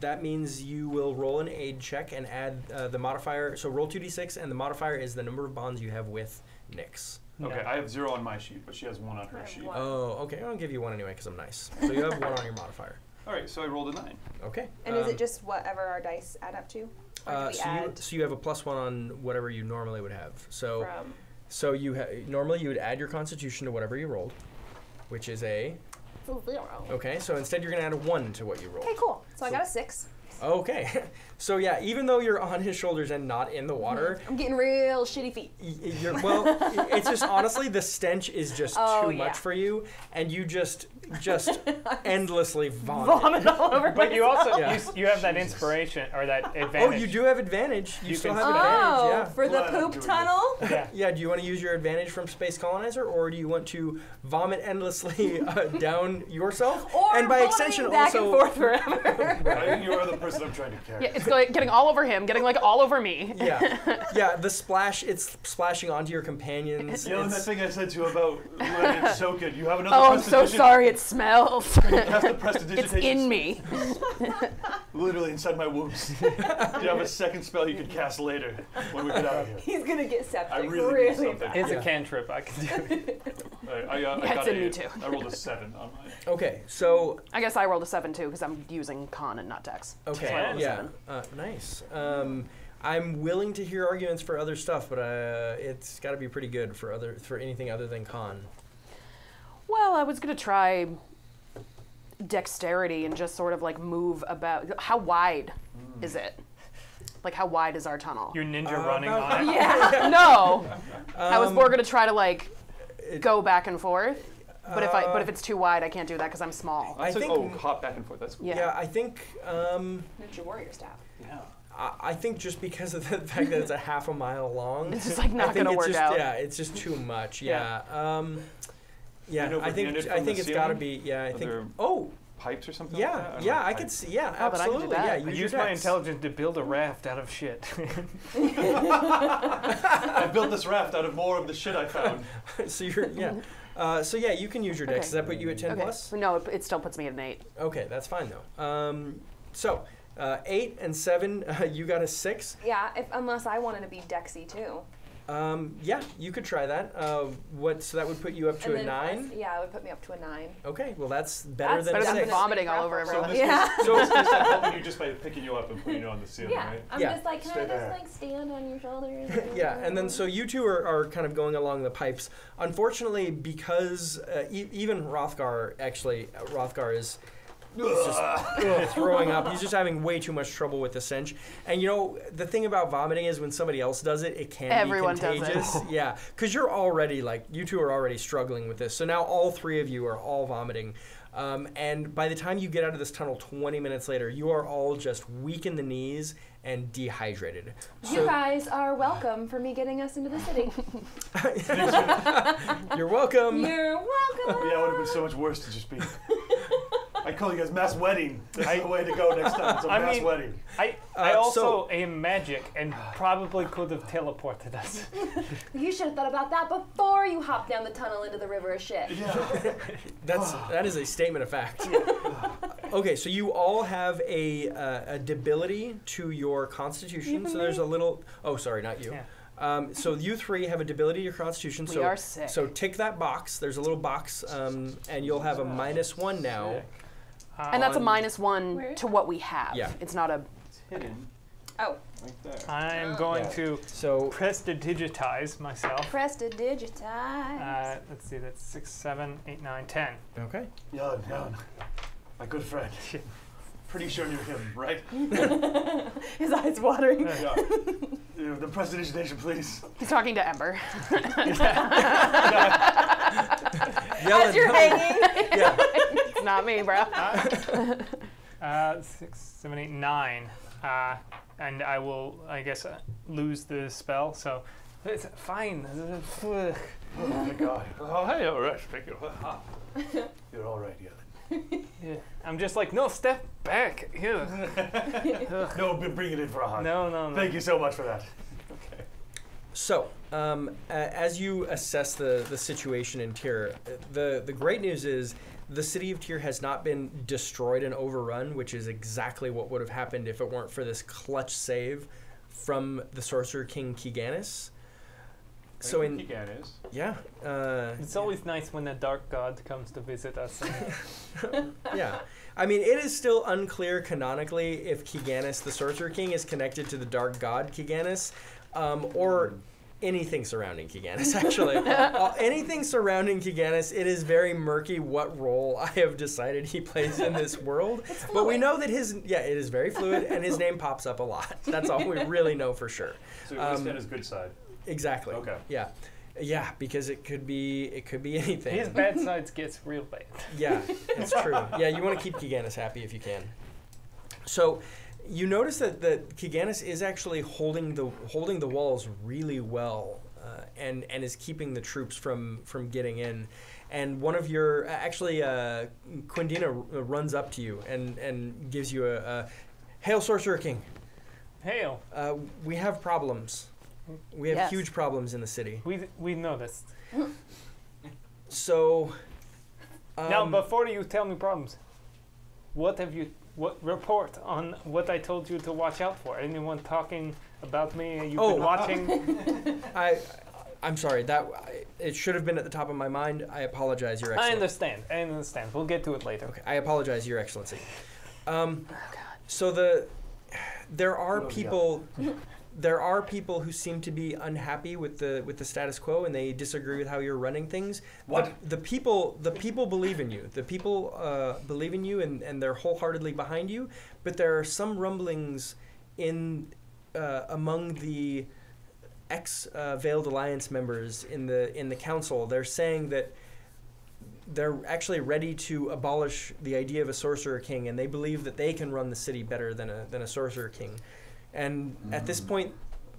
that means you will roll an aid check and add uh, the modifier. So roll 2d6, and the modifier is the number of bonds you have with Nyx. Okay, No. I have zero on my sheet, but she has one on her sheet. one. Oh, okay. I'll give you one anyway because I'm nice. So you have one on your modifier. All right, so I rolled a nine. Okay. And is um, it just whatever our dice add up to? Uh, so, you, so you have a plus one on whatever you normally would have. So from? so you ha- normally you would add your Constitution to whatever you rolled, which is a Zero. okay. So instead you're gonna add a one to what you rolled. Okay, cool. So, I got a six. Okay. so yeah, even though you're on his shoulders and not in the water, I'm getting real shitty feet. y- y- you're well. it's just honestly the stench is just Oh, too yeah. much for you, and you just just endlessly vomit. Vomit all over But you also Yeah. you, you have that inspiration or that advantage. Oh, you do have advantage. You, You still can- have Oh, advantage. for the Glad poop tunnel? Yeah. Yeah. Yeah. Do you want to use your advantage from Space Colonizer, or do you want to vomit endlessly uh, down yourself, Or and by vomiting extension back also? and forth forever. I think you are the person I'm trying to carry. Yeah, it's like getting all over him, getting like all over me. yeah, yeah. The splash, it's splashing onto your companions. Yellen, that It's- thing I said to you about letting it soak in. You have another Oh, I'm so sorry. It smells. Cast the it's in me. Literally inside my wombs. Do you have a second spell you could cast later when we get out of here? He's gonna get septic I really need really something. bad. It's Yeah. a cantrip. I can do it. I, I, uh, I Yeah, got it's in a, me too. I rolled a seven on mine. Okay, so I guess I rolled a seven too because I'm using con and not dex. okay, So I rolled a yeah, seven. Uh, nice. Um, I'm willing to hear arguments for other stuff, but uh, it's got to be pretty good for other for anything other than con. Well, I was gonna try dexterity and just sort of like move about. How wide is it? Like how wide is our tunnel? You're ninja Uh, running about- on it. yeah. no. I was Um, more gonna try to like it- go back and forth. But if I but Uh, if it's too wide, I can't do that because I'm small. I So- think. oh, hop back and forth. That's cool. Yeah. Yeah, I think. Um, Ninja warrior staff. Yeah. I, I think just because of the fact that it's a half a mile long, It's just like not gonna work just, out. Yeah, it's just too much. Yeah. Um, yeah, I think I think it's got to be. Yeah, I Are think. Oh, Pipes or something? yeah, like that? yeah. don't I could see. Yeah, Oh, then I can do absolutely. that. Yeah, I use, I your use my dex. intelligence to build a raft out of shit. I built this raft out of more of the shit I found. so you're yeah. Uh, so yeah, you can use your dex. Okay. Does that put you at ten Okay. plus? No, it, it still puts me at an eight. Okay, that's fine though. Um, so uh, eight and seven, uh, you got a six. Yeah, if unless I wanted to be Dexy too. Um, yeah, you could try that. Uh, what? So that would put you up to and a nine. plus- yeah, it would put me up to a nine. Okay, well that's better That's than Better a than six. Definitely vomiting all over preferable. everyone. Yeah. So it's just like helping you just by picking you up and putting you on the ceiling, Yeah, right? I'm Yeah. just like, can Stay I there. just like stand on your shoulders? yeah, and then so you two are, are kind of going along the pipes. Unfortunately, because uh, e- even Hrothgar actually, uh, Hrothgar is he's just ugh, throwing up. He's just having way too much trouble with the cinch. And you know, the thing about vomiting is when somebody else does it, it can Everyone be does it. contagious. yeah, because you're already like you two are already struggling with this. So now all three of you are all vomiting. Um, and by the time you get out of this tunnel 20 minutes later, you are all just weak in the knees and dehydrated. You guys are welcome for me getting us into the city. You're welcome. You're welcome. Yeah, it would have been so much worse to just be. I call you guys mass wedding. That's the way to go next time. It's a I mass mean- wedding. I, I Uh, also so- am magic and probably could have teleported us. You should have thought about that before you hopped down the tunnel into the river of shit. Yeah. That's that is a statement of fact. okay, so you all have a uh, a debility to your constitution. Even So there's me? a little. Oh, sorry, not you. Yeah. Um, so you three have a debility to your constitution. We so are sick. so tick that box. There's a little box, um, and you'll have a minus one now. Sick. And that's a minus one Where? to what we have. Yeah. It's not a. It's hidden Oh, right there. I'm going Yeah. to So prestidigitize myself. press to digitize. Uh, let's see, that's six, seven, eight, nine, ten. okay. Jan, Jan, my good friend. Pretty sure you're him, right? His eyes watering. Yeah. Uh, the prestidigitation, please. He's talking to Ember. Yell As you're hanging. Yeah. it's not me, bro. Uh, six, seven, eight, nine. Uh, and I will, I guess, uh, lose the spell. So it's fine. Oh my god. Oh, hey, all right. Thank you. Ah. You're all right, Jan. Yeah. I'm just like, no, step back. Yeah. No, b- bring it in for a hug. No, no, no. Thank you so much for that. Okay. So, um, a- as you assess the, the situation in Tyr, uh, the, the great news is the city of Tyr has not been destroyed and overrun, which is exactly what would have happened if it weren't for this clutch save from the Sorcerer King Kiganis. So in is. yeah, uh, It's always nice when the dark god comes to visit us. yeah. I mean, it is still unclear canonically if Kiganis, the Sorcerer King, is connected to the Dark God Kiganis, um, or anything surrounding Kiganis. Actually, uh, anything surrounding Kiganis, it is very murky what role I have decided he plays in this world. But we know that his yeah, it is very fluid, and his name pops up a lot. That's all we really know for sure. So you Um, understand his good side. Exactly. Okay. Yeah. Yeah, because it could be it could be anything. His bad sides gets real bad. Yeah, it's true. Yeah, you want to keep Kiganis happy if you can. So, you notice that that Kiganis is actually holding the holding the walls really well, uh, and and is keeping the troops from from getting in. And one of your actually, uh, Quindina r- runs up to you and and gives you a, a hail, Sorcerer King. Hail, Uh, we have problems. We have Yes. huge problems in the city. we we noticed. So, now, Um, before you tell me problems, what have you? What report on what I told you to watch out for? Anyone talking about me? You've Oh, been watching. I, I'm sorry. That I- it should have been at the top of my mind. I apologize, Your Excellency. I understand. I understand. We'll get to it later. Okay, I apologize, Your Excellency. Um, so the there are Oh, people there are people who seem to be unhappy with the with the status quo and they disagree with how you're running things. What? The, the people the people believe in you. The people uh, believe in you and, and they're wholeheartedly behind you. But there are some rumblings in uh, among the ex uh, Veiled Alliance members in the in the council. They're saying that they're actually ready to abolish the idea of a sorcerer king, and they believe that they can run the city better than a than a sorcerer king. And at this point,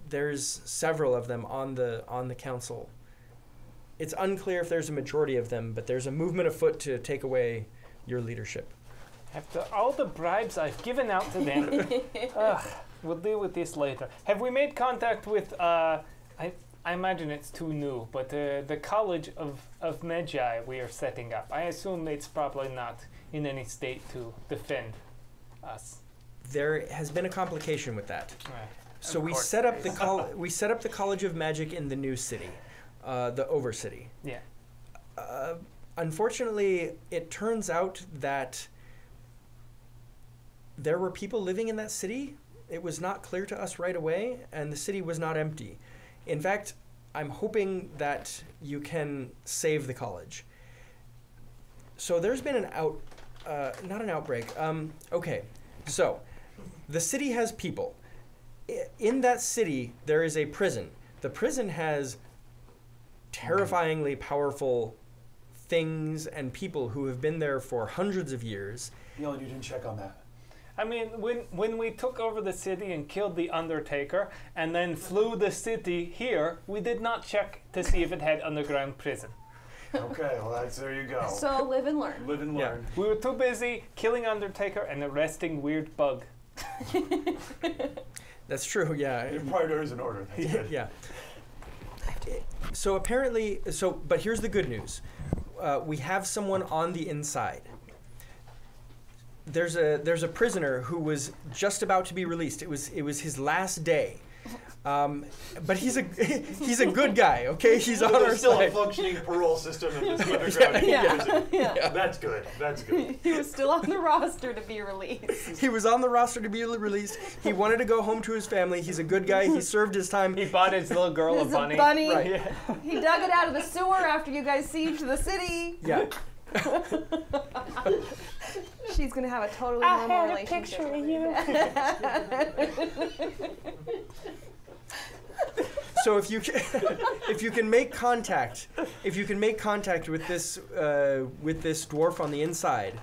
there's several of them on the on the council. It's unclear if there's a majority of them, but there's a movement afoot to take away your leadership. After all the bribes I've given out to them, ugh, we'll deal with this later. Have we made contact with? Uh, I I imagine it's too new, but uh, the College of of Magi we are setting up. I assume it's probably not in any state to defend us. There has been a complication with that. Right. So we set up the col- we set up the College of Magic in the new city, uh, the Overcity. Yeah. Uh, unfortunately, it turns out that there were people living in that city. It was not clear to us right away, and the city was not empty. In fact, I'm hoping that you can save the college. So there's been an out, uh, not an outbreak. Um, okay, so the city has people. In that city, there is a prison. The prison has terrifyingly powerful things and people who have been there for hundreds of years. Neil, you didn't check on that. I mean, when when we took over the city and killed the Undertaker, and then flew the city here, we did not check to see if it had underground prison. Okay, well, that's, there you go. So live and learn. Live and Yeah. learn. We were too busy killing Undertaker and arresting weird bug. That's true, yeah. Your priorities in order. That's yeah. So apparently, so but here's the good news: uh, we have someone on the inside. There's a there's a prisoner who was just about to be released. It was it was his last day, um, but he's a he's a good guy. Okay, he's on our There's still a functioning parole system in this underground Yeah. prison. Yeah. That's good. That's good. He was still on the roster to be released. He was on the roster to be released. He wanted to go home to his family. He's a good guy. He served his time. He bought his little girl a There's a bunny. bunny. Right. Yeah. He dug it out of the sewer after you guys sieged the city. Yeah. She's gonna have a totally I normal had a relationship. picture of with you. So if you can, if you can make contact, if you can make contact with this uh, with this dwarf on the inside,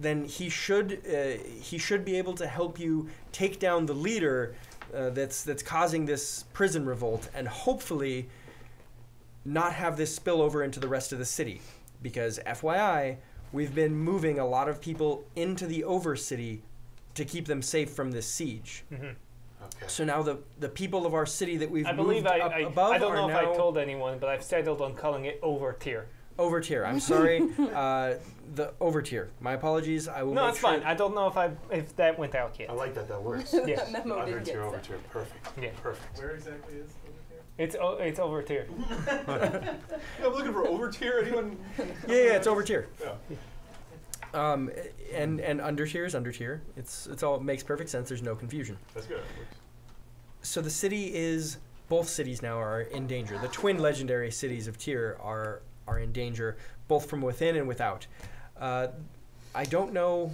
then he should uh, he should be able to help you take down the leader uh, that's that's causing this prison revolt, and hopefully not have this spill over into the rest of the city. Because FYI, we've been moving a lot of people into the Overcity to keep them safe from this siege. Mhm. Okay. So now the the people of our city that we've I believe moved I, up I, above I don't are know if I told anyone, but I've settled on calling it over tier. over tier. I'm sorry, uh, the over tier. My apologies. I will. No, make it's sure fine. I don't know if I if that went out yet. I like that. That works. Yeah. Memo Under didn't tier, over tier. Perfect. Yeah. Perfect. Where exactly is over here? It's o- it's over tier. Yeah, I'm looking for over tier. Anyone? Yeah, yeah, it's over tier. Yeah. Um, and and under tier is under tier. It's it's all it makes perfect sense. There's no confusion. That's good. So the city is both cities now are in danger. The twin legendary cities of Tyr are are in danger, both from within and without. Uh, I don't know.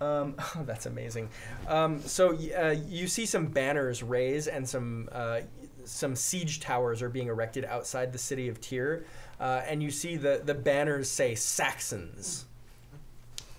Um, oh, that's amazing. Um, so uh, you see some banners raised and some uh, some siege towers are being erected outside the city of Tyr, uh, and you see the the banners say Saxons.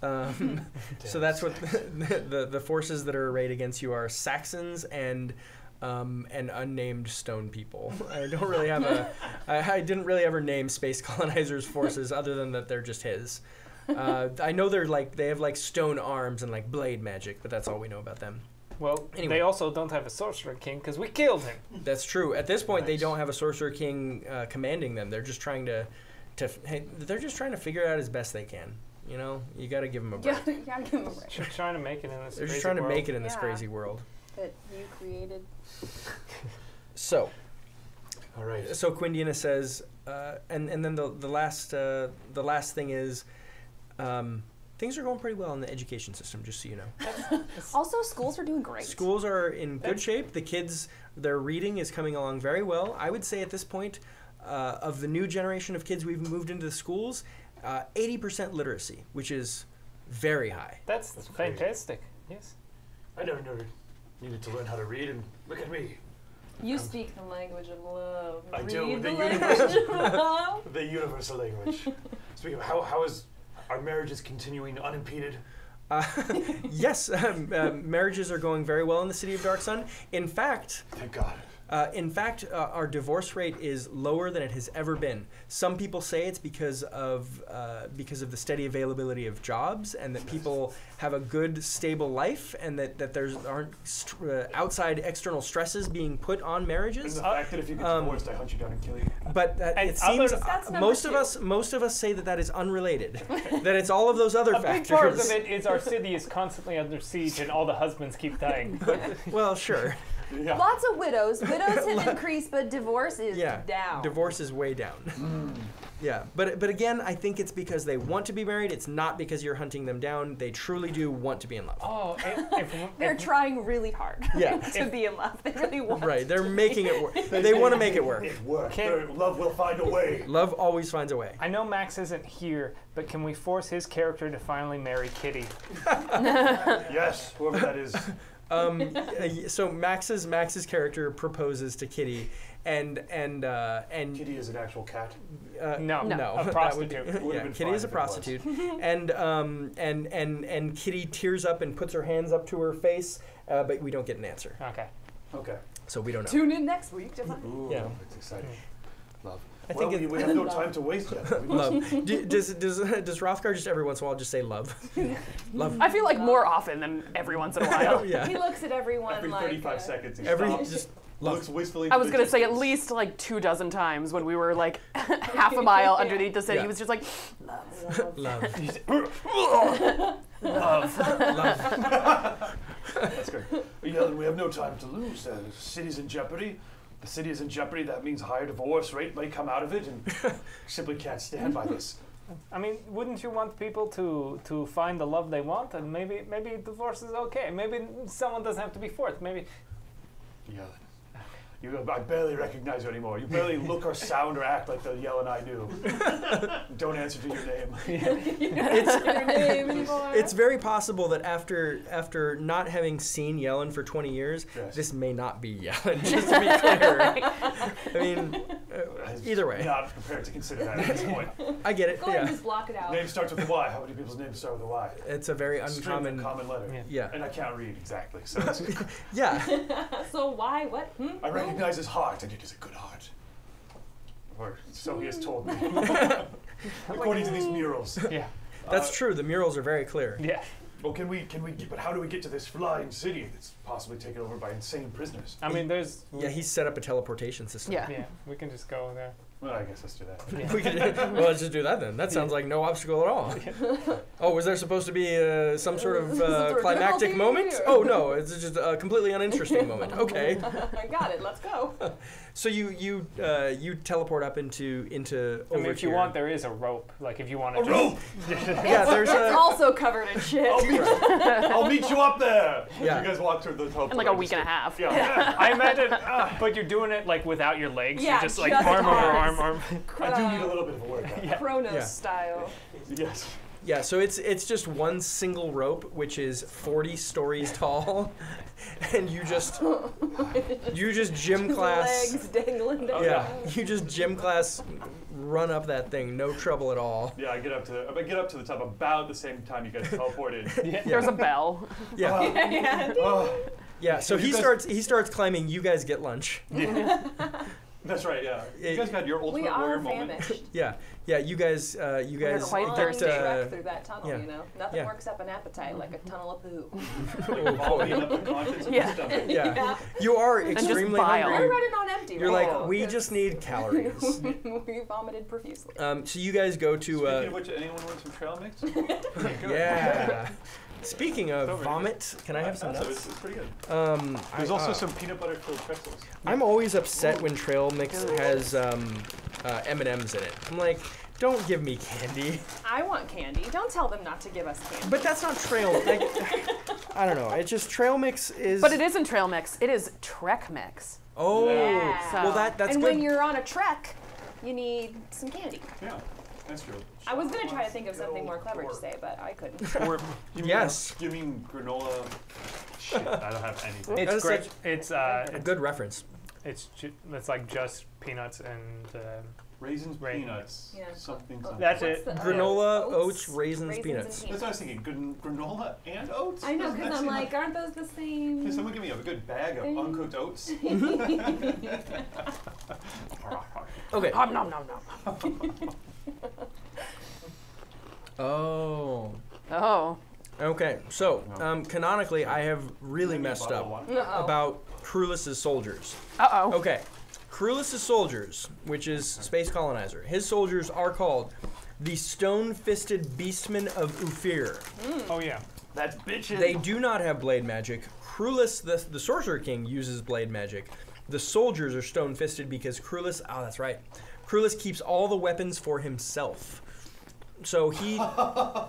Um, so that's what the, the the forces that are arrayed against you are Saxons and um, and unnamed stone people. I don't really have a. I, I didn't really ever name space colonizers' forces other than that they're just his. Uh, I know they're like they have like stone arms and like blade magic, but that's all we know about them. Well, Anyway. they also don't have a sorcerer king because we killed him. That's true. At this point, they don't have a sorcerer king uh, commanding them. They're just trying to to hey, they're just trying to figure it out as best they can. You know, you got to give them a break. Yeah, you gotta give him a break. Tr- trying to make it in this. They're just crazy trying to world. make it in this Yeah. crazy world. That you created. So, All right. so Quindiana says, uh, and and then the the last uh, the last thing is, um, things are going pretty well in the education system. Just so you know, Also, schools are doing great. schools are in good shape. The kids, their reading is coming along very well. I would say at this point, uh, of the new generation of kids we've moved into the schools, uh, eighty percent literacy, which is very high. That's, That's crazy. fantastic. Yes. I never knew needed to learn how to read, and look at me. You speak the language of love. I Read do, the the language of love. The universal language. Speaking of how, how is our marriage is continuing unimpeded? Uh, yes, um, uh, marriages are going very well in the city of Dark Sun. In fact, Thank God. Uh, in fact, uh, our divorce rate is lower than it has ever been. Some people say it's because of uh, because of the steady availability of jobs, and that people have a good, stable life, and that that there's aren't st- uh, outside external stresses being put on And marriages. the fact that if you get um, divorced, I hunt you down and kill you. But it seems other- That's number most of us most of us say that that is unrelated. that it's all of those other A big factors. part of it is our city is constantly under siege and all the husbands keep dying. Well, sure. Yeah. Lots of widows. Widows have increased, but divorce is yeah. down. Divorce is way down. Mm. yeah, but but again, I think it's because they want to be married. It's not because you're hunting them down. They truly do want to be in love. oh, if, if, They're if, trying really hard Yeah. to be in love. They really want. Right, they're making it work. They want to make it work. It worked. Love will find a way. Love always finds a way. I know Max isn't here, but can we force his character to finally marry Kitty? Yes, whoever that is. Um, so Max's Max's character proposes to Kitty, and and uh, and Kitty is an actual cat. uh, No, no, a that would be- prostitute. Would've yeah, Kitty is a if it was. prostitute, and um and and and Kitty tears up and puts her hands up to her face, uh, but we don't get an answer, Okay. Okay. so we don't know. Tune in next week to find. Ooh, Yeah. It's exciting. Love. I well, think we, it- we have no time to waste yet. Love. Do, does does does Hrothgar just every once in a while just say love? love. I feel like more often than every once in a while. yeah. He looks at everyone Every like. 35 uh, seconds, he Every stops, just looks love. wistfully. I was gonna the say at least like two dozen times when we were like half a mile underneath the city. Yeah. He was just like, Love. Love. love. That's great. Yeah, we have no time to lose. The city's in jeopardy. The city is in jeopardy. That means higher divorce rate may come out of it, and simply can't stand by this. I mean, wouldn't you want people to to find the love they want, and maybe maybe divorce is okay. Maybe someone doesn't have to be forced. Maybe Yeah. You, I barely recognize you anymore. You barely look or sound or act like the Yellen I knew. Don't answer to your name. It's your name anymore. it's very possible that after after not having seen Yellen for 20 years, Yes. this may not be Yellen. Just to be clear. I mean, uh, either way, Not prepared to consider that at this point. I get it. Go ahead and just block it out. Name starts with a Y. How many people's names start with a Y? it's a very Extremely uncommon. common letter. Yeah. Yeah, And I can't read exactly, so yeah. So why? What? Hmm? I recognize his heart, and it is a good heart. Or so he has told me. According to these murals. yeah, That's Uh, true. The murals are very clear. yeah. Well, can we, can we, get, but how do we get to this flying city that's possibly taken over by insane prisoners? I mean, there's Yeah, he's set up a teleportation system. yeah. yeah. We can just go there. Well, I guess let's do that. We could, well, let's just do that then. That sounds like no obstacle at all. Oh, was there supposed to be uh, some sort of uh, climactic moment? Oh no, it's just a completely uninteresting moment. Okay. I got it. Let's go. So you you uh, you teleport up into into I over mean, if you here. want, there is a rope. Like if you want to. A rope! yeah, there's It's a also covered in shit. I'll meet, I'll meet you up there! Yeah. You guys walk through the top. In like a week and a half. Yeah. I imagine, uh, but you're doing it like without your legs. Yeah, you're just like just arm over arm, arm. I do need a little bit of a workout. Chronos Yeah. style. Yes. yeah. So it's it's just one single rope, which is 40 stories tall, and you just you just gym class. Legs dangling down. Yeah, you just gym class run up that thing, no trouble at all. Yeah, I get up to I get up to the top about the same time you guys teleported. Yeah. There's a bell. Yeah, oh. yeah. Oh, yeah. So he starts he starts climbing. You guys get lunch. That's right. Yeah. It- you guys got your ultimate We are warrior moment. famished. Yeah, yeah. You guys, uh, you We're guys quite thirsty. Uh, through that tunnel, yeah. you know. Nothing Yeah. works up an appetite like a tunnel of poo. Vomiting up the Yeah. your yeah. Yeah. You are just extremely bile. We're running on empty. You're right like, now, we 'cause just need calories. we vomited profusely. Um, so you guys go to. Speaking Uh, of which, anyone want some trail mix? Yeah. Speaking of Over vomit, can I have some That's- nuts? It's, it's pretty good. Um, There's I- also uh, some peanut butter filled pretzels. I'm always upset when trail mix has um, uh, M&Ms in it. I'm like, don't give me candy. I want candy. Don't tell them not to give us candy. But that's not trail. Like, I don't know. It's just trail mix is. But it isn't trail mix. It is Trek mix. Oh, Yeah. well that that's and good. when you're on a trek, you need some candy. Yeah, that's true. I was gonna try to think of something more clever to say, but I couldn't. Or you mean, Yes. You mean granola? Shit, I don't have anything. It's great. such It's uh, a it's, good reference. it's ju- it's like just peanuts and uh, Raisins, Raisins. peanuts, Yeah. something, Oh, something. That's it. Granola, oats, raisins, and peanuts. That's what I was thinking. Gran- granola and oats. I know, because I'm seem like, aren't those the same? Can someone give me a good bag of uncooked oats. Okay. Nom nom nom nom. Oh. Oh. Okay. So, um, canonically, I have really messed up. Uh-oh. about Cruelus's soldiers. Uh oh. Okay. Cruelus's soldiers, which is space colonizer, his soldiers are called the stone-fisted beastmen of Ufir. oh yeah. That's bitch They do not have blade magic. Cruelus, the, the sorcerer king, uses blade magic. The soldiers are stone-fisted because Cruelus. Oh, that's right. Cruelus keeps all the weapons for himself. So he. uh,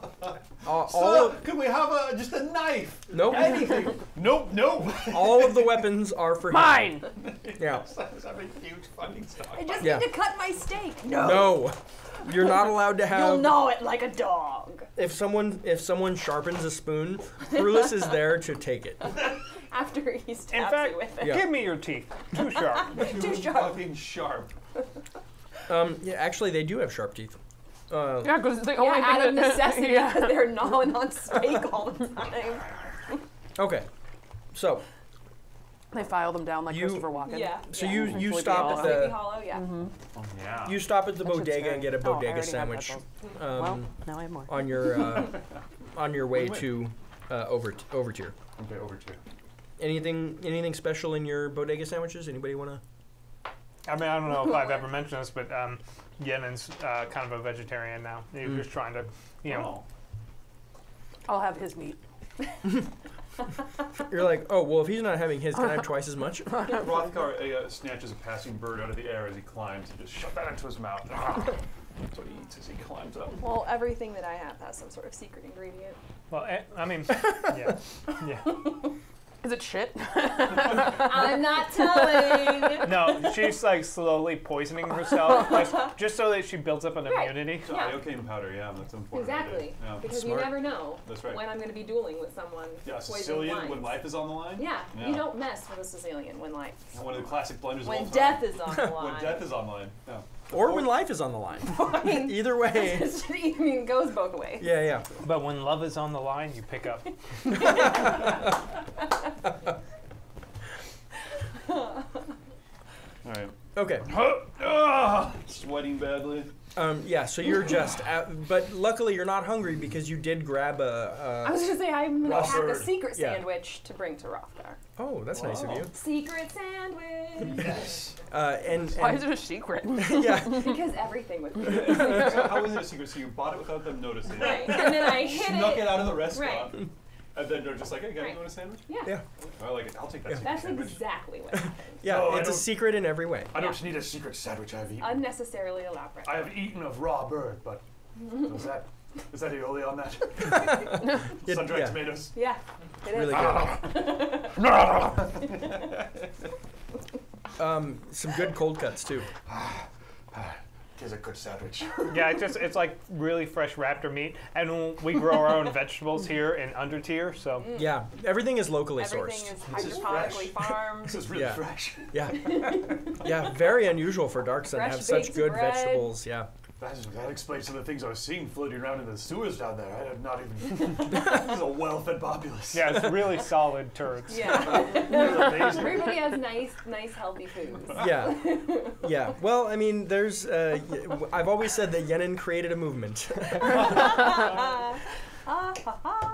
all, So, of, can we have a, just a knife? nope. Anything? nope, nope. All of the weapons are for him. Mine. Yeah. That's a huge fucking stock. I just Yeah. need to cut my steak. No. No. You're not allowed to have. You'll gnaw it like a dog. If someone if someone sharpens a spoon, Cruelus is there to take it. After he In fact, you with it. Yeah. give me your teeth. Too sharp. Too sharp. Fucking sharp. Um, yeah, actually, they do have sharp teeth. Uh, Yeah, because the Yeah, only out of necessity yeah. because they're gnawing on steak all the time. okay. So, They file them down like You- Christopher Walken. Yeah. so yeah. you you Sleepy stop Hollow. at Sleepy the Hollow, yeah. Oh, yeah. you stop at the That bodega and get a Oh, bodega already have sandwich. Um, well, now I have more. on your uh, on your way Wait, wait. to uh, over overtier. Okay, over to you. Anything anything special in your bodega sandwiches? Anybody want to? I mean, I don't know if I've ever mentioned this, but um, Yenin's uh, kind of a vegetarian now. He's Mm. just trying to, you know. I'll have his meat. You're like, oh well, if he's not having his, can I have twice as much? Oh. Hrothgar uh, snatches a passing bird out of the air as he climbs and just shove that into his mouth. That's what he eats as he climbs up. Well, everything that I have has some sort of secret ingredient. Well, eh, I mean, yeah, yeah. Is it shit? I'm not telling. No, she's like slowly poisoning herself, like, just so that she builds up an Right. immunity. So Yeah. iocane powder, yeah, that's important. Exactly. Yeah. Because Smart. you never know That's right. when I'm going to be dueling with someone. Yeah, poisoning Sicilian wines. when life is on the line. Yeah, Yeah. you don't mess with a Sicilian when life. One of the classic blunders When of all death time. is on the line. when death is on the line. Yeah. Or when life is on the line. Either way. I mean, it goes both ways. Yeah, yeah. But when love is on the line, you pick up. All right. Okay. Ah, sweating badly. Um, yeah. So you're just, out, but luckily you're not hungry because you did grab a. I was going to say, I'm going to Ross pack a secret Yeah. sandwich to bring to Hrothgar. oh, that's nice of Wow. you. Secret sandwich! Yes. Uh, and, Why and is it a secret? yeah. because everything was be so how is it a secret? So you bought it without them noticing. Right. And then I hid Snuck it. it out of the restaurant. And then they're just like, hey, guys, Right. you want a sandwich? Yeah. Yeah. I like it. I'll take that Yeah. That's sandwich. exactly what happened. Yeah, No, I it's a don't- secret in every way. I don't need a secret sandwich. I've eaten. Unnecessarily elaborate. I have eaten of raw bird, but is that is that aioli on that? It- Sun-dried yeah, tomatoes. Yeah, it is. really good. Um, some good cold cuts too. It is a good sandwich. Yeah, it's just it's like really fresh raptor meat, and we grow our own vegetables here in Undertier, so mm. Yeah, everything is locally Everything sourced. is This is hydroponically farmed. This is really Yeah. fresh. Yeah, yeah, very unusual for Dark Sun to have such good bread. vegetables. Yeah, That, that explains some of the things I was seeing floating around in the sewers down there. I had not even. this is a well-fed populace. Yeah, it's really solid turds. Yeah. Everybody has nice, nice, healthy foods. Yeah, yeah. Well, I mean, there's. Uh, y- w- I've always said that Yenin created a movement.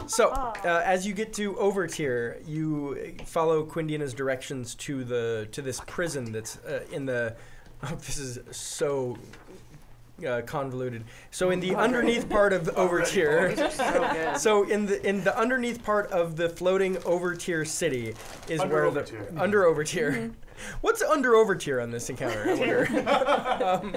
so, uh, as you get to Overtier, you follow Quindiana's directions to the to this prison that's uh, in the. Oh, this is so uh, convoluted. So, in the underneath part of Overtier. so good. So in the in the underneath part of the floating overtier city is Under where Overtier. the under overtier. What's under overtier on this encounter? I wonder. um,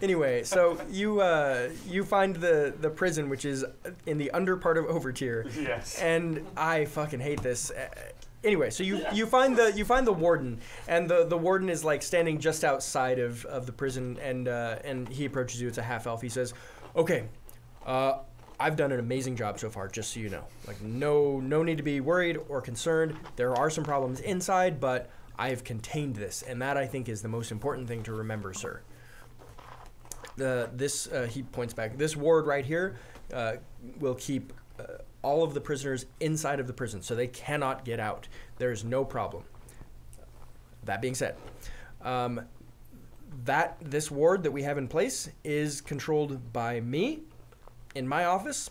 anyway, so you uh, you find the the prison which is in the under part of overtier, Yes. and I fucking hate this. Anyway, so you, you find the you find the warden, and the, the warden is like standing just outside of, of the prison, and uh, and he approaches you. It's a half elf. He says, "Okay, uh, I've done an amazing job so far, just so you know. Like, no, no need to be worried or concerned. There are some problems inside, but I have contained this, and that I think is the most important thing to remember, sir. The this uh, he points back. This ward right here uh, will keep uh, all of the prisoners inside of the prison, so they cannot get out. There is no problem. That being said, um, that this ward that we have in place is controlled by me in my office,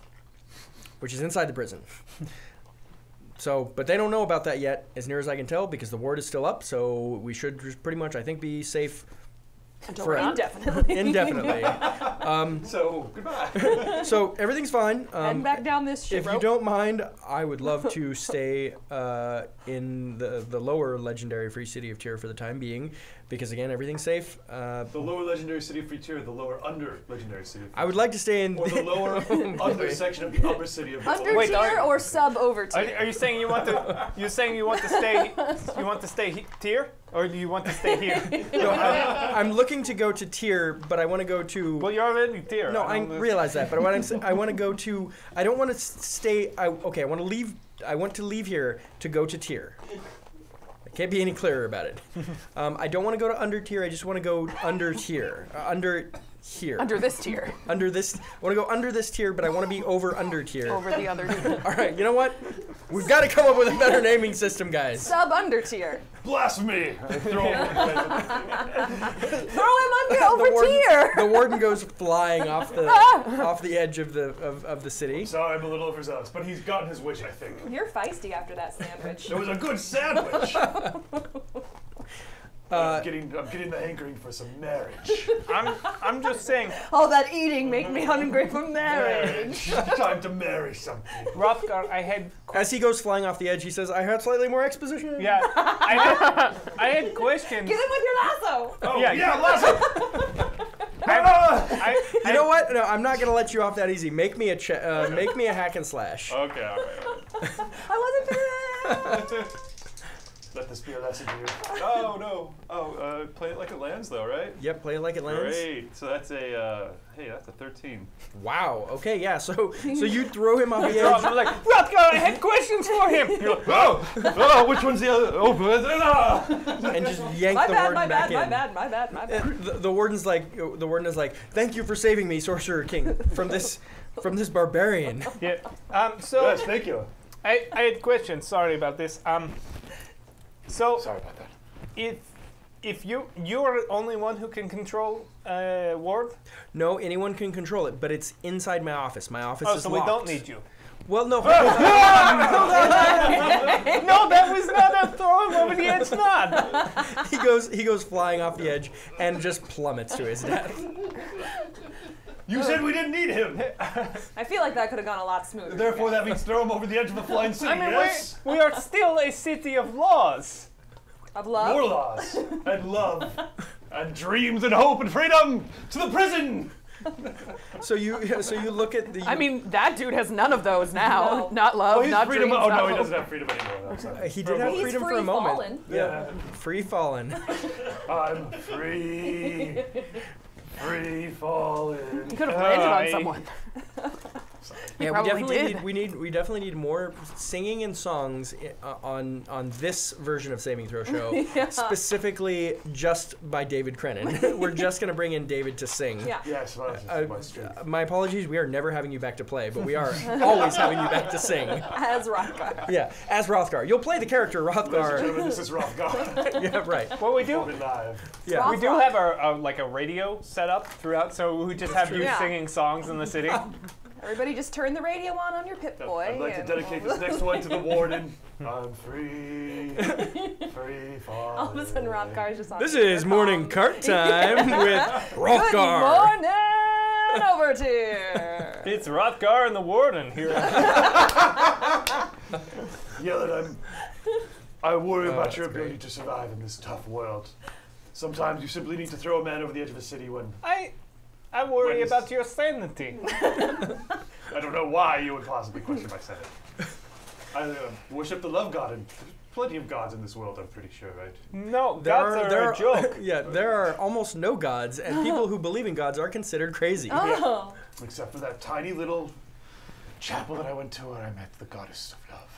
which is inside the prison. so, but they don't know about that yet, as near as I can tell, because the ward is still up. So we should pretty much, I think, be safe Until for. Indefinitely. indefinitely. um, So goodbye. so everything's fine. Heading Um, back down this shit if you don't mind, I would love to stay uh, in the the lower legendary free city of Tyr for the time being, because again, everything's safe. Uh, The lower legendary city of Free Tier, the lower under legendary city of I would like to stay in Or the lower under section of the upper city of Under Wait, tier are- or sub over Are, tier? are you saying you want to? You saying you want to stay? You want to stay he- here, or do you want to stay here? No, I'm, I'm looking to go to tier, but I want to go to. well, you're already here. no, I don't realize that, but what I'm I want to go to. I don't want to stay. I, okay, I want to leave. I want to leave here to go to Tyr. Can't be any clearer about it. Um, I don't want to go to under tier. I just want to go under tier. Uh, under here. Under this tier. Under this. I want to go under this tier, but I want to be over under tier. Over the other tier. All right. You know what? We've got to come up with a better naming system, guys. Sub under tier. blasphemy. I throw him Throw him under the over warden, tier. the warden goes flying off the off the edge of the of, of the city. Sorry, I'm a little overzealous, but he's gotten his wish, I think. You're feisty after that sandwich. It was a good sandwich. Uh, I'm getting, I'm getting the hankering for some marriage. I'm, I'm just saying, All that eating make me hungry for marriage. marriage. Time to marry something. Hrothgar, I had, as he goes flying off the edge, he says, "I had slightly more exposition." yeah, I had, I had questions. Get him with your lasso. Oh, Yeah, yeah, you- lasso. I, You know what? No, I'm not gonna let you off that easy. Make me a che- uh, make me a hack and slash. Okay, all right. I wasn't finished. Let this be a lesson to you. oh no. Oh, uh, play it like it lands though, right? Yep, play it like it lands. Great. So that's a uh, hey, that's a 13. Wow. Okay, yeah. So so you throw him off the edge. I'm edge. like, Hrothgar, I had questions for him. You're like, Oh, oh, which one's the other? Oh, and just yank My the bad, warden my back bad, my in. bad, my bad, my bad. The, the warden's like the warden is like, "Thank you for saving me, sorcerer king, from this from this barbarian." yeah. Um, so yes, thank you. I, I had questions. Sorry about this. Um, so Sorry about that. if if you you are the only one who can control uh, ward, No, anyone can control it, but it's inside my office. My office oh, is so locked. we don't need you. Well, no. no, that was not a throw him over the edge nod. he goes he goes flying off the edge and just plummets to his death. You said we didn't need him. I feel like that could have gone a lot smoother. Therefore, that means throw him over the edge of the flying city. I mean, yes. we we are still a city of laws. Of More love. laws and love and dreams and hope and freedom to the prison. So you so you look at the I mean, that dude has none of those now. No. Not love, Oh, he's not freedom. dreams, Oh not no, he doesn't have freedom anymore. That's Uh, not- he for did have freedom free for a moment. fallen. Yeah. Free fallen. I'm free. Free falling. You could have landed on I- someone. Yeah, we Probably definitely did. need we need we definitely need more singing and songs i- uh, on on this version of Saving Throw Show, Yeah. specifically just by David Crennan. We're just gonna bring in David to sing. Yeah. Yes, well, that's Uh, my uh, my apologies, we are never having you back to play, but we are always having you back to sing. As Hrothgar. Yeah, as Hrothgar. You'll play the character Ladies and Hrothgar. this is Hrothgar. yeah, right. Well, we do. We'll live. Yeah. We do have our, uh like a radio set up throughout, so we just have you Yeah. singing songs in the city. Everybody just turn the radio on on your Pip Boy. I'd like to dedicate this next one to the warden. I'm free, free falling. All of a sudden, Hrothgar's just on. This is morning speakerphone. cart time with Good Hrothgar. morning, over to. it's Hrothgar and the Warden here. Yeah, that I'm. I worry Oh, about your ability great. to survive in this tough world. Sometimes you simply need to throw a man over the edge of a city when I, I worry When's- about your sanity. I don't know why you would possibly question my sanity. I uh, worship the love god, and plenty of gods in this world. I'm pretty sure, right? No, There gods are, are, there a joke. yeah, there are almost no gods, and people who believe in gods are considered crazy. Oh. Except for that tiny little chapel that I went to where I met the goddess of love.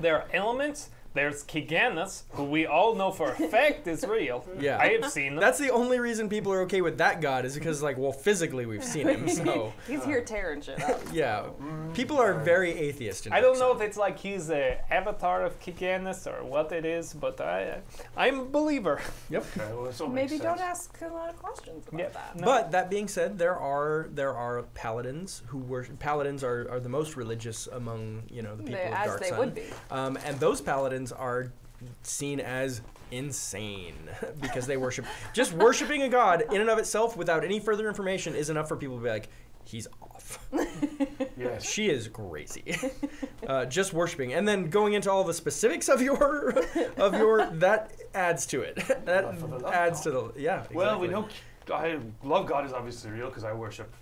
There are elements. There's Kiganus, who we all know for a fact is real. Yeah. I have seen them. That's the only reason people are okay with that god is because, like, well, physically we've seen him. So, He's here tearing shit up. yeah, people are very atheist. In I don't know Sun. if it's like he's a avatar of Kiganus or what it is, but I, I'm a believer. Yep. Okay, well, this Maybe don't ask a lot of questions about Yeah. that. No. But that being said, there are there are paladins who worship. Paladins are, are the most religious among you know the people They- of as they Sun. would be. Um, and those paladins are seen as insane because they worship just worshiping a god in and of itself without any further information is enough for people to be like he's off Yes. she is crazy uh, just worshiping and then going into all the specifics of your of your that adds to it that adds to the yeah Well, we know I love God is obviously real because I worship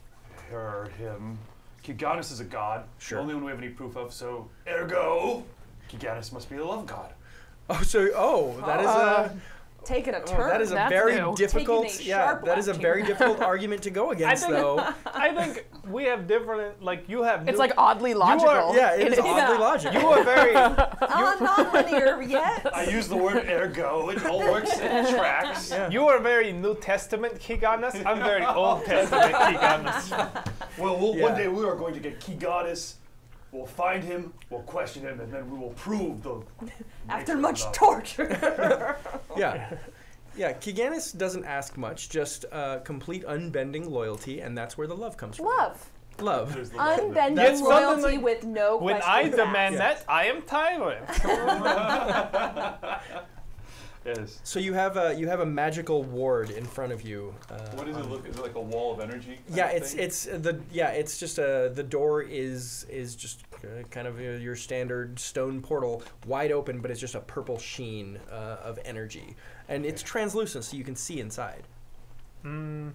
her, him. Kiganus is a god. Sure. The only one we have any proof of. So ergo, Kiganus must be the love god. oh so oh that is Uh, a Taking a Oh, turn. that is a That's very new. difficult. Taking a Yeah, that is a very difficult argument to go against, think- though. I think we have different, like you have. It's like oddly logical. Yeah, it in is its- oddly Yeah. logical. You are very. I'm not linear yet. I use the word ergo. It all works. It tracks. Yeah. You are very New Testament Kiganus. I'm very Old Testament Kiganus. Well, we'll Yeah. one day we are going to get Kiganus. We'll find him. We'll question him, and then we will prove the. After much love. torture. Yeah. Yeah, Kiganus doesn't ask much, just uh, complete unbending loyalty, and that's where the love comes from. Love. Love. There's the love in there. Unbending That's loyalty like- with no When questions I demand asked. that, I am tyrant. Yes. So you have a you have a magical ward in front of you. Uh, What does it look? Is it like a wall of energy? Yeah, of it's thing? it's the yeah it's just a the door is is just uh, kind of your, your standard stone portal wide open, but it's just a purple sheen uh, of energy, and it's translucent, so you can see inside. hmm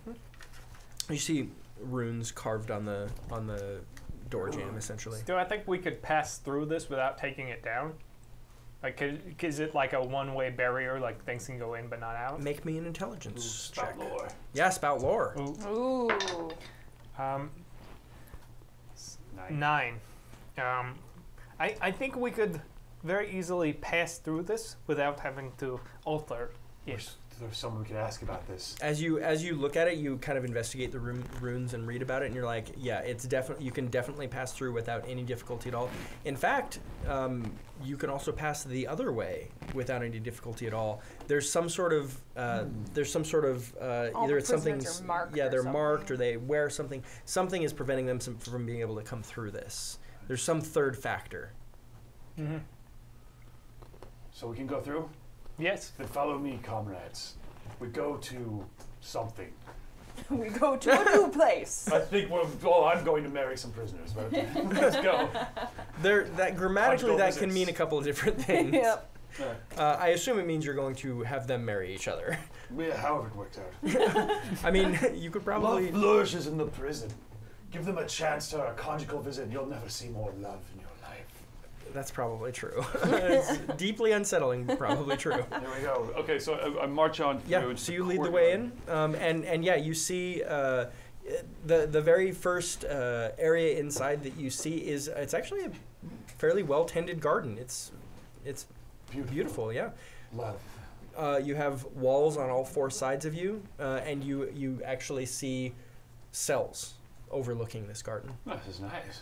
You see runes carved on the on the door jamb, essentially. Do I think we could pass through this without taking it down? Like, could, is it like a one-way barrier? Like things can go in but not out? Make me an intelligence Spout check. lore. Yeah, spout lore. Ooh. Ooh. Um, Nine. nine. Um, I I think we could very easily pass through this without having to alter it. There's, there's someone we could ask about this. As you as you look at it, you kind of investigate the rune, runes and read about it, and you're like, yeah, it's definitely you can definitely pass through without any difficulty at all. In fact, um, you can also pass the other way without any difficulty at all. There's some sort of uh, there's some sort of uh, All either the it's something prisoners are s- marked yeah they're something. marked or they wear something. Something is preventing them some, from being able to come through this. There's some third factor. Mm-hmm. So we can go through? Yes. Then follow me, comrades. We go to something. We go to a new place. I think we're. Oh, I'm going to marry some prisoners. But let's go. There that grammatically Conjugal that can mean a couple of different things. yep. Uh, I assume it means you're going to have them marry each other. Yeah, however it works out. I mean, you could probably. Love flourishes in the prison. Give them a chance to a conjugal visit, and you'll never see more love in your life. That's probably true. it's deeply unsettling, probably true. There we go. Okay, so I, I march on through. Yeah. into So the you lead the way courtyard. in, um, and and yeah, you see uh, the the very first uh, area inside that you see is it's actually a fairly well tended garden. It's it's Beautiful. beautiful, yeah. Love. Uh, you have walls on all four sides of you, uh, and you you actually see cells overlooking this garden. This is nice.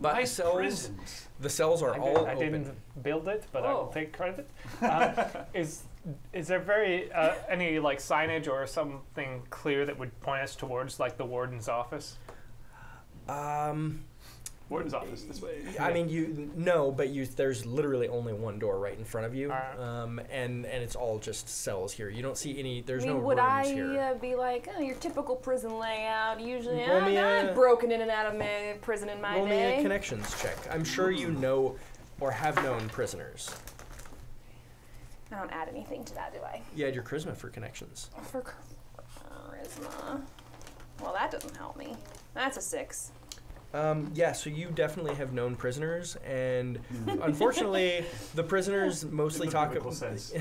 But nice cells, prisons. the cells are I, all did, I open. didn't build it, but I will Oh. take credit. Um, is is there very uh, any like signage or something clear that would point us towards like the warden's office? Um, Warden's office this way. I mean, you no, but you there's literally only one door right in front of you, Alright. um, and and it's all just cells here. You don't see any. There's I mean, no would rooms I here. uh, be like, oh, your typical prison layout? Usually, Roll I, me I've a- broken in and out of my prison in my Roll me day. a connections check. I'm sure you know or have known prisoners. I don't add anything to that, do I? You had your charisma for connections. For charisma. Well, that doesn't help me. That's a six. Um, yeah, so you definitely have known prisoners, and unfortunately, the prisoners mostly talk. about.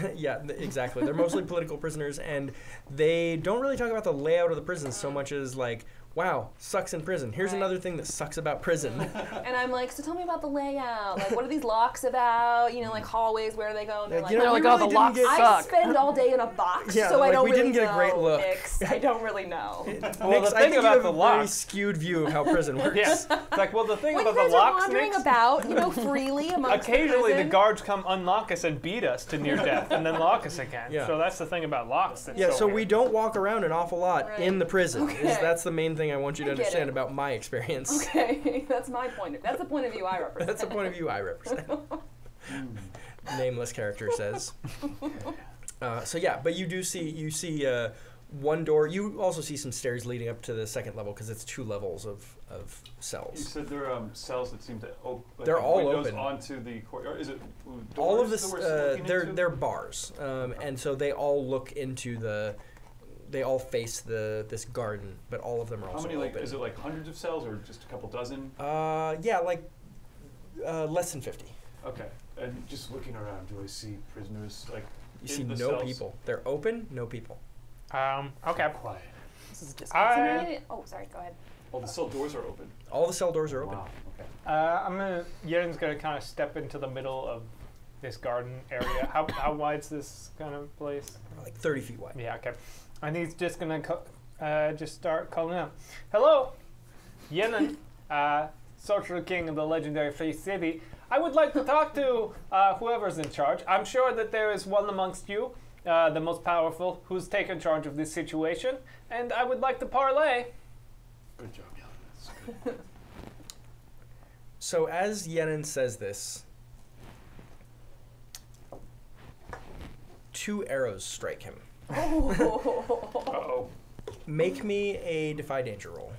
yeah, th- exactly. They're mostly political prisoners, and they don't really talk about the layout of the prison so much as like, wow, sucks in prison. Here's Right. another thing that sucks about prison. And I'm like, so tell me about the layout. Like, what are these locks about? You know, like hallways, where do they go? And they're Yeah, like, you know, They're like, oh, the locks get- I suck. spend all day in a box, Yeah, so I don't we really didn't get a great know, look. Nyx. I don't really know. Well, Nyx, the I thing think you about have the a very locks- skewed view of how prison works. Yeah, it's like well, the thing When you about guys the are locks, wandering Nyx, about, you know, freely amongst occasionally the, the guards come unlock us and beat us to near death, and then lock us again. Yeah. So that's the thing about locks. That's Yeah, so weird. we don't walk around an awful lot in the prison. Okay. that's the main thing I want you to I understand about my experience. Okay, that's my point. Of, that's the point of view I represent. That's the point of view I represent. Nameless character says. Uh, so yeah, but you do see you see uh, one door. You also see some stairs leading up to the second level because it's two levels of of cells. You said there are um, cells that seem to open. They're all windows open. onto the courtyard. Is it ooh, all of doors this, that we're uh, they're into? they're bars, um, and so they all look into the. They all face the this garden, but all of them are How also many like open. is it like hundreds of cells or just a couple dozen? Uh, yeah, like uh, less than fifty. Okay. And just looking around, do I see prisoners like You in see the no cells? people. They're open, no people. Um, okay. Quiet. This is just I, oh, sorry. Go ahead. All the cell doors are open. All the cell doors are open. Wow. Okay. uh, I'm gonna. Yeren's gonna kind of step into the middle of this garden area. how how wide's this kind of place? Like thirty feet wide. Yeah. Okay. And he's just gonna co- uh, just start calling out. Hello, Yenin, uh, Sorcerer King of the legendary Face City. I would like to talk to uh, whoever's in charge. I'm sure that there is one amongst you, uh, the most powerful, who's taken charge of this situation, and I would like to parley. Good job, Yellen. That's good. So as Yenin says this, two arrows strike him. Oh. Uh-oh. Make me a defy danger roll.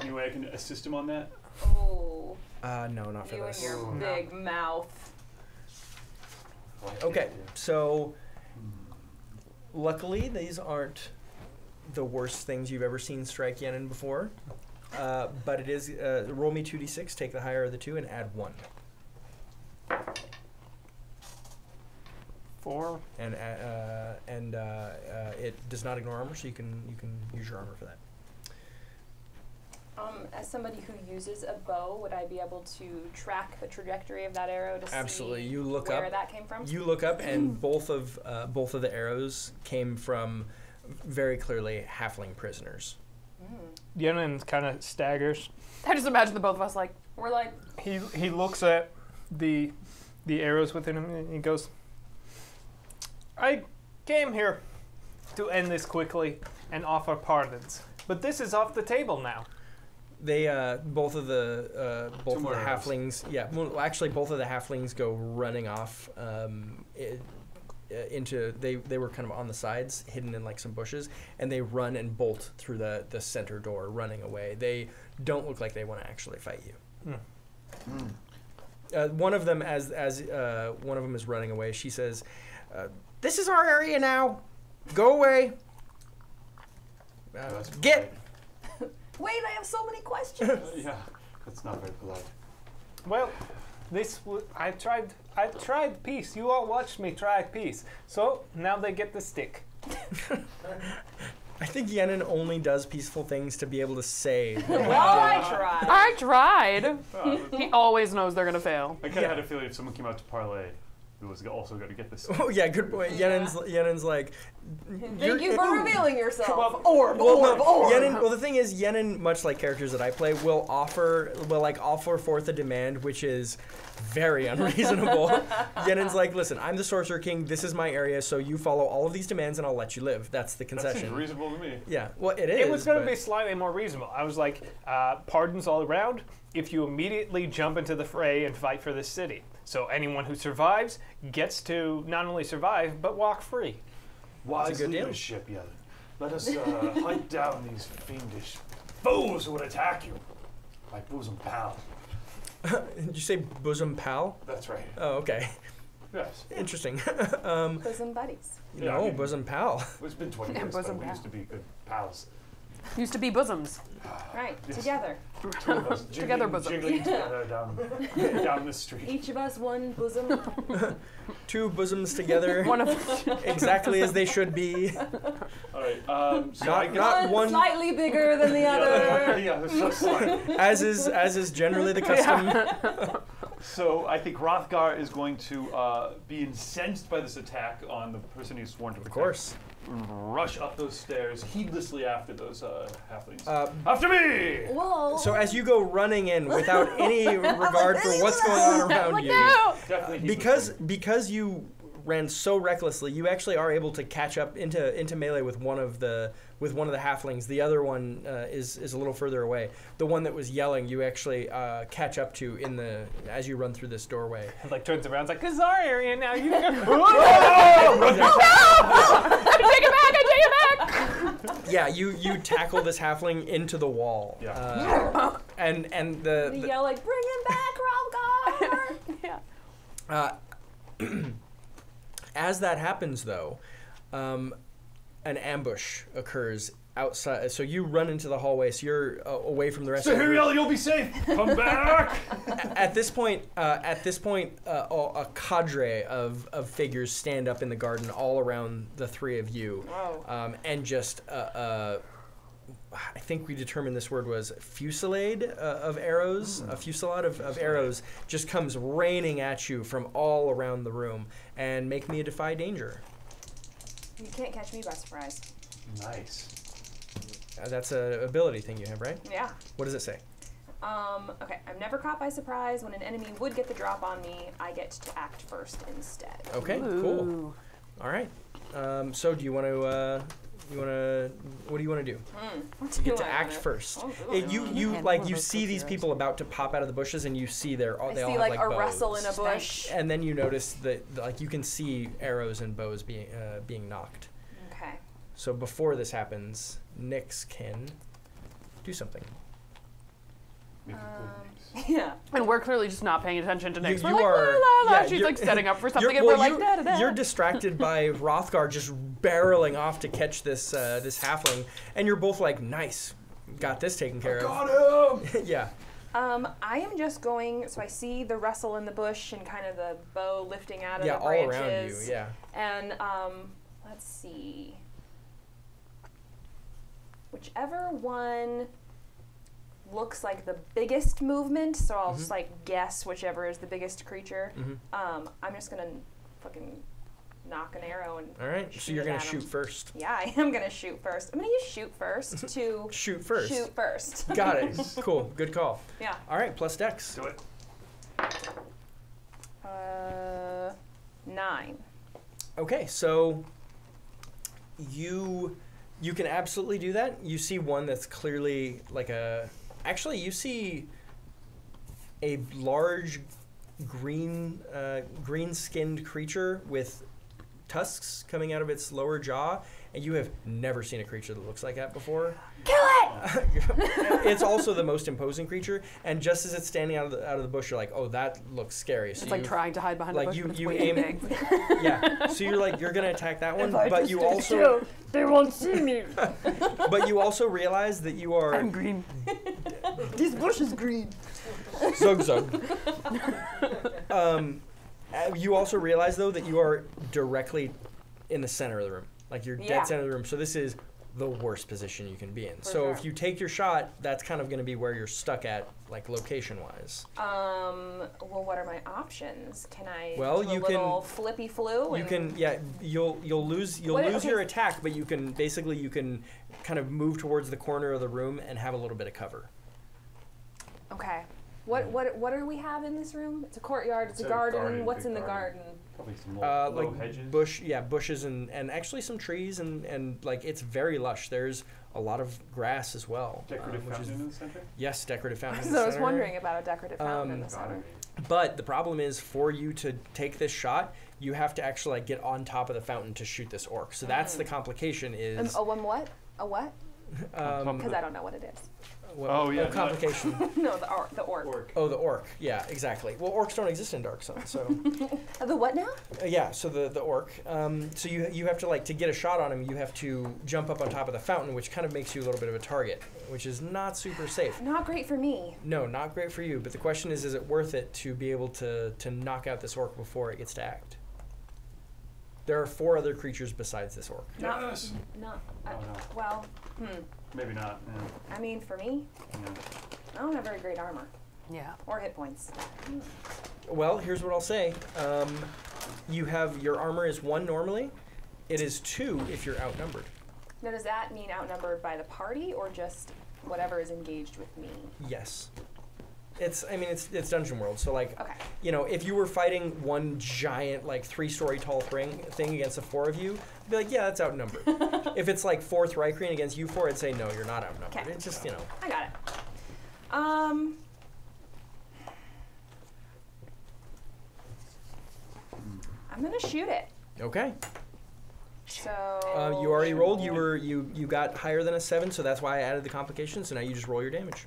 Any way I can assist him on that? oh. Uh, no, not for You and this. your Ooh. big mouth. Okay, so luckily these aren't the worst things you've ever seen strike Yenin before. Uh, but it is uh, roll me 2d6, take the higher of the two, and add one. Four. And uh, uh, and uh, uh, it does not ignore armor, so you can you can use your armor for that. Um, as somebody who uses a bow, would I be able to track the trajectory of that arrow to Absolutely. see You look up where up. that came from? You look up, and both of uh, both of the arrows came from very clearly halfling prisoners. Mm. Yenin kind of staggers. I just imagine the both of us like, We're like, He he looks at the the arrows within him and he goes, "I came here to end this quickly and offer pardons, but this is off the table now." They uh, both of the uh, both Two of the more halflings. Yeah, well, actually, both of the halflings go running off um, i- uh, into. They they were kind of on the sides, hidden in like some bushes, and they run and bolt through the the center door, running away. They don't look like they want to actually fight you. Uh, one of them, as as uh, one of them is running away, she says, uh, "This is our area now. Go away. Uh, That's get." wait, I have so many questions. yeah, that's not very polite. Well, this w- I tried. I tried peace. You all watched me try peace. So now they get the stick. I think Yenin only does peaceful things to be able to save. that Well. I tried. I tried. he always knows they're gonna fail. I kind of had a feeling if someone came out to parley, who was also going to get this. Oh yeah, good point. Yenin's Yenin's like. Thank you for revealing yourself. Orb, Well, orb, no, orb. Yenin, well, the thing is, Yenin, much like characters that I play, will offer, will like offer forth a demand which is very unreasonable. Yenin's like, listen, I'm the sorcerer king. This is my area, so you follow all of these demands, and I'll let you live. That's the concession. That seems concession. reasonable to me. yeah, well, it is. It was going to be slightly more reasonable. I was like, uh, pardons all around if you immediately jump into the fray and fight for this city. So anyone who survives gets to not only survive, but walk free. Wise good deal. leadership, Yellen. Let us uh, hunt down these fiendish foes who would attack you. My bosom pal. Did you say bosom pal? That's right. Oh, okay. Yes. Interesting. Bosom buddies. Yeah, I no, mean- bosom pal. It's been 20 Yeah, years, but we pal. used to be good pals. Used to be bosoms. Right, Yes. together. Two of us Together jiggling, bosom. jiggling together down, down the street. Each of us one bosom. Two bosoms together, One of exactly as they should be. All right. Um, so Not, not one, one, slightly bigger than the other. yeah, that's so slight. as is as is generally the custom. So I think Hrothgar is going to uh, be incensed by this attack on the person he's sworn to Of protect. course. Rush up those stairs heedlessly after those uh, halflings. Uh, after me! Whoa. so as you go running in without any regard for what's going on around you, Definitely because because you ran so recklessly, you actually are able to catch up into into melee with one of the with one of the halflings. The other one uh, is is a little further away. The one that was yelling, you actually uh, catch up to in the as you run through this doorway. And like turns around, it's like, this is our area now. You go. take it back, I take it back. Yeah, you you tackle this halfling into the wall. Yeah. Uh, and and the, They the yell like, bring him back, Hrothgar! yeah. Uh, as that happens, though, um, an ambush occurs outside. So you run into the hallway. So you're uh, away from the rest of the group. Sahariel, you'll be safe! Come back! At this point, uh, at this point, uh, a a cadre of, of figures stand up in the garden all around the three of you, Whoa. um, and just. Uh, uh, I think we determined this word was fusillade uh, of arrows. A fusillade of, of arrows just comes raining at you from all around the room, and make me a defy danger. You can't catch me by surprise. nice. Uh, that's a ability thing you have, right? Yeah. What does it say? Um, okay, I'm never caught by surprise. When an enemy would get the drop on me, I get to act first instead. Okay, cool. All right. Um, so, do you want to? Uh, you want to? What do you want to do? What You get to I act wanna- first. Oh, It- you you And like you see these people about to pop out of the bushes, and you see they're all I they all see have like, like a bows. rustle in a bush. and then you notice that like you can see arrows and bows being uh, being knocked. Okay. So before this happens, Nyx can do something. Um, names. yeah. And we're clearly just not paying attention to You- Nyx. We're you like, are- la, la, la. yeah, She's like setting up for something, You're, and well, we're like, you, da da da. you're distracted by Hrothgar just barreling off to catch this uh, this halfling, and you're both like, "Nice, got this taken care of." Got him! yeah. Um, I am just going. So I see the rustle in the bush and kind of the bow lifting out of Yeah, the branches. Yeah, all around you. Yeah. And um, let's see. Whichever one looks like the biggest movement, so I'll Mm-hmm. just like guess whichever is the biggest creature. Mhm. Um, I'm just gonna fucking knock an arrow and. All right. So you're gonna at 'em. shoot first. Yeah, I am gonna shoot first. I'm gonna use shoot first to Shoot first. shoot first. Got it. cool. Good call. Yeah. All right. Plus Dex. Do it. Uh, nine. Okay, so you you can absolutely do that. You see one that's clearly like a actually you see a large green uh, green skinned creature with tusks coming out of its lower jaw and you have never seen a creature that looks like that before. Kill it! it's also the most imposing creature and just as it's standing out of the out of the bush you're like, "Oh, that looks scary." So It's like trying to hide behind like a bush, you- but it's you way aim- too big. yeah. So you're like you're going to attack that one, but you also they won't see me. but you also realize that you are I'm green. This bush is green. zug zug. um, uh, you also realize though that you are directly in the center of the room, like you're Yeah. dead center of the room. So this is the worst position you can be in. For so sure. if you take your shot, that's kind of going to be where you're stuck at, like location wise. Um. Well, what are my options? Can I Well, do a you can- flippy flu? You can, yeah, you'll you'll lose you'll What- lose okay. your attack, but you can basically you can kind of move towards the corner of the room and have a little bit of cover. Okay. What what what do we have in this room? It's a courtyard. It's, It's a a garden. garden, What's in the garden. garden? Probably some low, Uh, low like hedges. bush, yeah, bushes and and actually some trees and and like it's very lush. There's a lot of grass as well. Decorative um, which is fountain in the center. yes, decorative fountain. in So the I was center. wondering about a decorative fountain in Um, the center. But the problem is, for you to take this shot, you have to actually like get on top of the fountain to shoot this orc. So that's the complication. Um, Is oh, one what? A what? um, Because I don't know what it is. Well, Oh, yeah, no. complication. no, the orc. The orc. Orc. oh, the orc. Yeah, exactly. Well, orcs don't exist in Dark Sun, so Uh, the what now? uh, yeah. So the the orc. Um, so you you have to like to get a shot on him. You have to jump up on top of the fountain, which kind of makes you a little bit of a target, which is not super safe. Not great for me. No, not great for you. But the question is, is it worth it to be able to to knock out this orc before it gets to act? There are four other creatures besides this orc. Not. Yes. Not. I, Oh, no. Well, hmm. Maybe not. Yeah. I mean, for me, Yeah. I don't have very great armor Yeah. or hit points. Well, here's what I'll say. Um, you have your armor is one normally. It is two if you're outnumbered. Now, does that mean outnumbered by the party or just whatever is engaged with me? Yes. It's I mean it's it's Dungeon World, so like Okay. you know, if you were fighting one giant like three story tall thing thing against the four of you, I'd be like, yeah, that's outnumbered. if it's like four thri-kreen against you four, I'd say no, you're not outnumbered. Okay. It's just you know. I got it. Um. I'm gonna shoot it. Okay. So. Uh, you already rolled. You were you you got higher than a seven, so that's why I added the complication. So now you just roll your damage.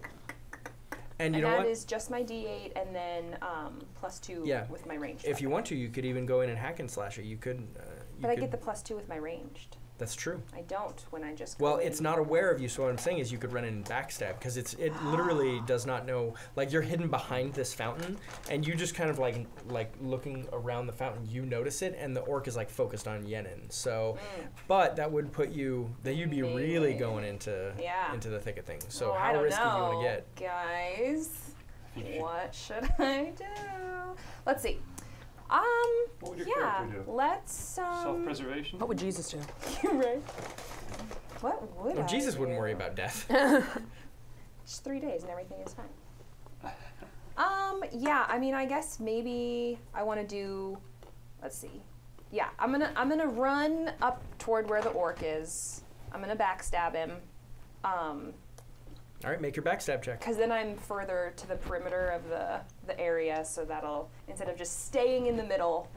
And you and know that what? is just my D8 and then um, plus two Yeah. with my ranged. if you weapon. want to, you could even go in and hack and slash it. You could. Uh, you But I could- get the plus two with my ranged. That's true. I don't when I just. Go Well, in. it's not aware of you, so what I'm saying is you could run in and backstab because it's it literally does not know. Like you're hidden behind this fountain, and you just kind of like like looking around the fountain. You notice it, and the orc is like focused on Yenin. So, Mm. but that would put you that you'd be really going into Yeah. into the thick of things. So I how don't risky do you want to get? guys? I think you should- What should I do? Let's see. Um. What would your yeah. character do? Let's. Um, Self-preservation. What would Jesus do? right. What would Well, I Jesus wouldn't worry about death. Just three days and everything is fine. Um, yeah, I mean, I guess maybe I want to do. Let's see. Yeah, I'm gonna I'm gonna run up toward where the orc is. I'm gonna backstab him. Um, All right, make your backstab check. cause then I'm further to the perimeter of the the area, so that'll instead of just staying in the middle,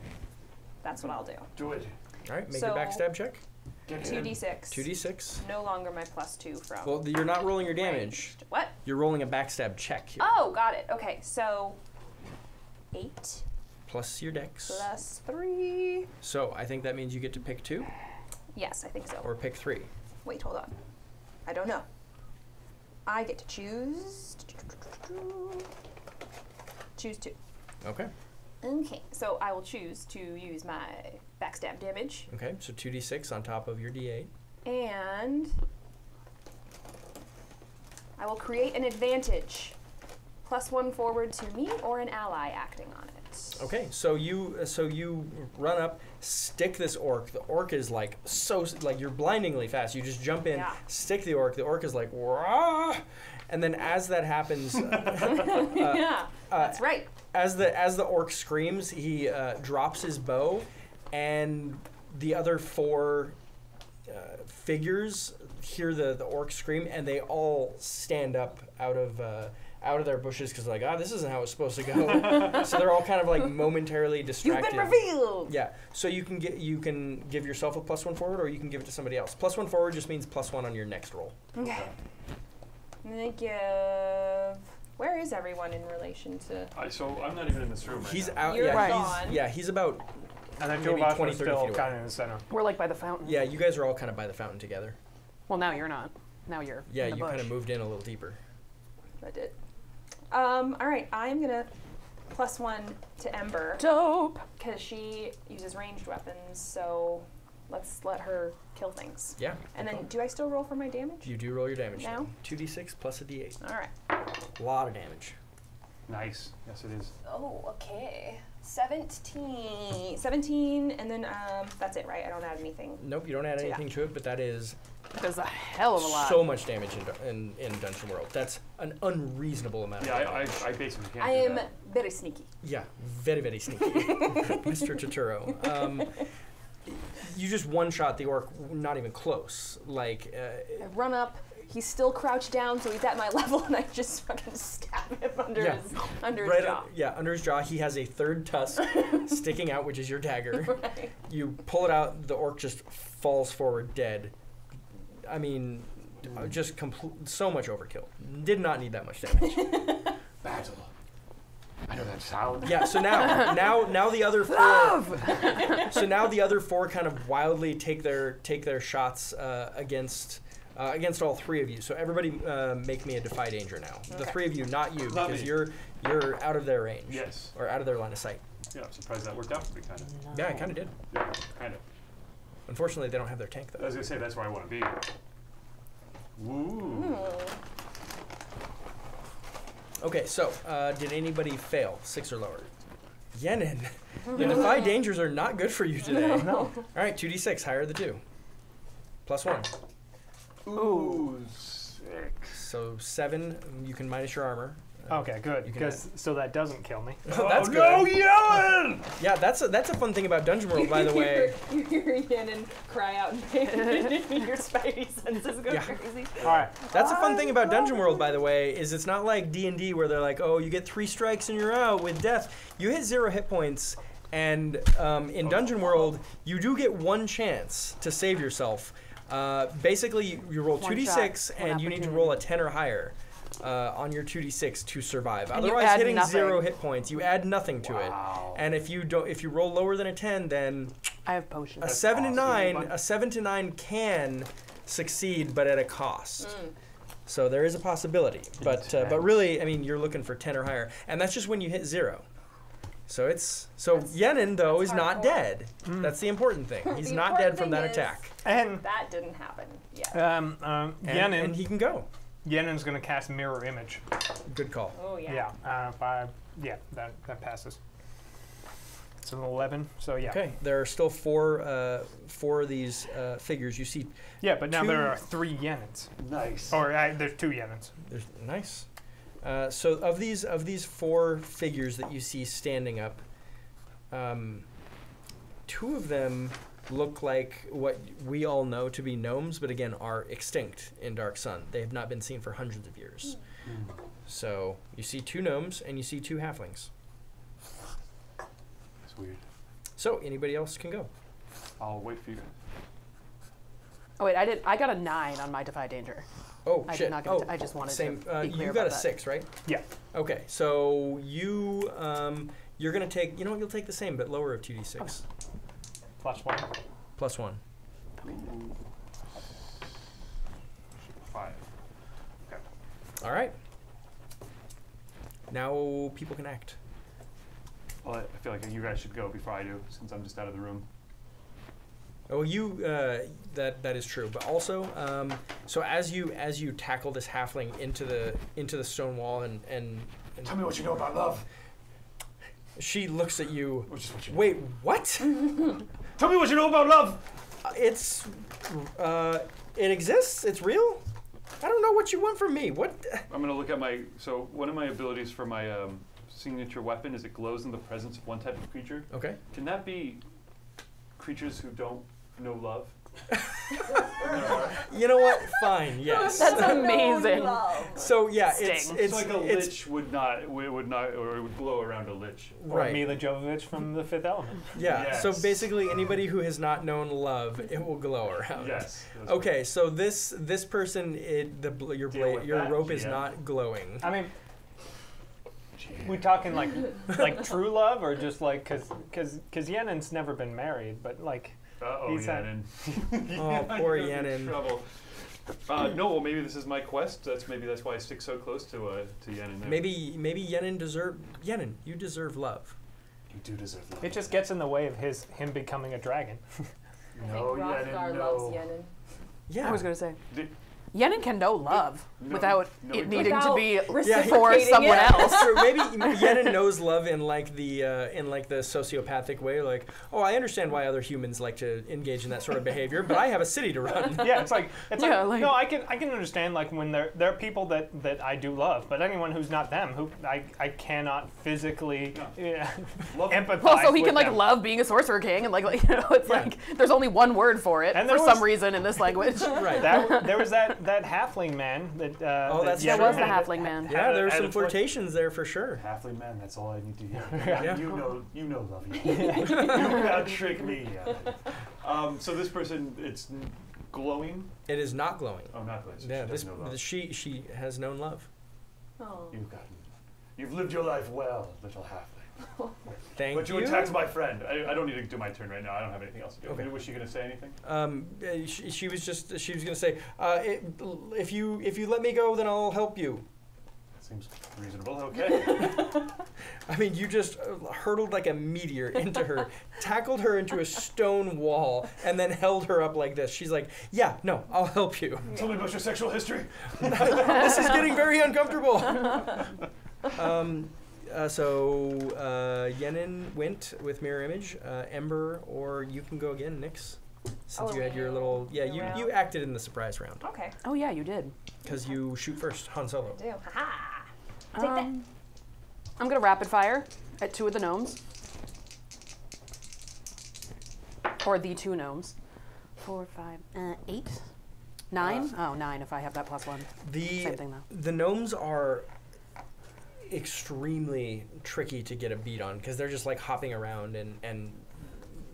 that's what I'll do. Do it. All right, make So- your backstab check. Get Two him. d six. Two d six. No longer my plus two from. Well, you're not rolling your damage. ranged. What? You're rolling a backstab check here, Oh, got it. Okay, so eight plus your dex. plus three. So I think that means you get to pick two Yes, I think so. or pick three. Wait, hold on. I don't know. I get to choose. Choose two. Okay. Okay, so I will choose to use my backstab damage Okay. So two d six on top of your d eight. and I will create an advantage. Plus one forward to me or an ally acting on it. Okay, so you so you run up, stick this orc. The orc is like so like you're blindingly fast. You just jump in, Yeah. stick the orc. The orc is like Wah! and then as that happens, yeah, that's right. as the as the orc screams, he uh, drops his bow, and the other four uh, figures hear the the orc scream, and they all stand up out of. Out of their bushes because like ah this isn't how it's supposed to go so they're all kind of like momentarily distracted. You've distracted been revealed. yeah so you can get you can give yourself a plus one forward or you can give it to somebody else plus one forward just means plus one on your next roll Okay. I'm gonna give. Where is everyone in relation to? I, so I'm not even in this room right he's now. out You're yeah gone. he's yeah he's about And then two Maybe of us 20, 30 still feet kind of in the center. We're like by the fountain. yeah you guys are all kind of by the fountain together Well, now you're not. Now you're. yeah in the you kind of moved in a little deeper I did. Um. All right. I'm gonna plus one to Ember Dope. because she uses ranged weapons. So let's let her kill things. Yeah. And then, do I still roll for my damage? You do roll your damage. Now? Two d six plus a d eight. All right. A lot of damage. Nice. Yes, it is. Oh, okay. 17. 17, and then um, that's it, right? I don't add anything. Nope, you don't add So, yeah. anything to it, but that is There's a hell of a lot. so much damage in, in in Dungeon World. That's an unreasonable amount. Yeah, of I, damage. I, I basically can't I do am that. very sneaky. Yeah, very, very sneaky. Mr. Totoro. Um, you just one shot the orc, not even close. Like, uh, I run up. He's still crouched down, so he's at my level, and I just fucking stab him under Yeah. his under right his jaw. un- yeah, under his jaw, he has a third tusk sticking out, which is your dagger. Right. You pull it out, the orc just falls forward dead. I mean, uh, just complete, so much overkill. Did not need that much damage. Battle. I know that sound. Yeah, so now, now, now the other four. so now the other four kind of wildly take their take their shots uh, against uh, against all three of you. So everybody, uh, make me a defy danger now. The three of you, not you, Not because me. you're you're out of their range. Yes. Or out of their line of sight. Yeah, I'm surprised that worked out for me, kind of. Yeah, I kind of did. Yeah, kind of. Unfortunately, they don't have their tank though. I though. was gonna say that's where I want to be. Woo. Hmm. Okay, so uh, did anybody fail six or lower? Yenin, the defy dangers are not good for you today. No. All right, two d six, higher the two. Plus one. Ooh, six. So seven, you can minus your armor. Uh, Okay, good. Because so that doesn't kill me. Oh, that's oh, good. no, Yenin! Yeah, that's a, that's a fun thing about Dungeon World, by the way. you hear Yenin cry out in pain. Your spidey senses go Yeah. crazy. All right. That's a fun thing about Dungeon World, by the way, is it's not like D and D where they're like, oh, you get three strikes and you're out with death. You hit zero hit points, and um, in Dungeon World, you do get one chance to save yourself. Uh, basically, you, you roll One two d six, shot, and you need to roll a ten or higher. Uh, on your 2d6 to survive. And Otherwise, hitting nothing. zero hit points, you add nothing to Wow. it. And if you don't, if you roll lower than a 10, then I have potions. a That's seven awesome. to nine, a seven to nine can succeed, but at a cost. Mm. So there is a possibility, but uh, but really, I mean, you're looking for ten or higher, and that's just when you hit zero. So it's so That's- Yenin though is not hardcore. dead. That's the important thing. He's not dead from that attack, And That didn't happen yet. um, um, and, Yenin, and he can go. Yenin's gonna cast mirror image. Good call. Oh yeah. Yeah. Uh, if I, yeah, that that passes. It's an eleven. So yeah. Okay, there are still four uh, four of these uh, figures. You see, Yeah, but now there are three Yenins. Nice. Or uh, there's two Yenins. There's nice. Uh, so of these of these four figures that you see standing up, um, two of them look like what we all know to be gnomes, but again are extinct in Dark Sun. They have not been seen for hundreds of years. So you see two gnomes and you see two halflings. That's weird. So anybody else can go. I'll wait for you. Oh wait, I did. I got a nine on my defy danger. Oh I did shit! not get oh, to- I just wanted to same. uh, be clear you got about a that. six, right? Yeah. Okay, so you um, you're gonna take. You know what? You'll take the same, but lower of two d six Plus one. plus one. Five. Okay. All right. Now people can act. Well, I feel like you guys should go before I do, since I'm just out of the room. Oh, you uh, that that is true. But also, um, so as you as you tackle this halfling into the into the stone wall and and, and Tell me what you know about love. she looks at you. Which is what you know. Wait, what? Tell me what you know about love. Uh, it's uh, it exists. It's real. I don't know what you want from me. What? I'm gonna look at my. So one of my abilities for my um, signature weapon is it glows in the presence of one type of creature. Okay. Can that be creatures who don't know love? You know what? Fine. Yes. That's amazing. so yeah, it's Sting. it's It's, like a it's lich would not it would not or it would glow around a lich. Or right. Milla Jovovich from The Fifth Element. Yeah. So Yes. basically, anybody who has not known love, it will glow around. Yes. that's Okay, so this this person, it, the bl- your Deal blade, with your that, rope is GM. not glowing. I mean, we talking like like true love or just like because because because Yenin's never been married, but like Uh oh, He's had- Yenin. Oh, poor You're in Yenin. Trouble. Uh, no, well, maybe this is my quest. That's maybe that's why I stick so close to uh, to Yenin. There. Maybe maybe Yenin deserve Yenin, you deserve love. you do deserve love. it just gets in the way of his him becoming a dragon. I No, think Yenin, Hrothgar no. loves Yenin. Yeah. I was gonna say. Di- Yenin can know love No, without no, it it needing to be for reciprocating someone it. else. Or maybe Yenin knows love in like the uh, in like the sociopathic way, like, oh, I understand why other humans like to engage in that sort of behavior, but I have a city to run. yeah, it's like it's Yeah, like, like- no, I can I can understand like when there there are people that that I do love, but anyone who's not them, who I I cannot physically yeah, Love- empathize. Well, so he with can like them. love being a sorcerer king, and like, like you know, it's Yeah. like there's only one word for it And for there some reason in this language. Right. That, there was that, that halfling man that. Uh, Oh, that that's There true. was the Yenin halfling man. Yeah, there were some flirtations there for sure. Halfling man, that's all I need to hear. Yeah. You know, you know, love you. you cannot trick me. Um, so this person, it's glowing. It is not glowing. Oh, not glowing. So Yeah, she this doesn't know love. she she has known love. Oh. You've gotten, you've lived your life well, little halfling. Thank but you, attacked my friend. I, I don't need to do my turn right now. I don't have anything else to do. Okay. Was she going to say anything? Um, she, she was just she was gonna say, uh, it, if you if you let me go, then I'll help you. Seems reasonable. Okay. I mean, you just uh, hurtled like a meteor into her, tackled her into a stone wall, and then held her up like this. She's like, "Yeah, no, I'll help you." Tell me about your sexual history. this is getting very uncomfortable. um, uh, so uh, Yenin went with mirror image. Uh, Ember, or you can go again, Nyx. Since Oh, you had your little yeah, you, round. you acted in the surprise round Okay. Oh yeah, you did. because you shoot first, Han Solo. I do. Ha Take that. Um, I'm gonna rapid fire at two of the gnomes. Or the two gnomes. Four, five, uh, eight, nine. oh, nine if I have that plus one. The Same thing though. the gnomes are extremely tricky to get a beat on because they're just like hopping around and and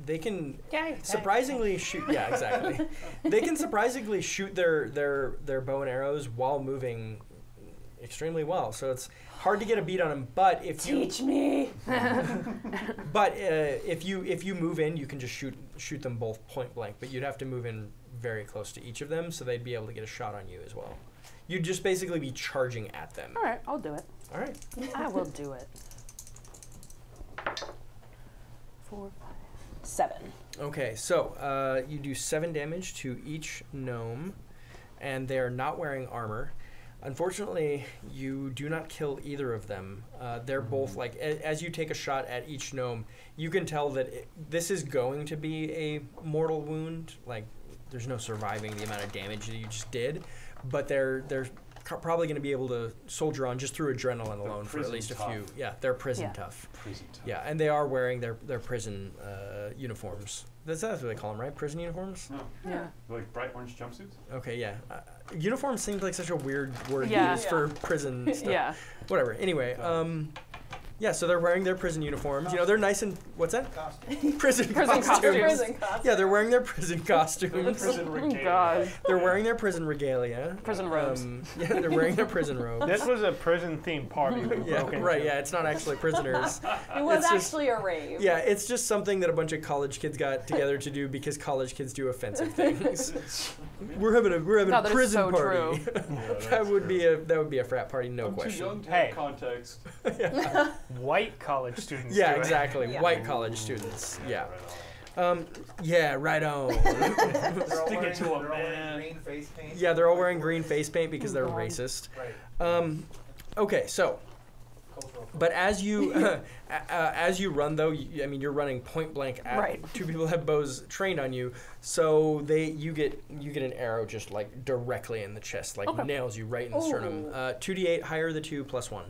they can surprisingly shoot yeah exactly they can surprisingly shoot their their their bow and arrows while moving extremely well so it's hard to get a beat on them but if you Teach me. but uh, if you if you move in you can just shoot shoot them both point blank but you'd have to move in very close to each of them so they'd be able to get a shot on you as well you'd just basically be charging at them All right, I'll do it. All right I will do it. Four, five, seven. Okay, so uh, you do seven damage to each gnome, and they are not wearing armor. Unfortunately, you do not kill either of them. Uh, they're both like, a- as you take a shot at each gnome, you can tell that it, this is going to be a mortal wound. Like, there's no surviving the amount of damage that you just did, but they're they're probably going to be able to soldier on just through adrenaline alone for at prison least a few. Yeah, they're prison Yeah. tough. Prison time. Yeah, and they are wearing their their prison uh, uniforms. That's, that's what they call them, right? Prison uniforms. No. Yeah. Like bright orange jumpsuits? Okay, yeah. Uh, uniform seems like such a weird word to Yeah. use for prison stuff. Yeah. Whatever. Anyway, um, yeah. So they're wearing their prison uniforms. You know, they're nice and what's that? Costume. Prison, Prison costumes. costumes. Prison costume. Yeah, they're wearing their prison costumes. Prison Oh regalia. God. they're wearing their prison regalia. Prison robes. Um, yeah, they're wearing their prison robes. This was a prison themed party. yeah, broke into. right. Yeah, it's not actually prisoners. It was It's just- actually a rave. Yeah, it's just something that a bunch of college kids got together to do because college kids do offensive things. we're having a we're having No, a prison so party. Yeah, that that's- would be a that would be a frat party, no I'm too question. young to Hey. have context. White college students. Yeah, do exactly. Yeah. White college students. Yeah. Right on. Um. Yeah. Right on. Stick it to a they're all wearing man. green face paint. yeah, they're all wearing green face paint because they're racist. Right. Um. Okay, so But as you uh, as you run though, you, I mean you're running point blank at Right. two people have bows trained on you, so they you get you get an arrow just like directly in the chest, like Okay. nails you right in the sternum. Uh, Two d eight higher the two plus one.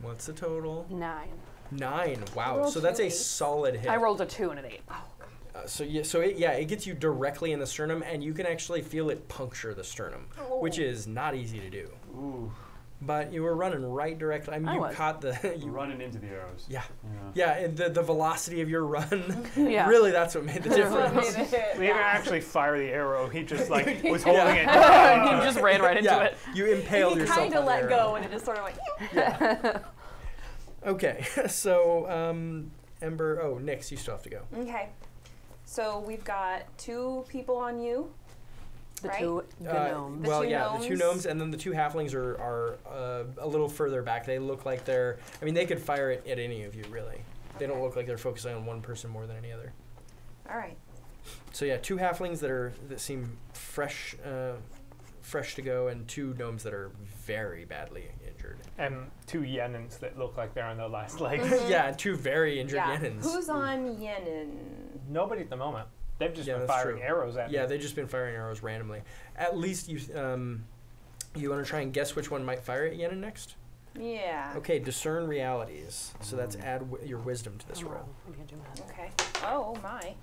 What's the total? Nine. Nine. Wow. So that's a solid hit. I rolled a two and an eight. Uh, so yeah, so it, yeah, it gets you directly in the sternum, and you can actually feel it puncture the sternum, which Oh. is not easy to do. Ooh, But you were running right directly. I mean, I you was. caught the. you're running into the arrows. yeah, Yeah. yeah, and the the velocity of your run. Yeah. Really, that's what made the difference. made We didn't fast. actually fire the arrow. He just like was Yeah. holding it. he just ran right into yeah, it. you impaled He yourself. kind of let go and it just sort of went. Okay, so um, Ember. Oh, Nyx, you still have to go. Okay. So we've got two people on you. The right? two the Uh, gnomes. The well, two yeah, the two gnomes. gnomes, and then the two halflings are, are uh, a little further back. They look like they're. I mean, they could fire it at any of you, really. They don't look like they're focusing on one person more than any other. All right. So yeah, two halflings that are that seem fresh, uh, fresh to go, and two gnomes that are very badly injured. And two Yenins that look like they're on their last legs. yeah, two very injured yeah. Yenins. Who's on Yenin? Nobody at the moment. They've just Yeah, been firing true. arrows at Yeah, me. Yeah, they've just been firing arrows randomly. At least you um, you want to try and guess which one might fire at Yenin next. Yeah. Okay, discern realities. So that's add w- your wisdom to this Oh, roll. I can't do that. Okay. Oh my.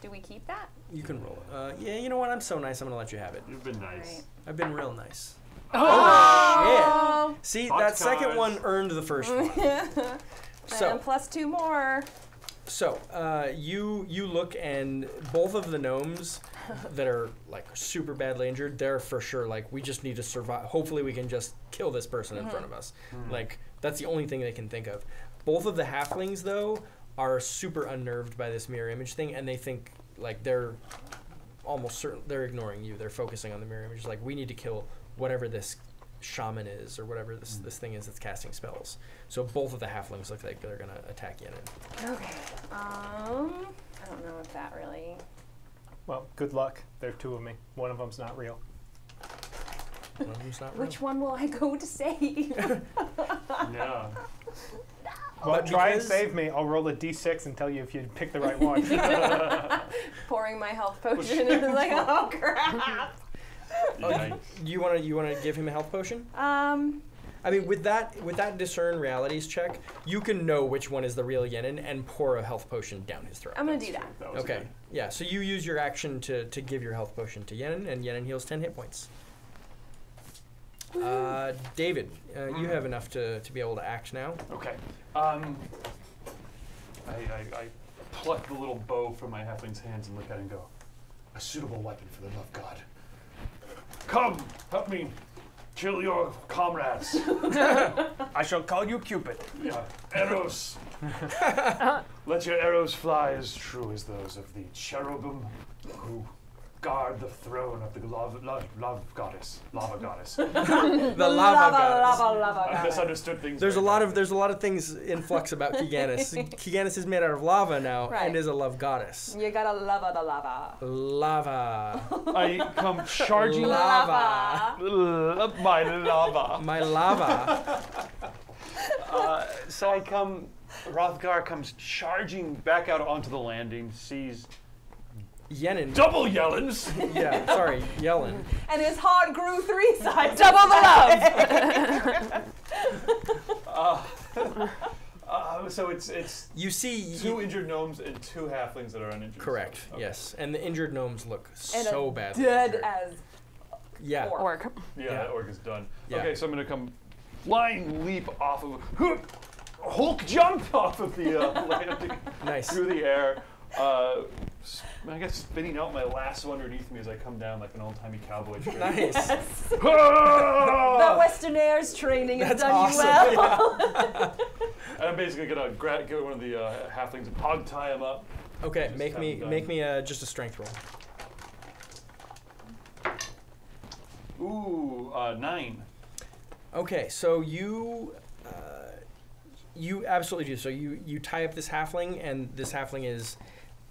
Do we keep that? You can roll it. Uh, yeah, you know what? I'm so nice. I'm gonna let you have it. You've been nice. right. I've been real nice. Oh. shit! See, Hot that second cards. one earned the first one. So, and plus two more. So uh, you you look and both of the gnomes that are like super badly injured, they're for sure like we just need to survive. Hopefully, we can just kill this person in front of us. Like that's the only thing they can think of. Both of the halflings though are super unnerved by this mirror image thing, and they think like they're almost certain they're ignoring you. They're focusing on the mirror image. Like we need to kill whatever this shaman is or whatever this this thing is that's casting spells. So both of the halflings look like they're gonna attack Yenin. Okay. Um. I don't know if that really. Well, good luck. There are two of me. One of them's not real. One of them's not real. Which one will I go to save? Yeah. Well, But try and because- save me. I'll roll a d6 and tell you if you pick the right one. Pouring my health potion and it's like, oh crap. Yikes. You wanna you wanna give him a health potion? Um. I mean, with that with that discern realities check, you can know which one is the real Yenin and pour a health potion down his throat. I'm gonna do that. That Okay. good. Yeah. So you use your action to, to give your health potion to Yenin, and Yenin heals ten hit points. Uh, David, uh, you have enough to, to be able to act now. Okay. Um, I, I, I pluck the little bow from my halfling's hands and look at it and go, a suitable weapon for the love god. Come, help me kill your comrades. I shall call you Cupid. yeah, arrows. Let your arrows fly as true as those of the cherubim who guard the throne of the love, love, love goddess, lava goddess. The lava, goddess. lava, lava, I lava. misunderstood things. There's a very lot of there's a lot of things in flux about Kiganus. Kiganus is made out of lava now Right. and is a love goddess. You gotta lava the lava. Lava, I come charging lava, L- my lava. my lava. Uh, so I come, Hrothgar comes charging back out onto the landing, sees Yenin. double Yellens. Yeah, sorry, yelling. And his heart grew three sizes. Double the love. Uh, so it's it's You see, two injured gnomes and two halflings that are uninjured. correct. Okay. Yes, and the injured gnomes look And so bad. Dead as. Yeah. orc. Orc. Yeah, Yeah. that orc is done. Yeah. Okay, so I'm gonna come flying leap off of Hulk jump off of the uh, landing Nice. through the air. Uh, s- I guess spinning out my lasso underneath me as I come down like an old timey cowboy. Nice. The Ah! Western Airs training has That's done awesome. you well. And I'm basically gonna grab get one of the uh, halflings and hog tie him up. Okay, Just make me make me uh, just a strength roll. Ooh, uh, nine. Okay, so you uh, you absolutely do. So you you tie up this halfling, and this halfling is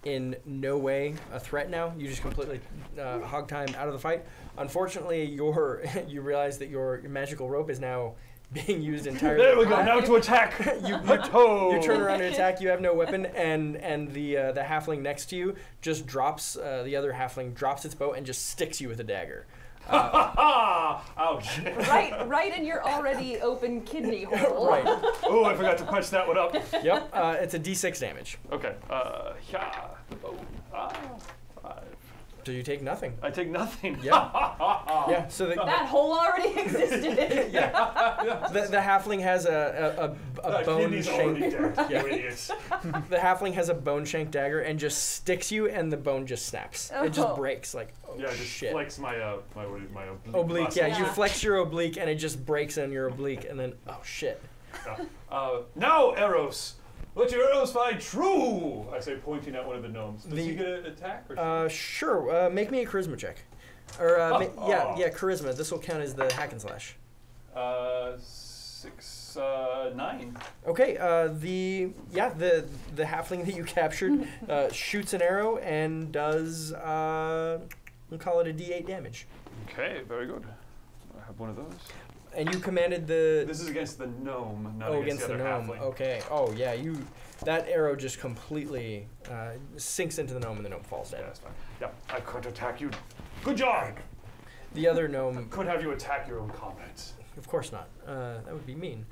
in no way a threat now. You just completely uh, hog time out of the fight. Unfortunately, your you realize that your, your magical rope is now being used entirely. There we go. Now to attack. You, you, you turn around and attack. You have no weapon, and and the uh, the halfling next to you just drops uh, the other halfling drops its bow and just sticks you with a dagger. Ah! Ouch. right, right in your already open kidney hole. Right. oh, I forgot to punch that one up. Yep. Uh, it's a D6 damage. Okay. Uh, yeah. Oh, ah, five. So you take nothing. I take nothing. Yeah. Yeah. So the, That hole already existed. the, the halfling has a a, a, a Uh, bone shank. dead. Yeah. You idiots. The halfling has a bone shank dagger and just sticks you, and the bone just snaps. It just Oh. breaks like oh Yeah, I just shit. flex my uh my what is- my oblique. Oblique, yeah, muscles. You flex your oblique, and it just breaks on your oblique, and then oh shit. Uh, now, Eros, let your arrows fly true. I say, pointing at one of the gnomes. Does he get an attack? Or Uh, sure. Uh, make me a charisma check. Or uh, ma- yeah, Oh. yeah, charisma. This will count as the hack and slash. Uh, six, uh, nine. Okay, uh, the yeah the the halfling that you captured uh, shoots an arrow and does uh, we'll call it a D8 damage. Okay, very good. I have one of those. And you commanded the This is against the gnome, not oh against, against the the gnome. halfling. Okay. Oh yeah, you that arrow just completely uh, sinks into the gnome and the gnome falls Yeah, that's fine. Yeah, I could attack you. Good job. The other gnome, I Could have you attack your own comrades. of course not. Uh, that would be mean.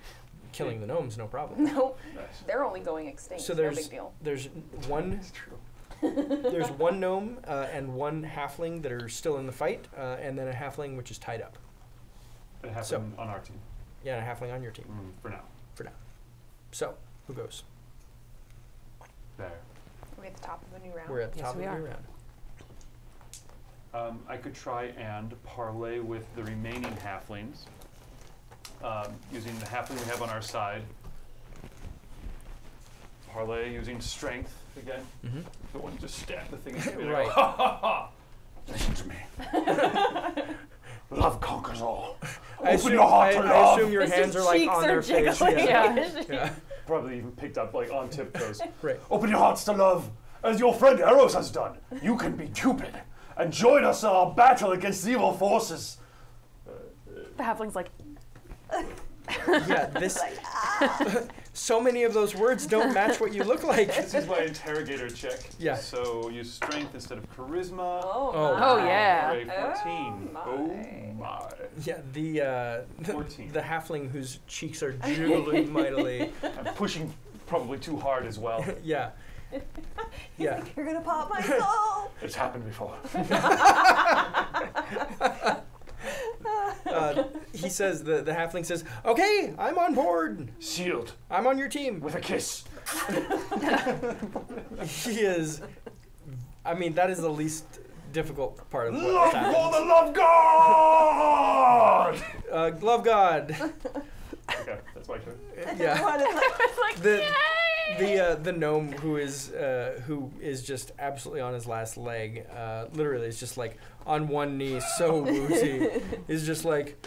Killing the gnomes, no problem. No, Nice. they're only going extinct. So no there's big deal. there's one That's true. there's one gnome uh, and one halfling that are still in the fight, uh, and then a halfling which is tied up. It happened So- on our team Yeah, and a halfling on your team. mm, for now. For now. So who goes? There. We're at the top of a new round. We're at the Yes, top we of the are. new round. Um, I could try and parley with the remaining halflings, um, using the halfling we have on our side. Parlay using strength again. Mhm. The one just stab the thing. in the middle. Right. Ha ha ha! Listen to me. love conquers all. I Open assume, your heart I, to I love. assume your His hands are like cheeks on are their face. jiggling. Yeah. Yeah. yeah. Probably even picked up like on tiptoes. Right. Open your hearts to love, as your friend Eros has done. You can be Cupid and join us in our battle against evil forces. The halfling's like, Yeah. This. Ah. So many of those words don't match what you look like. this is my interrogator check. Yeah. So use strength instead of charisma. Oh, Oh. my. Oh, yeah. Hooray, 14. Oh, Oh my. my. Yeah. The uh, the, 14. the halfling whose cheeks are jiggling mightily. I'm pushing probably too hard as well. Yeah. Yeah. You're gonna pop my soul. It's happened before. Uh, he says the the halfling says, "Okay, I'm on board. Sealed I'm on your team." with a kiss. He is. I mean, that is the least difficult part of what Love happened. for the love God! Uh, Glove God. Okay, that's my turn. Yeah. like, The the uh, the gnome who is uh, who is just absolutely on his last leg. Uh, literally, is just like on one knee, so woozy. is just like,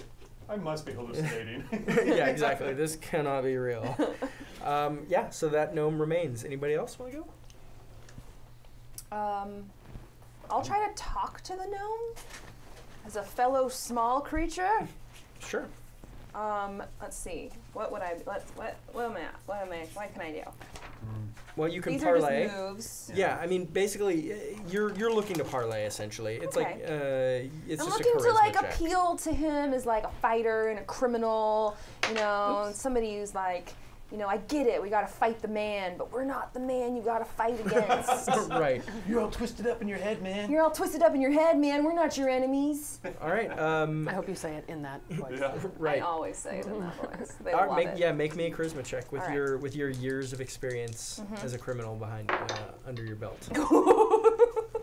I must be hallucinating. yeah, exactly. This cannot be real. Um, yeah. So that gnome remains. Anybody else want to go? Um, I'll try to talk to the gnome as a fellow small creature. Sure. Um, let's see. What would I? Let's. What? What am I? What am I? What can I do? Well, you can These parley. are just moves. Yeah, I mean, basically, uh, you're you're looking to parley. Essentially, it's like uh, it's I'm just looking a to like check. appeal to him as like a fighter and a criminal, you know, somebody who's like, you know, I get it, we gotta fight the man, but we're not the man you gotta fight against. right. You're all twisted up in your head, man. You're all twisted up in your head, man. We're not your enemies. All right. Um, I hope you say it in that voice. yeah. right. I always say it in that voice. They All right, love make, it. yeah, make me a charisma check with All right. your with your years of experience Mhm. as a criminal behind uh, under your belt.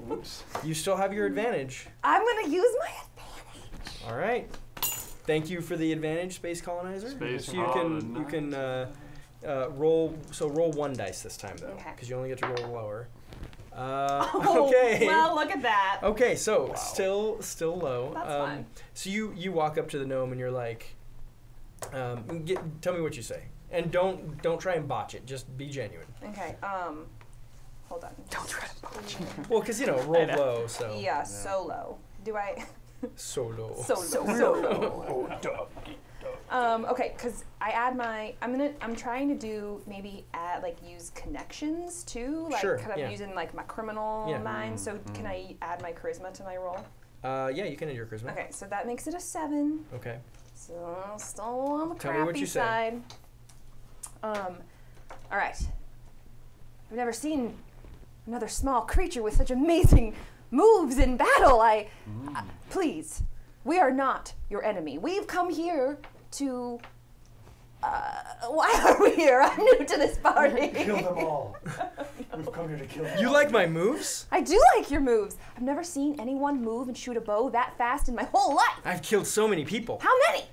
Whoops. You still have your advantage. I'm gonna use my advantage. All right. Thank you for the advantage, space colonizer. Space so you can you can uh, uh, roll. So roll one dice this time though, Okay. because you only get to roll lower. Uh, Oh, okay. Well, look at that. Okay, so still still low. That's um, fine. So you you walk up to the gnome and you're like, um, get, tell me what you say, and don't don't try and botch it. Just be genuine. Okay. Um, hold on. Don't try to botch Well, because you know roll low, so Yeah, solo. Do I? solo. Solo. Solo. Um, okay, because I add my, I'm gonna, I'm trying to do maybe add like use connections too, like Sure, kind of yeah. using like my criminal Yeah. mind. So can I add my charisma to my roll? Uh, yeah, you can add your charisma. Okay, so that makes it a seven. Okay. So still on the Tell me what crappy you say. side. Um, all right. I've never seen another small creature with such amazing moves in battle. I, uh, please, we are not your enemy. We've come here to. Uh, why are we here? I'm new to this party. Kill them all. We've come here to kill them You all. like my moves? I do like your moves. I've never seen anyone move and shoot a bow that fast in my whole life. I've killed so many people. How many?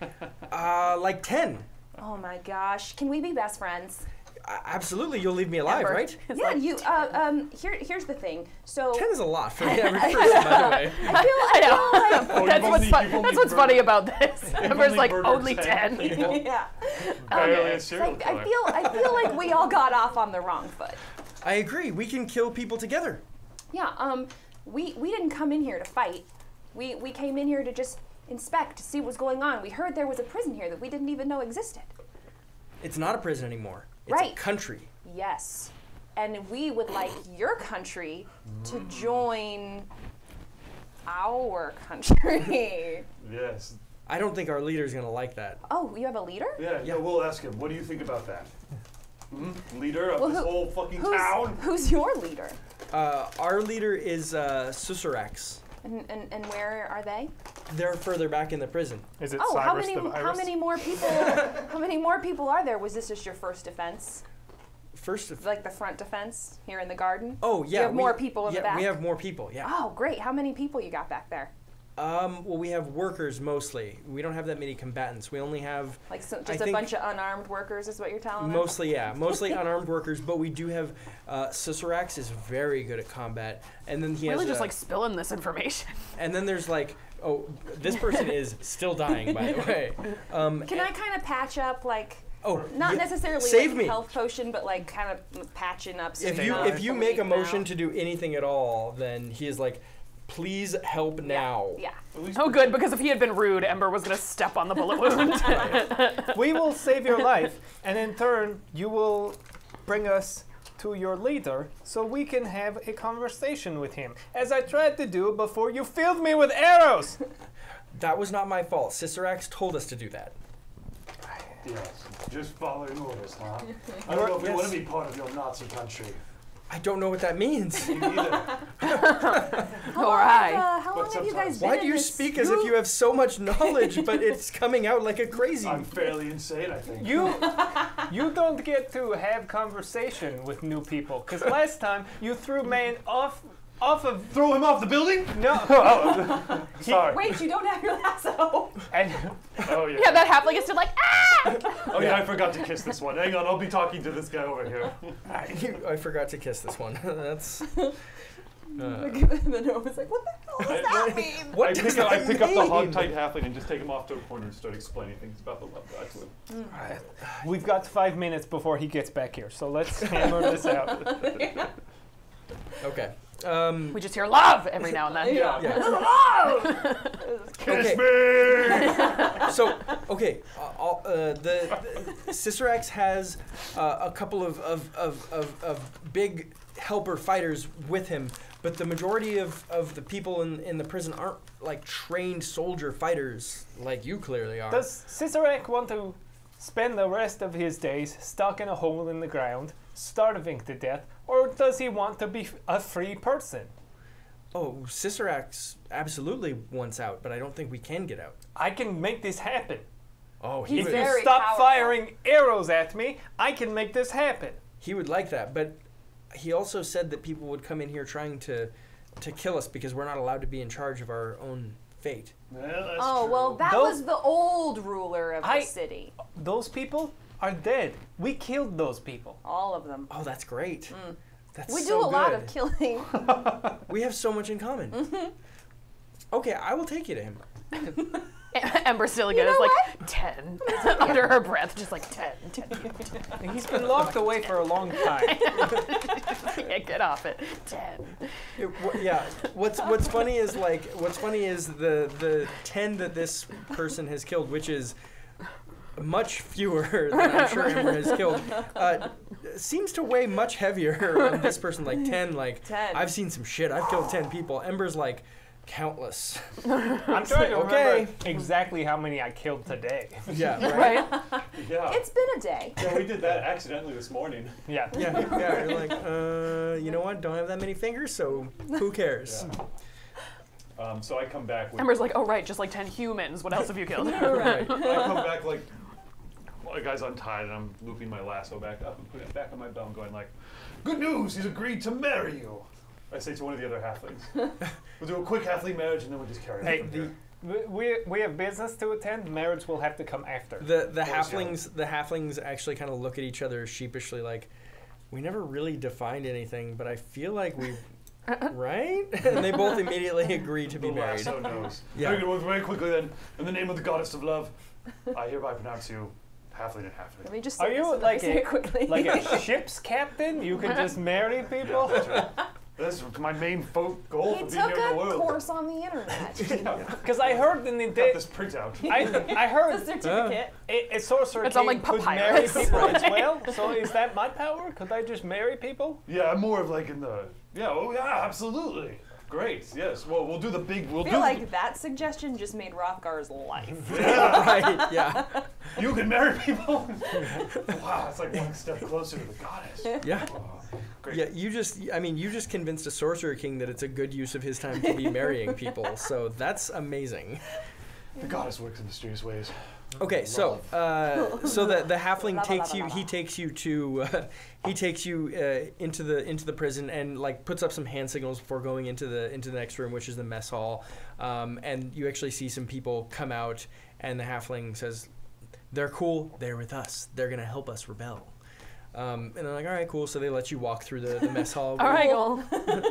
Uh, like ten. Oh my gosh. Can we be best friends? A- Absolutely, you'll leave me alive, Ember. right? It's yeah, like, you. Uh, um, here, here's the thing. So Ten is a lot for the average person, by the way. I feel, I feel like that's what's, only- fun- that's what's funny about this. Ember's only like only 10. ten. yeah. Apparently a It's like, I feel I feel like we all got off on the wrong foot. I agree. We can kill people together. Yeah. Um. We we didn't come in here to fight. We we came in here to just inspect to see what was going on. We heard there was a prison here that we didn't even know existed. It's not a prison anymore. It's Right. a country. Yes. And we would like your country to join our country. Yes. I don't think our leader's gonna like that. oh, you have a leader? Yeah, yeah, we'll ask him. What do you think about that? Hmm? Leader of Well, this who- whole fucking Who's, town? who's your leader? Uh, our leader is uh, Susurax. And, and, and where are they? They're further back in the prison. Is it Oh, Cyrus how many the how many more people how many more people are there? Was this just your first defense? First, of, Like the front defense here in the garden? oh yeah, have we- more people in the back. we have more people. Yeah. Oh, great. How many people you got back there? Um, well, we have workers mostly. We don't have that many combatants. We only have Like so, just a think- bunch of unarmed workers is what you're telling me? mostly, yeah, mostly unarmed workers. But we do have uh, Susurax is very good at combat, and then he Really has just uh, like spilling this information. and then there's like oh, this person is still dying by the way. Um, Can I kind of patch up like oh, not yeah, necessarily save like me. health potion, but like kind of patching up. so if you're you not if you make a motion out. to do anything at all, then he is like, please help now. yeah. Oh, good, because if he had been rude, Ember was gonna step on the bullet wound. we will save your life, and in turn, you will bring us to your leader so we can have a conversation with him, as I tried to do before you filled me with arrows. That was not my fault. Susurax told us to do that. Yes. Just following orders, huh? I don't know if we want to be part of your Nazi country. I don't know what that means. Me neither. All right. Uh, how But long have you guys been Why do you this- speak as if you have so much knowledge, but it's coming out like a crazy? I'm fairly insane, I think. You, you don't get to have conversation with new people, because last time you threw man off, off of Throw him off the building? no, oh, Sorry. Wait, you don't have your lasso. and Oh yeah. Yeah, that halfling is still like, ah! Oh yeah, I forgot to kiss this one. Hang on, I'll be talking to this guy over here. I forgot to kiss this one. That's. Uh, the gnome was like, what the hell does that mean? what I does pick, up, I that pick up the mean? hog-tight halfling and just take him off to a corner and start explaining things about the love god to him. we've got five minutes before he gets back here, so let's hammer this out. Okay. Um, We just hear love every now and then. Yeah. yeah. Kiss Okay. me! So okay, uh, all, uh, the, the Cicerax has uh, a couple of of, of, of of big helper fighters with him, but the majority of, of the people in, in the prison aren't like trained soldier fighters like you clearly are. Does Cicerek want to spend the rest of his days stuck in a hole in the ground, starving to death, or does he want to be a free person? oh, Cicerax absolutely wants out, but I don't think we can get out. I can make this happen. Oh, he He's would, if you very stop powerful. firing arrows at me, I can make this happen. he would like that, but he also said that people would come in here trying to to kill us because we're not allowed to be in charge of our own fate. Well, that's Oh, true. well, that Those- was the old ruler of I- the city. Those people are dead. We killed those people. All of them. Oh, that's great. That's We so do a lot of killing. We have so much in common. Mm-hmm. Okay, I will take you to him. Ember still again You is know like, 10. Under her breath, just like 10, 10. He's been locked away for a long time. Yeah, get off it. 10. It- wh- yeah. What's What's funny is like what's funny is the the ten that this person has killed, which is much fewer than I'm sure Ember has killed, uh, seems to weigh much heavier than this person. Like ten, like 10. I've seen some shit. I've killed ten people. Ember's like countless. I'm trying to Okay. remember exactly how many I killed today. Yeah. Right. Right? Yeah. It's been a day. yeah, we did that accidentally this morning. Yeah. Yeah. Yeah. You're like, uh, you know what? Don't have that many fingers, so who cares? Um, so I come back with. Ember's like, oh, right, just like 10 humans. What else have you killed? Right. I come back like, well, the guy's untied, and I'm looping my lasso back up and putting it back on my belt, and going like, "Good news! He's agreed to marry you." I say to one of the other halflings, "We'll do a quick halfling marriage, and then we'll just carry on Hey, from the, here." we, we, we have business to attend. Marriage will have to come after. The the course, yeah. halflings the halflings actually kind of look at each other sheepishly, like we never really defined anything, but I feel like we, right? and they both immediately agree to be the married. lasso knows. Yeah. Very good. Very quickly then, in the name of the goddess of love, I hereby pronounce you halfling and halfling. Let me just Are say you this and like a- quickly. Like a ship's captain, you can just marry people. That's right. That's my main fo- goal he for being took here in a the world. course on the internet. Because I heard in the Got day, this printout. I, I heard the certificate. a, a sorcerer It's on, king like, could marry papyrus. people as well. So is that my power? Could I just marry people? Yeah, I'm more of like in the. Yeah, oh yeah, absolutely. Great. Yes. Well, we'll do the big. We'll I do. feel like that suggestion just made Hrothgar's life. yeah, right? Yeah. you can marry people. wow, it's like one step closer to the goddess. Yeah. Oh, great. Yeah, you just, I mean, you just convinced a sorcerer king that it's a good use of his time to be marrying people. So that's amazing. The goddess works in mysterious ways. Okay, so uh, so the the halfling La, la, takes you. He takes you to. Uh, he takes you uh, into the into the prison and like puts up some hand signals before going into the into the next room, which is the mess hall. Um, and you actually see some people come out, and the halfling says, "They're cool. They're with us. They're gonna help us rebel." Um, and they're like, "All right, cool." So they let you walk through the, the mess hall. All right, cool.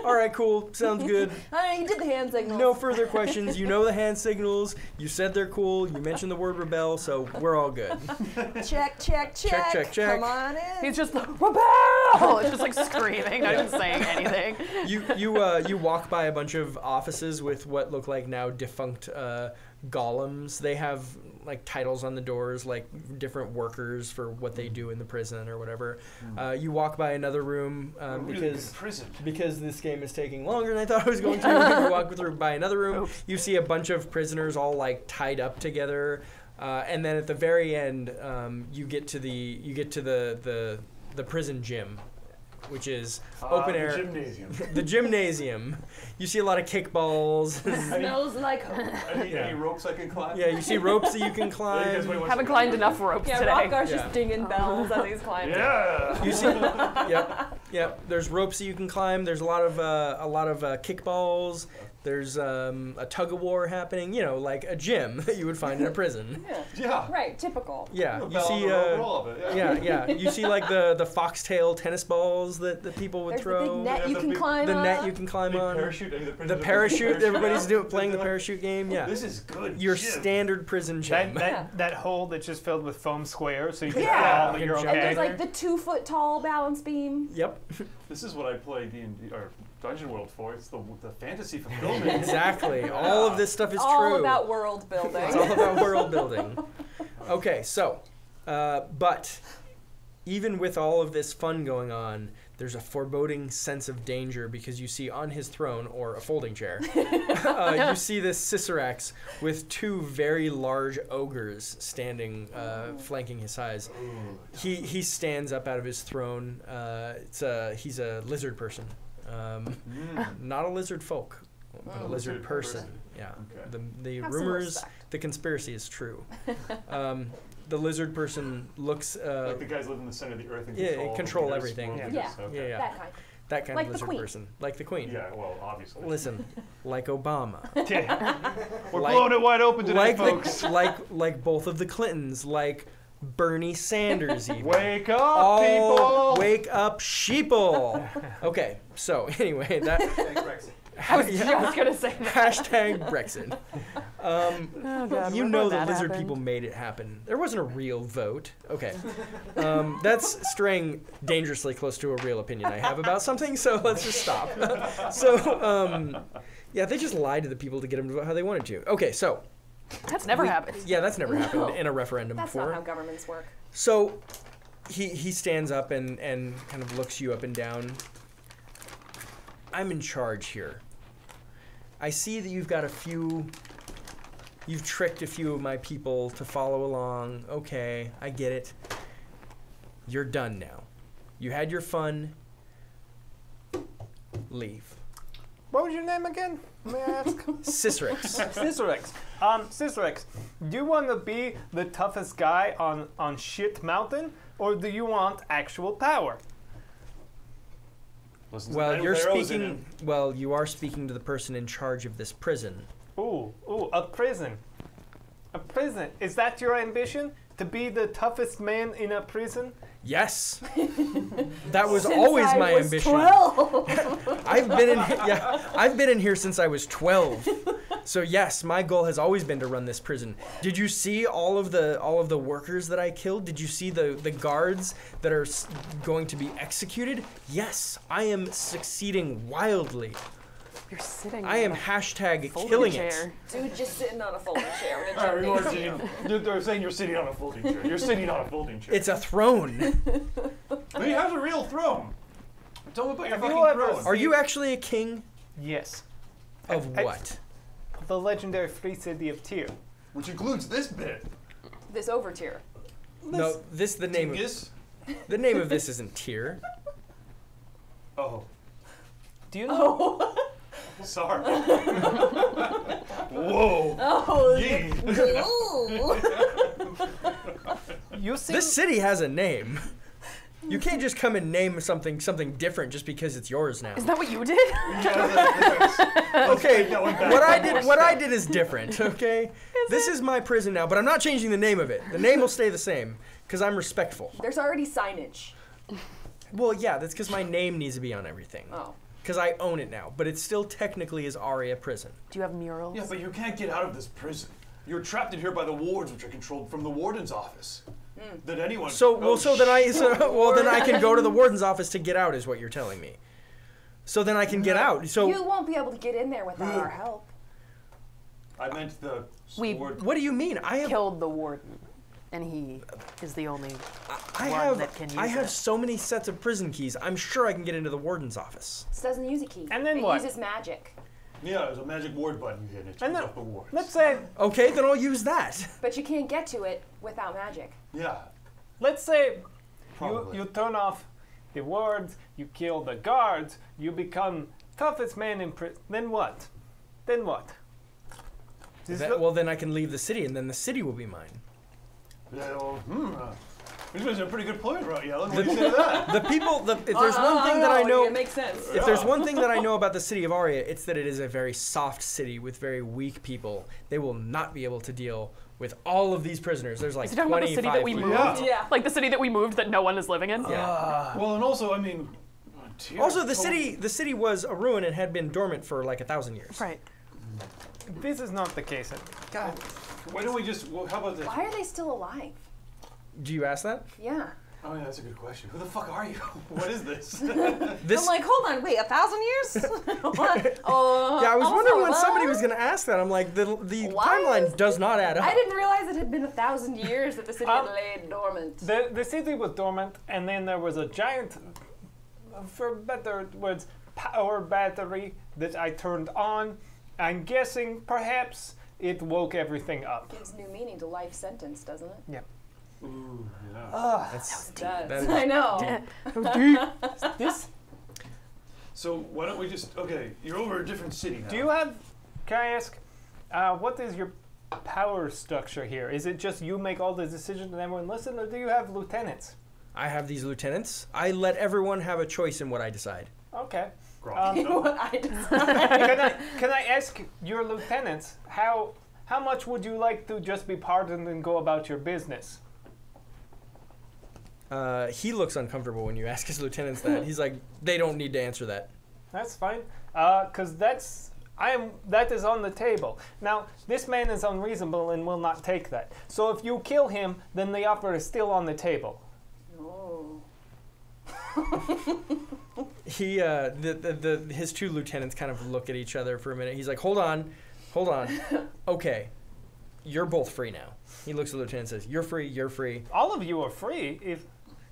All right, cool. Sounds good. Oh, you did the hand signal. No further questions. You know the hand signals. You said they're cool. You mentioned the word rebel, so we're all good. Check, check, check. check, check. Come on in. He's just like, rebel. It's just like screaming, not even saying anything. You you uh, you walk by a bunch of offices with what look like now defunct uh, golems. They have like titles on the doors, like different workers for what they do in the prison or whatever. Uh, you walk by another room um, We're really because prison. because this game is taking longer than I thought it was going to. you walk through by another room. You see a bunch of prisoners all like tied up together, uh, and then at the very end, um, you get to the you get to the the the prison gym, which is Ah, open the air. gymnasium. the gymnasium. You see a lot of kickballs. Smells like Any, Yeah. any ropes I can climb? yeah, you see ropes that you can Yeah, you guys might climb. want Haven't some- climbed enough ropes Yeah, today. Hrothgar's Yeah. just dinging bells as he's climbing. Yeah. You see, yep, yep. There's ropes that you can climb. There's a lot of uh, a lot of uh, kickballs. There's um, a tug of war happening. You know, like a gym that you would find in a prison. Yeah. Yeah. Right, typical. Yeah, you see. the Uh, all it. yeah, yeah. You see like the the foxtail tennis balls that, that people would There's throw. the big net Yeah, you can big- climb the on. net you can climb Big on. parachute. the The prisoners have parachute. Everybody's doing playing the parachute game. Yeah. This is good. Your gym. standard prison That, gym. that, Yeah. that hole that's just filled with foam square, so you can Yeah. fall, but You you're okay. And there's like the two foot tall balance beam. Yep. This is what I play D&D or Dungeon World for. It's the the fantasy fulfillment. Exactly. All of this stuff is all true. about world building. It's all about world building. Okay, so, uh, but even with all of this fun going on, there's a foreboding sense of danger because you see on his throne, or a folding chair, uh, you see this Cicerix with two very large ogres standing, uh, flanking his sides. He he stands up out of his throne. Uh, it's a he's a lizard person, um, Mm. not a lizard folk, but a Oh. lizard Lizard person. person. Yeah. Okay. The the Have some rumors, respect. the conspiracy is true. um, the lizard person looks. Uh, like the guys live in the center of the earth and Yeah, control, control leaders, everything. world Yeah. leaders. Yeah. Okay. yeah, yeah, That kind. that kind Like of the lizard queen. person, like the queen. Yeah, well, obviously. Listen, like Obama, We're like- blowing it wide open today, like folks. the, like like both of the Clintons, like Bernie Sanders, even. Wake up, All people! wake up, sheeple. Okay, so anyway, that I was just gonna say that. hashtag Brexit. Um, Oh, God, you know the lizard happened? people made it happen. There wasn't a real vote. Okay. Um, that's straying dangerously close to a real opinion I have about something, so let's just stop. so, um, yeah, they just lied to the people to get them to vote how they wanted to. Okay, so, That's never happened. yeah, that's never happened No. in a referendum That's before. not how governments work. So he he stands up and and kind of looks you up and down. I'm in charge here. I see that you've got a few you've tricked a few of my people to follow along. Okay, I get it. You're done now. You had your fun. Leave. What was your name again? May I ask? Cicerix. Cicerix. Um, Cicerix, do you want to be the toughest guy on, on shit mountain, or do you want actual power? Well, you're with arrows in speaking well, you are speaking to the person in charge of this prison. Ooh, ooh, Ooh, a prison. A prison. Is that your ambition? To be the toughest man in a prison? Yes. that was Since always I my was ambition. 12. I've been in yeah, I've been in here since I was 12. So yes, my goal has always been to run this prison. Did you see all of the all of the workers that I killed? Did you see the the guards that are going to be executed? Yes, I am succeeding wildly. You're sitting. I am on a hashtag killing chair. it. Dude, just sitting on a folding chair. We're All right, you're, sitting, they're, they're saying you're sitting on a folding chair. You're sitting on a folding chair. It's a throne. he has a real throne. Tell me about your Have fucking ever throne. Are you actually a king Yes. of I- what? The legendary free city of Tyr. Which includes this bit. This over tier. No, this the name of Dingus? the name of this isn't Tyr. Oh, Do you know? Oh, sorry. Whoa. oh, Yee. ooh. You seem. This city has a name. You can't just come and name something something different just because it's yours now. Is that what you did? Okay, that one back what I did what I did is different, okay? This is my prison now, but I'm not changing the name of it. The name will stay the same cuz I'm respectful. There's already signage. Well, yeah, that's cuz my name needs to be on everything. Oh. Cuz I own it now, but it still technically is Aria prison. Do you have murals? Yeah, but you can't get out of this prison. You're trapped in here by the wards, which are controlled from the warden's office. Hmm. That anyone. So, well, so then I, so, well, then I can go to the warden's office to get out, is what you're telling me. So then I can get out. So, you won't be able to get in there without our help. I meant the We- sword. what do you mean? I have, Killed the warden, and he is the only. I one have, that can use I have it. so many sets of prison keys. I'm sure I can get into the warden's office. This doesn't use a key. And then it what? uses magic. Yeah, there's a magic ward button you hit. and It And then- off the wards. Let's say, Okay, then I'll use that. But you can't get to it without magic. Yeah, let's say you, probably. you turn off the wards, you kill the guards, you become toughest man in prison. Then what? Then what? That- well, then I can leave the city, and then the city will be mine. Yeah, well, hmm. uh, This was a pretty good point, right, Yellen? What do you say to that? The people, the, if there's one thing that I know, It makes sense. if there's one thing that I know about the city of Aria, it's that it is a very soft city with very weak people. They will not be able to deal with all of these prisoners. There's like Is he talking about the 25 city that we people. moved? Yeah. Yeah. Like the city that we moved that no one is living in? Yeah. Well, and also, I mean, uh, Tyr Also, the told- city the city was a ruin and had been dormant for like a thousand years. Right. This is not the case. God. Why don't we just? Well, how about this? Why are they still alive? Do you ask that? Yeah. Oh yeah, that's a good question. Who the fuck are you? what is this? This. I'm like, hold on, wait, a thousand years? what? Oh, yeah, I was wondering when what? somebody was gonna ask that. I'm like, the the Why timeline is does not add up. I didn't realize it had been a thousand years that the city Um, had laid dormant. The, the city was dormant, and then there was a giant, for better words, power battery that I turned on. I'm guessing perhaps it woke everything up. Gives new meaning to life sentence, doesn't it? Yeah. Ooh, yeah. That's, Does. that is- I know. Deep. This, So why don't we just? Okay, you're over a different city now. do you have, can I ask, uh, what is your power structure here? Is it just you make all the decisions and everyone listen, or do you have lieutenants? I have these lieutenants. I let everyone have a choice in what I decide. Okay. Grok, Um, what I can I can I ask your lieutenants how how much would you like to just be pardoned and go about your business? Uh, he looks uncomfortable when you ask his lieutenants that. He's like, they don't need to answer that. That's fine, because that's I am that is on the table. Now this man is unreasonable and will not take that. So if you kill him, then the offer is still on the table. He, uh, the, the, the, his two lieutenants kind of look at each other for a minute. He's like, hold on, hold on. Okay, you're both free now. He looks at the lieutenant and says, you're free, you're free. All of you are free. If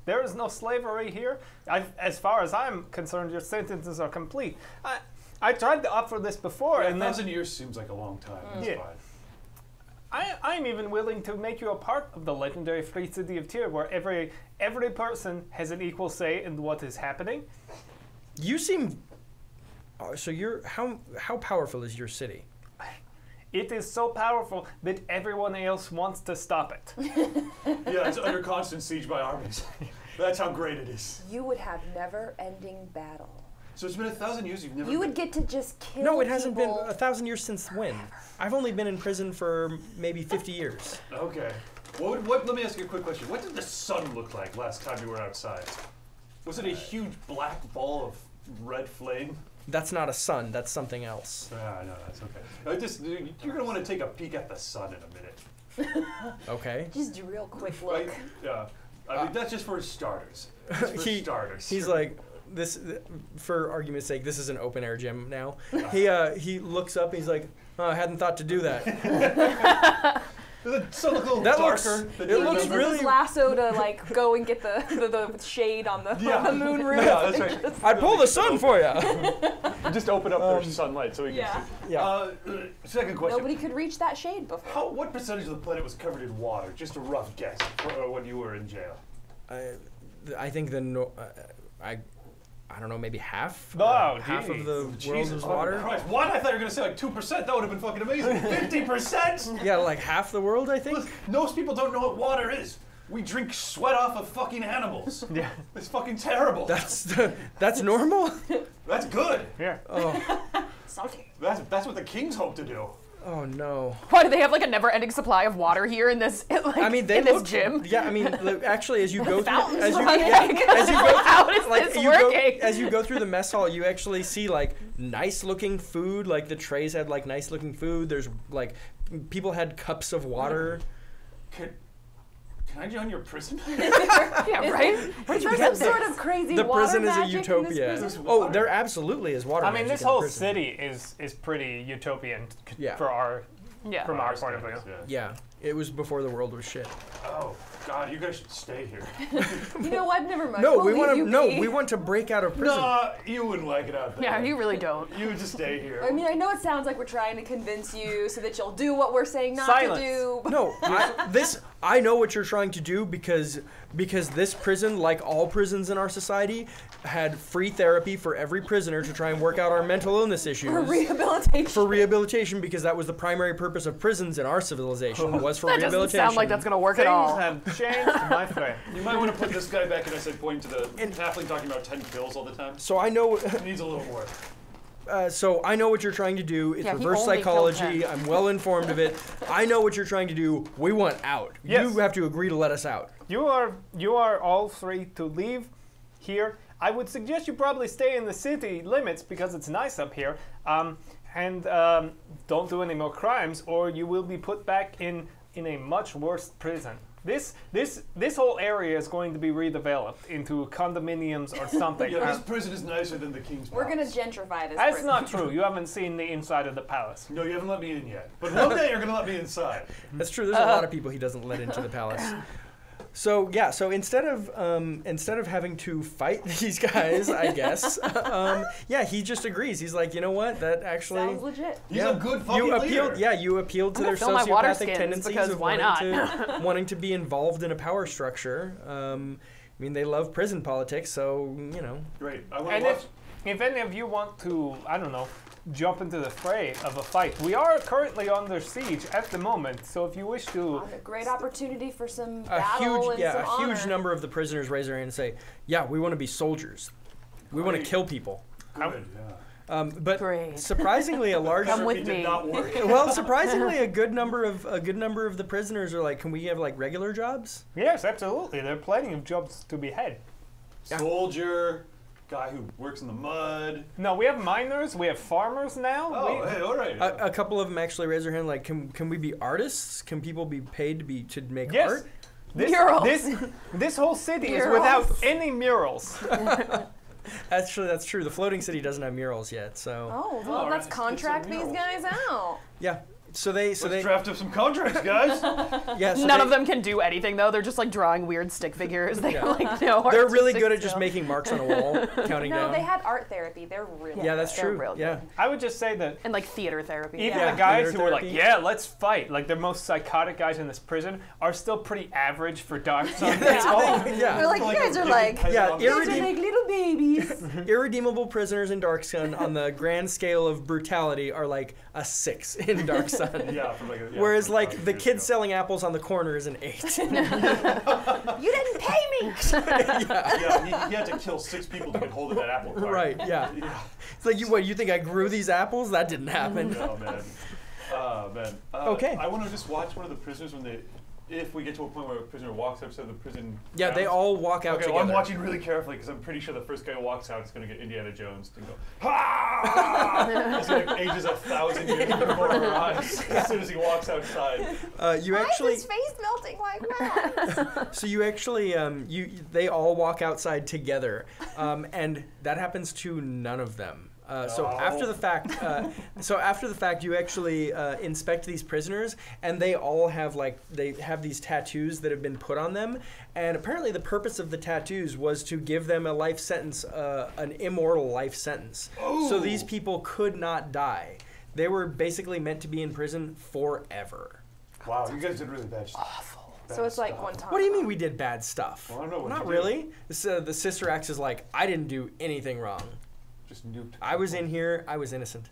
there is no slavery here, I, as far as I'm concerned, your sentences are complete. I I tried to offer this before, Yeah, a and then thousand years seems like a long time. That's Yeah. fine. I, I'm even willing to make you a part of the legendary free city of Tyr, where every every person has an equal say in what is happening. You seem. Uh, so you're how how powerful is your city? It is so powerful that everyone else wants to stop it. Yeah, it's under constant siege by armies. That's how great it is. You would have never ending battle. So it's been a thousand years. You've never. You would get to just kill. No, it hasn't been a thousand years since when? I've only been in prison for maybe 50 years. Okay. What, would- what? Let me ask you a quick question. What did the sun look like last time you were outside? Was it a huge black ball of red flame? That's not a sun. That's something else. Ah, no, that's okay. I just you're gonna want to take a peek at the sun in a minute, Okay. Just a real quick right? look. Yeah. I mean, that's just for starters. Just for He- starters. He's like this for argument's sake. This is an open air gym now. He uh he looks up. and He's like, oh, I hadn't thought to do that. Does the look a little That looks- darker? than it you looks Uses really- his lasso to like go and get the the, the shade on the, Yeah. on the moon roof. Yeah, that's right. I'd pull the sun for you. Just open up Um, their sunlight so we can Yeah. see. Yeah. Uh, second question. Nobody could reach that shade before. How, what percentage of the planet was covered in water? Just a rough guess for, uh, when you were in jail. I, I think the no, uh, I I don't know maybe half. Oh, uh, half of geez. the world Jesus is water. Christ. What? I thought you were gonna say like two percent. That would have been fucking amazing. Fifty percent. Yeah, like half the world, I think. Most people don't know what water is. We drink sweat off of fucking animals. Yeah. It's fucking terrible. That's the, that's normal. That's good. Yeah. Oh, Salty. That's that's what the kings hope to do. Oh no. Why do they have like a never-ending supply of water here in this like I mean, they in this look, gym? Yeah, I mean, look, actually, as you go through, as you, running. yeah, as you go, How is like this you go, as you go through the mess hall, you actually see like nice looking food. Like the trays had like nice looking food. There's like people had cups of water. Can, can I join your prison? yeah, right. Is there some sort of crazy The water prison is a magic in this utopia. prison? Oh, there absolutely is water. I mean, magic this in the whole prison. city is is pretty utopian c- Yeah. for our Yeah. from our point of view. Yeah. Yeah, it was before the world was shit. Oh God, you guys should stay here. You know what? Never mind. No, We'll we want to. No, be. we want to break out of prison. Nah, you wouldn't like it out there. Yeah, you really don't. You would just stay here. I mean, I know it sounds like we're trying to convince you so that you'll do what we're saying not Silence. to do. but- No, I, this I know what you're trying to do because because this prison, like all prisons in our society, had free therapy for every prisoner to try and work out our mental illness issues. For rehabilitation. For rehabilitation, because that was the primary purpose of prisons in our civilization oh. was for That doesn't sound like that's gonna work Things at all. have changed, my friend. You might want to put this guy back in. I said, pointing to the halfling talking about ten pills all the time. So I know. He needs a little more. Uh, so I know what you're trying to do. It's Yeah, reverse psychology. I'm well informed of it. I know what you're trying to do. We want out. Yes. You have to agree to let us out. You are you are all free to leave here. I would suggest you probably stay in the city limits because it's nice up here. Um, and um, don't do any more crimes, or you will be put back in in a much worse prison. This this this whole area is going to be redeveloped into condominiums or something. Yeah, this Uh, prison is nicer than the king's. We're gonna palace. gentrify this. that's prison. not true. You haven't seen the inside of the palace. No, you haven't let me in yet. But one day you're gonna let me inside. That's true. There's a lot of people he doesn't let into the palace. So yeah, so instead of um, instead of having to fight these guys, I guess, um, yeah, he just agrees. He's like, you know what? That actually, Sounds legit. He's a good fucking you leader. appealed. Yeah, you appealed to I'm their gonna fill my water sociopathic tendencies of why wanting to wanting to be involved in a power structure. Um, I mean, they love prison politics, so you know. Great. I want And to if, if any of you want to, I don't know, jump into the fray of a fight, we are currently under siege at the moment. So if you wish to, A great opportunity for some A battle huge, and yeah, some a huge number of the prisoners raise their hand and say, "Yeah, we want to be soldiers. We want to Great. kill people." Good. Yeah. Um, but Great. surprisingly, a large Come with It did me. not work. well, surprisingly, a good number of a good number of the prisoners are like, "Can we have like regular jobs?" yes, absolutely, there are plenty of jobs to be had. Soldier, guy who works in the mud. No, we have miners, we have farmers now. Oh, we, hey, all right. A, a couple of them actually raise their hand, like, "Can can we be artists? Can people be paid to be to make yes. art?" This, Murals. this this whole city is without any murals. Actually, that's true. The floating city doesn't have murals yet, so Oh, well, All right, let's let's get contract these murals. guys out. yeah. So they so Let's they draft up some contracts, guys. yeah. So None they, of them can do anything though. They're just like drawing weird stick figures. They Yeah. like no. They're really good at just making marks on a wall, counting No, down. they had art therapy. They're really yeah, that's true. real Yeah. good. I would just say that and like theater therapy. even Yeah. the guys Theater who were like, "Yeah, let's fight," like the most psychotic guys in this prison, are still pretty average for Dark Sun. That's people. the yeah. They're like, you guys are like, Yeah, you guys are irredeem- like little babies. irredeemable prisoners in Dark Sun on the grand scale of brutality are like a six in Dark Sun. Son. Yeah, from like a, yeah, Whereas from like the kid ago. selling apples on the corner is an eight. You didn't pay me. Yeah, he, he had to kill six people to get hold of that apple cart. right? Yeah. Yeah. It's like you. What you think? I grew these apples? That didn't happen. Oh man. Oh man. Uh, Okay. I want to just watch one of the prisoners when they, if we get to a point where a prisoner walks outside the prison. Yeah, they all walk out Okay, together. well, I'm watching really carefully because I'm pretty sure the first guy who walks out is going to get Indiana Jones to go, ha! It's like ages a thousand years before our eyes as soon as he walks outside. Uh, you actually. face melting like that? So you actually, um, you they all walk outside together, um, and that happens to none of them. Uh, so after the fact, uh, so after the fact, you actually uh, inspect these prisoners, and they all have like they have these tattoos that have been put on them, and apparently the purpose of the tattoos was to give them a life sentence, uh, an immortal life sentence. So these people could not die. They were basically meant to be in prison forever. Wow, you guys did really bad stuff. Awful. So it's like one time. What do you mean we did bad stuff? Well, I don't know what Not you really. This, uh, the sister acts is like, I didn't do anything wrong. Just nuked. I was in here. I was innocent.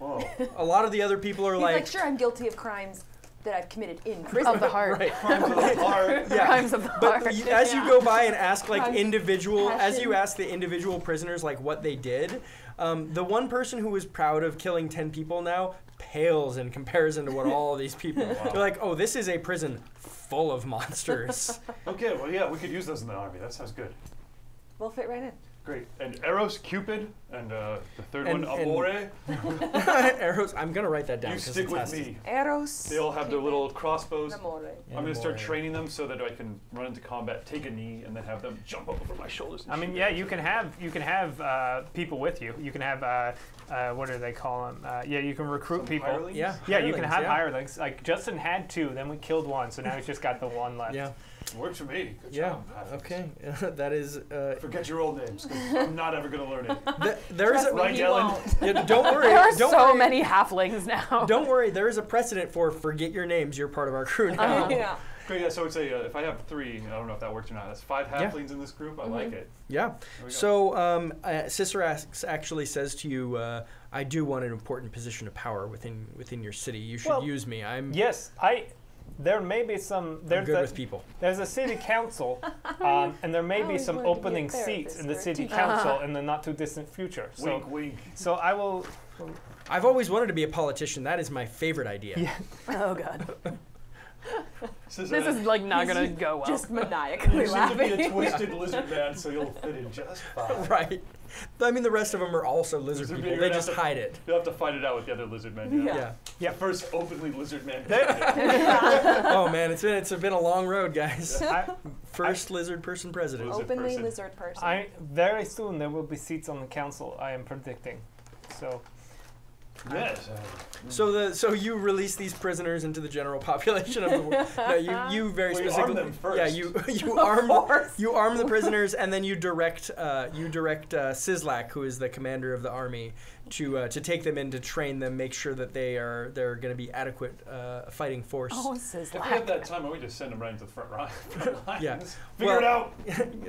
Oh. A lot of the other people are He's like, like, sure, I'm guilty of crimes that I've committed in prison. of the heart. right. Crimes of the heart. Yeah. Crimes of the But heart. you, as you go by and ask like Crimes, individual, as you ask the individual prisoners like what they did, um, the one person who was proud of killing ten people now pales in comparison to what all of these people. They're like, oh, this is a prison full of monsters. Okay, well, yeah, we could use those in the army. That sounds good. We'll fit right in. Great. And Eros, Cupid, and uh, the third And- one, Amore. Arrows. I'm gonna write that down. You 'cause stick with has me. Eros. They all have their little crossbows. Amore. I'm gonna start training them so that I can run into combat, take a knee, and then have them jump up over my shoulders. And I mean, yeah, you can have you can have uh, people with you. You can have uh, uh, what do they call them? Uh, yeah, you can recruit Some people. hirelings? Yeah. Yeah, you can hirelings, have yeah. hirelings. Like Justin had two, then we killed one, so now he's just got the one left. Yeah. Works for me. Good Yeah. job. Okay. that is. Uh, Forget your old names. I'm not ever gonna learn it. th- there is a. Right, You Ellen? won't. Yeah, don't worry. There are don't so worry. many halflings now. Don't worry, there is a precedent for forget your names. You're part of our crew now. yeah. Great. Yeah. So it's a. Uh, if I have three, I don't know if that works or not. That's five Yeah. halflings in this group. I like it. Yeah. There we go. So, um, uh, Sister asks, actually says to you, uh, "I do want an important position of power within within your city. You should Well, use me. I'm, Yes, I. There may be some. I'm There's good a, with people." There's a city council, um, and there may be some wanted to be opening seats in the or a city teacher. council in the not too distant future. So, wink, wink. so I will. I've always wanted to be a politician. That is my favorite idea. Yeah. Oh god. Says, This uh, is like not gonna go well. Just maniacally You seem to be a laughing. twisted lizard man, so you'll fit in just fine. right. I mean, the rest of them are also lizard Lizard people. They just gonna hide it. You'll have to fight it out with the other lizard men. you know? Yeah. Yeah. Yeah. The first openly lizard man. oh man, it's been it's been a long road, guys. I, First lizard person president. Lizard Openly person. lizard person. I very soon there will be seats on the council. I am predicting. So yes. So the so you release these prisoners into the general population of the world. No, you you very Well, you arm specifically. them first. Yeah, you you arm you arm the prisoners and then you direct uh, you direct uh, Sislak, who is the commander of the army, to uh, to take them in to train them, make sure that they are they're going to be adequate uh, fighting force. Oh, If we have that time, why don't we just send them right into the front, ri- front lines? Yeah. Figure it out.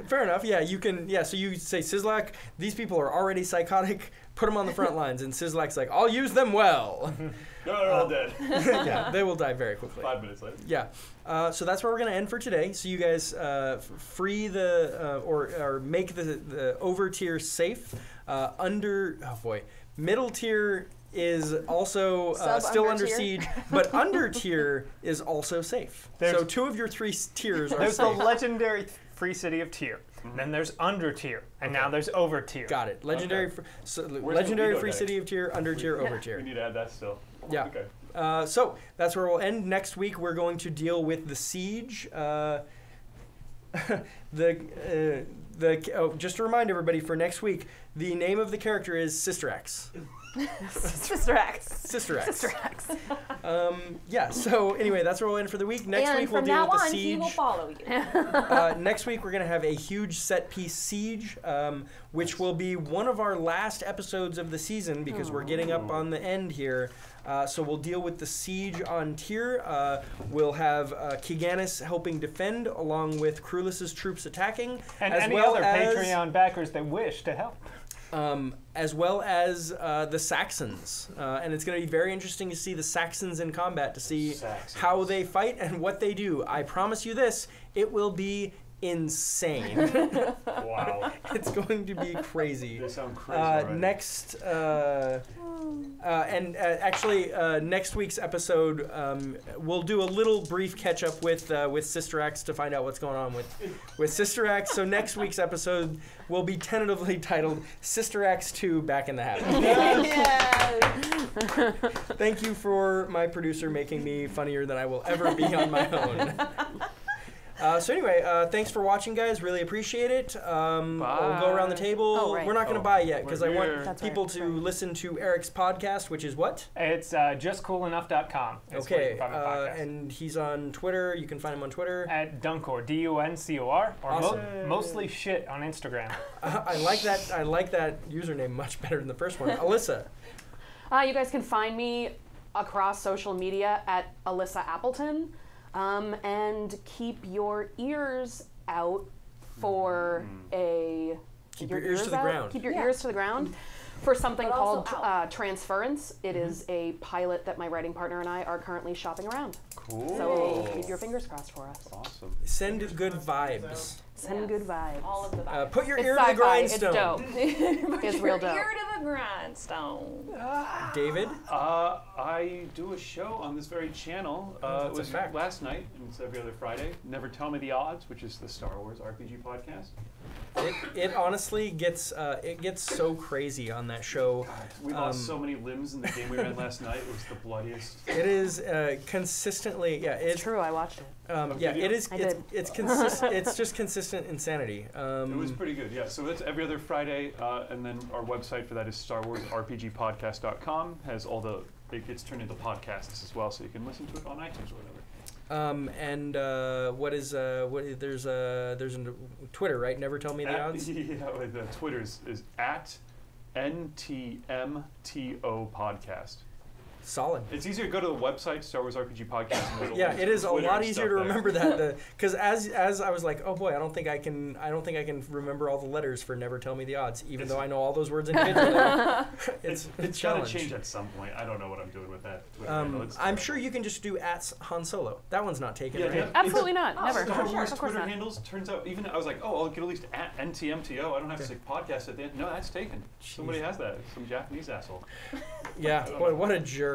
Fair enough. Yeah, you can. Yeah, so you say Sislak, these people are already psychotic. Put them on the front lines, and Sislak's like, I'll use them well. No, they're all dead. yeah, they will die very quickly. Five minutes later. Yeah. Uh, so that's where we're going to end for today. So you guys uh, free the uh, or or make the the over tier safe. Uh, under oh boy, middle tier is also uh, still under under tier. siege, but under Tyr is also safe. so two of your three tiers are there's the legendary free city of tier. Then there's under Tyr, and now there's over tier. Got it. Legendary, Okay. fr- so, legendary free Lido city of tier, under tier, over tier. We need to add that still. Yeah. Okay. Uh, so that's where we'll end. Next week we're going to deal with the siege. Uh, the uh, the oh, just to remind everybody for next week, the name of the character is Sister X. Sister X. Sister X. Sister X. Um, yeah. So anyway, that's where we'll end for the week. Next and week we'll deal with the on, he will follow you. uh, next week we're going to have a huge set piece siege, um, which will be one of our last episodes of the season because we're getting up on the end here. Uh, so we'll deal with the siege on Tyr. Uh, we'll have uh, Kiganus helping defend, along with Cruelus's troops attacking, And as any well other as Patreon backers that wish to help. Um, as well as uh, the Saxons. Uh, and it's going to be very interesting to see the Saxons in combat, to see Saxons. how they fight and what they do. I promise you this it will be insane. Wow. it's going to be crazy. They sound crazy. Uh, next, uh, uh, and uh, actually, uh, next week's episode, um, we'll do a little brief catch up with uh, with Sister Acts to find out what's going on with with Sister Acts. So next week's episode will be tentatively titled Sister Acts Two: Back in the Habit. yes. Thank you for my producer making me funnier than I will ever be on my own. Uh, so anyway, uh, thanks for watching, guys. Really appreciate it. Um, we'll go around the table. Oh, right. We're not going to Oh, buy yet because I want. That's people right, to right. listen to Eric's podcast, which is what? It's uh, justcoolenough.com. It's okay, can find my uh, and he's on Twitter. You can find him on Twitter. At Duncor, D U N C O R, or mo- Awesome. mostly shit on Instagram. Uh, I like that. I like that username much better than the first one. Alyssa. Uh, you guys can find me across social media at Alyssa Appleton. Um, and keep your ears out for a. Keep your ears to the ground. Keep your Yeah. ears to the ground for something But also called out. uh, Transference. It is a pilot that my writing partner and I are currently shopping around. Cool. So keep your fingers crossed for us. Awesome. Send good vibes. Send Yes. good vibes. All of the Uh, put your it's ear to the sci-fi. It's grindstone. dope. it's real dope. Ear to the grindstone. David. Uh, I do a show on this very channel. Uh, it was last night, and it's every other Friday. Never Tell Me the Odds, which is the Star Wars RPG podcast. It, it honestly gets uh, it gets so crazy on that show. We lost Um, so many limbs in the game we ran last night. It was the bloodiest. It is uh, consistently yeah. It's It's true. I watched it. Um, yeah. did? It is I it's did. it's consist it's just consistent insanity. Um, It was pretty good, yeah. So that's every other Friday, uh, and then our website for that is StarWarsRPGPodcast.com. Has all the it gets turned into podcasts as well, so you can listen to it on iTunes or whatever. Um, and uh, what is uh, what is, there's uh, there's a Twitter right? Never tell me the At- odds. yeah, the Twitter is, is at NTMTO podcast. Solid. It's easier to go to the website Star Wars RPG Podcast. and Yeah, it is it to is a lot easier to there. remember that because as as I was like, oh boy, I don't think I can I don't think I can remember all the letters for never tell me the odds, even though I know all those words individually. it's It's, a it's got to change at some point. I don't know what I'm doing with that. Um, I'm sure you can just do at Han Solo. That one's not taken, Yeah, right? yeah. Absolutely not. Oh, Never. Star Sure, Wars of Twitter not. handles turns out even I was like, oh, I'll get at least at NTMTO. I don't have to say podcast at the end. No, that's taken. Somebody has that. Some Japanese asshole. Yeah. Boy, what a jerk.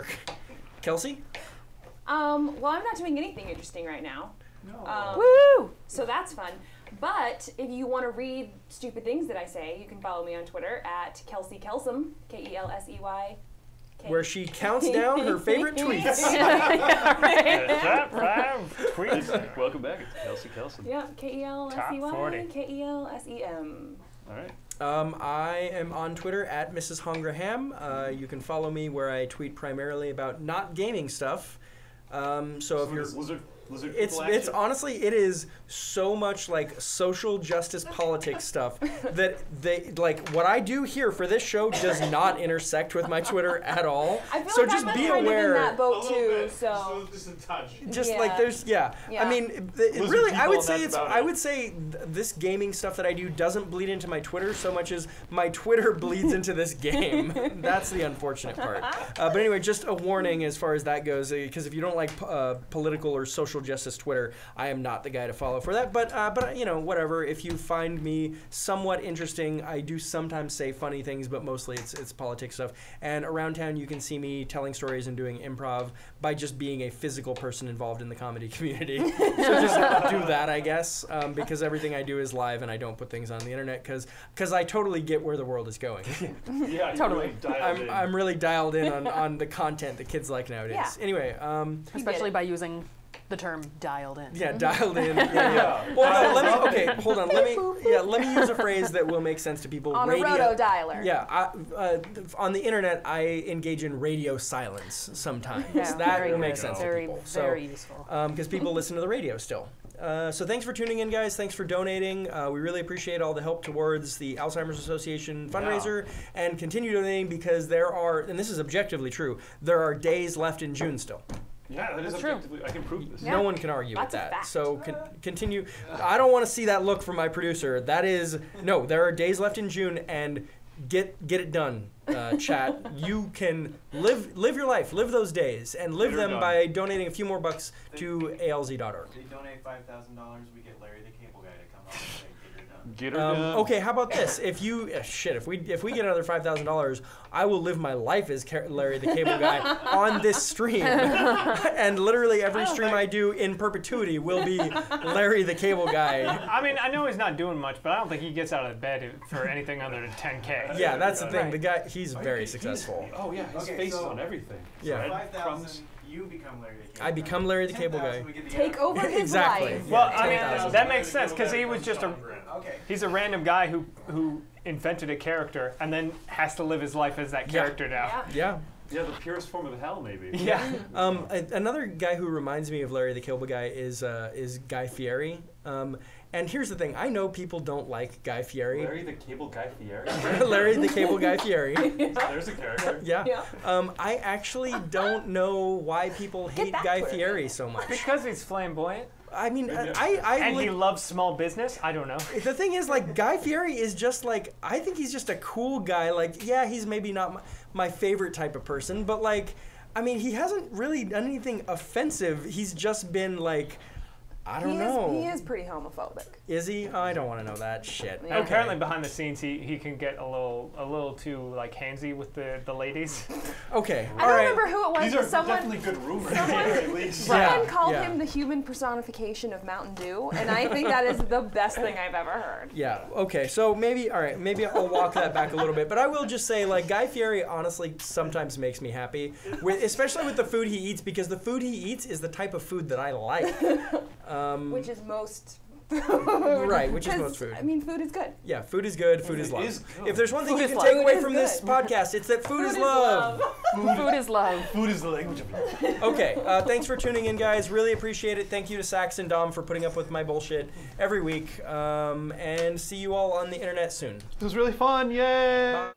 Kelsey. Um, well, I'm not doing anything interesting right now. No. Um, Woo! So that's fun. But if you want to read stupid things that I say, you can follow me on Twitter at Kelsey Kelsum, K E L S E Y. Where she counts down her favorite tweets. yeah, Top five tweets. Welcome back. It's Kelsey Kelson. Yeah, K E L S E Top 40. Y K E L S E M. All right. Um, I am on Twitter at Mrs. Hongraham. Uh, you can follow me where I tweet primarily about not gaming stuff. Um, so if you're, lizard, lizard it's it's action? honestly it is so much like social justice politics stuff that they like what I do here for this show does not intersect with my Twitter at all. I feel so like just I'm be kind aware. of in that A boat little too. bit. So just in touch. just Yeah. like there's yeah. I mean it, it really I would say it's I would say th- this gaming stuff that I do doesn't bleed into my Twitter so much as my Twitter bleeds into this game. That's the unfortunate part. Uh, but anyway, just a warning as far as that goes because if you don't like p- uh, political or social justice Twitter, I am not the guy to follow for that. But uh, but you know whatever. If you find me somewhat interesting, I do sometimes say funny things, but mostly it's it's politics stuff. And around town, you can see me telling stories and doing improv by just being a physical person involved in the comedy community. so just do that, I guess, um, because everything I do is live and I don't put things on the internet because because I totally get where the world is going. Yeah, Totally. really I'm, in. I'm really dialed in on, on the content that kids like nowadays. Yeah. Anyway, um, Especially by using the term dialed in. yeah, dialed in. Yeah, yeah. Well, no, let me. Okay, hold on. Let me. Yeah, let me use a phrase that will make sense to people. on radio, a roto dialer. Yeah, I, uh, on the internet, I engage in radio silence sometimes. Yeah, that very will make sense Very, to people. very useful. because people listen to the radio still. Uh, so thanks for tuning in, guys. Thanks for donating. Uh, we really appreciate all the help towards the Alzheimer's Association fundraiser, and continue donating because there are, and this is objectively true, there are days left in June still. Yeah, that is That's true. I can prove this. No one can argue That's with a that. fact. So con- continue. I don't want to see that look from my producer. That is no. There are days left in June, and get get it done, uh, chat. you can live live your life, live those days, and live Get her them done. by donating a few more bucks to alz.org. They donate five thousand dollars. We get Larry the Cable Guy to come on Um, done. okay, how about this? If you uh, shit, if we if we get another five thousand dollars, I will live my life as Car- Larry the Cable Guy on this stream, and literally every stream I do in perpetuity will be Larry the Cable Guy. I mean, I know he's not doing much, but I don't think he gets out of bed for anything other than 10k. Yeah, that's the thing. The guy, he's Oh, very he's- successful. Oh yeah, his Okay, face so- on everything. Yeah. Bread, Five You become Larry the Cable I become Larry the Cable Guy. 10,000, we get the Take over his Exactly. life. Well, Yeah, I mean, that makes sense because he was just a Okay. he's a random guy who who invented a character and then has to live his life as that Yeah. character now. Yeah. Yeah. Yeah, the purest form of hell, maybe. Yeah. Um, a- another guy who reminds me of Larry the Cable Guy is uh, is Guy Fieri. Um, and here's the thing: I know people don't like Guy Fieri. Larry the Cable Guy Fieri. Larry the Cable Guy Fieri. There's a character. Yeah. Yeah. Um, I actually don't know why people hate Guy. Fieri so much. Because he's flamboyant I mean, I, I, I and he loves small business. I don't know. the thing is, like, Guy Fieri is just like, I think he's just a cool guy. Like, yeah, he's maybe not my, my favorite type of person, but like, I mean, he hasn't really done anything offensive. He's just been like, I don't he know. Is, he is pretty homophobic. Is he? I don't want to know that shit. Yeah. And Apparently, behind the scenes, he, he can get a little a little too like handsy with the, the ladies. Okay. I don't right. remember who it was. These but are someone, definitely good rumors. someone- at least. Someone Yeah, called yeah. him the human personification of Mountain Dew, and I think that is the best thing I've ever heard. Yeah. Okay. So maybe, all right. Maybe I'll walk that back a little bit. But I will just say, like, Guy Fieri honestly sometimes makes me happy, with especially with the food he eats, because the food he eats is the type of food that I like. Um, Which is most. right. Which is most food. I mean, food is good. Yeah. Food is good. Food is love. is good. If there's one thing Food you can love. take Food away is from this podcast, it's that food, is is love. Food is love. Food is the language of love. Okay, uh, thanks for tuning in, guys. Really appreciate it. Thank you to Sax and Dom for putting up with my bullshit every week. Um, and see you all on the internet soon. It was really fun. Yay! Now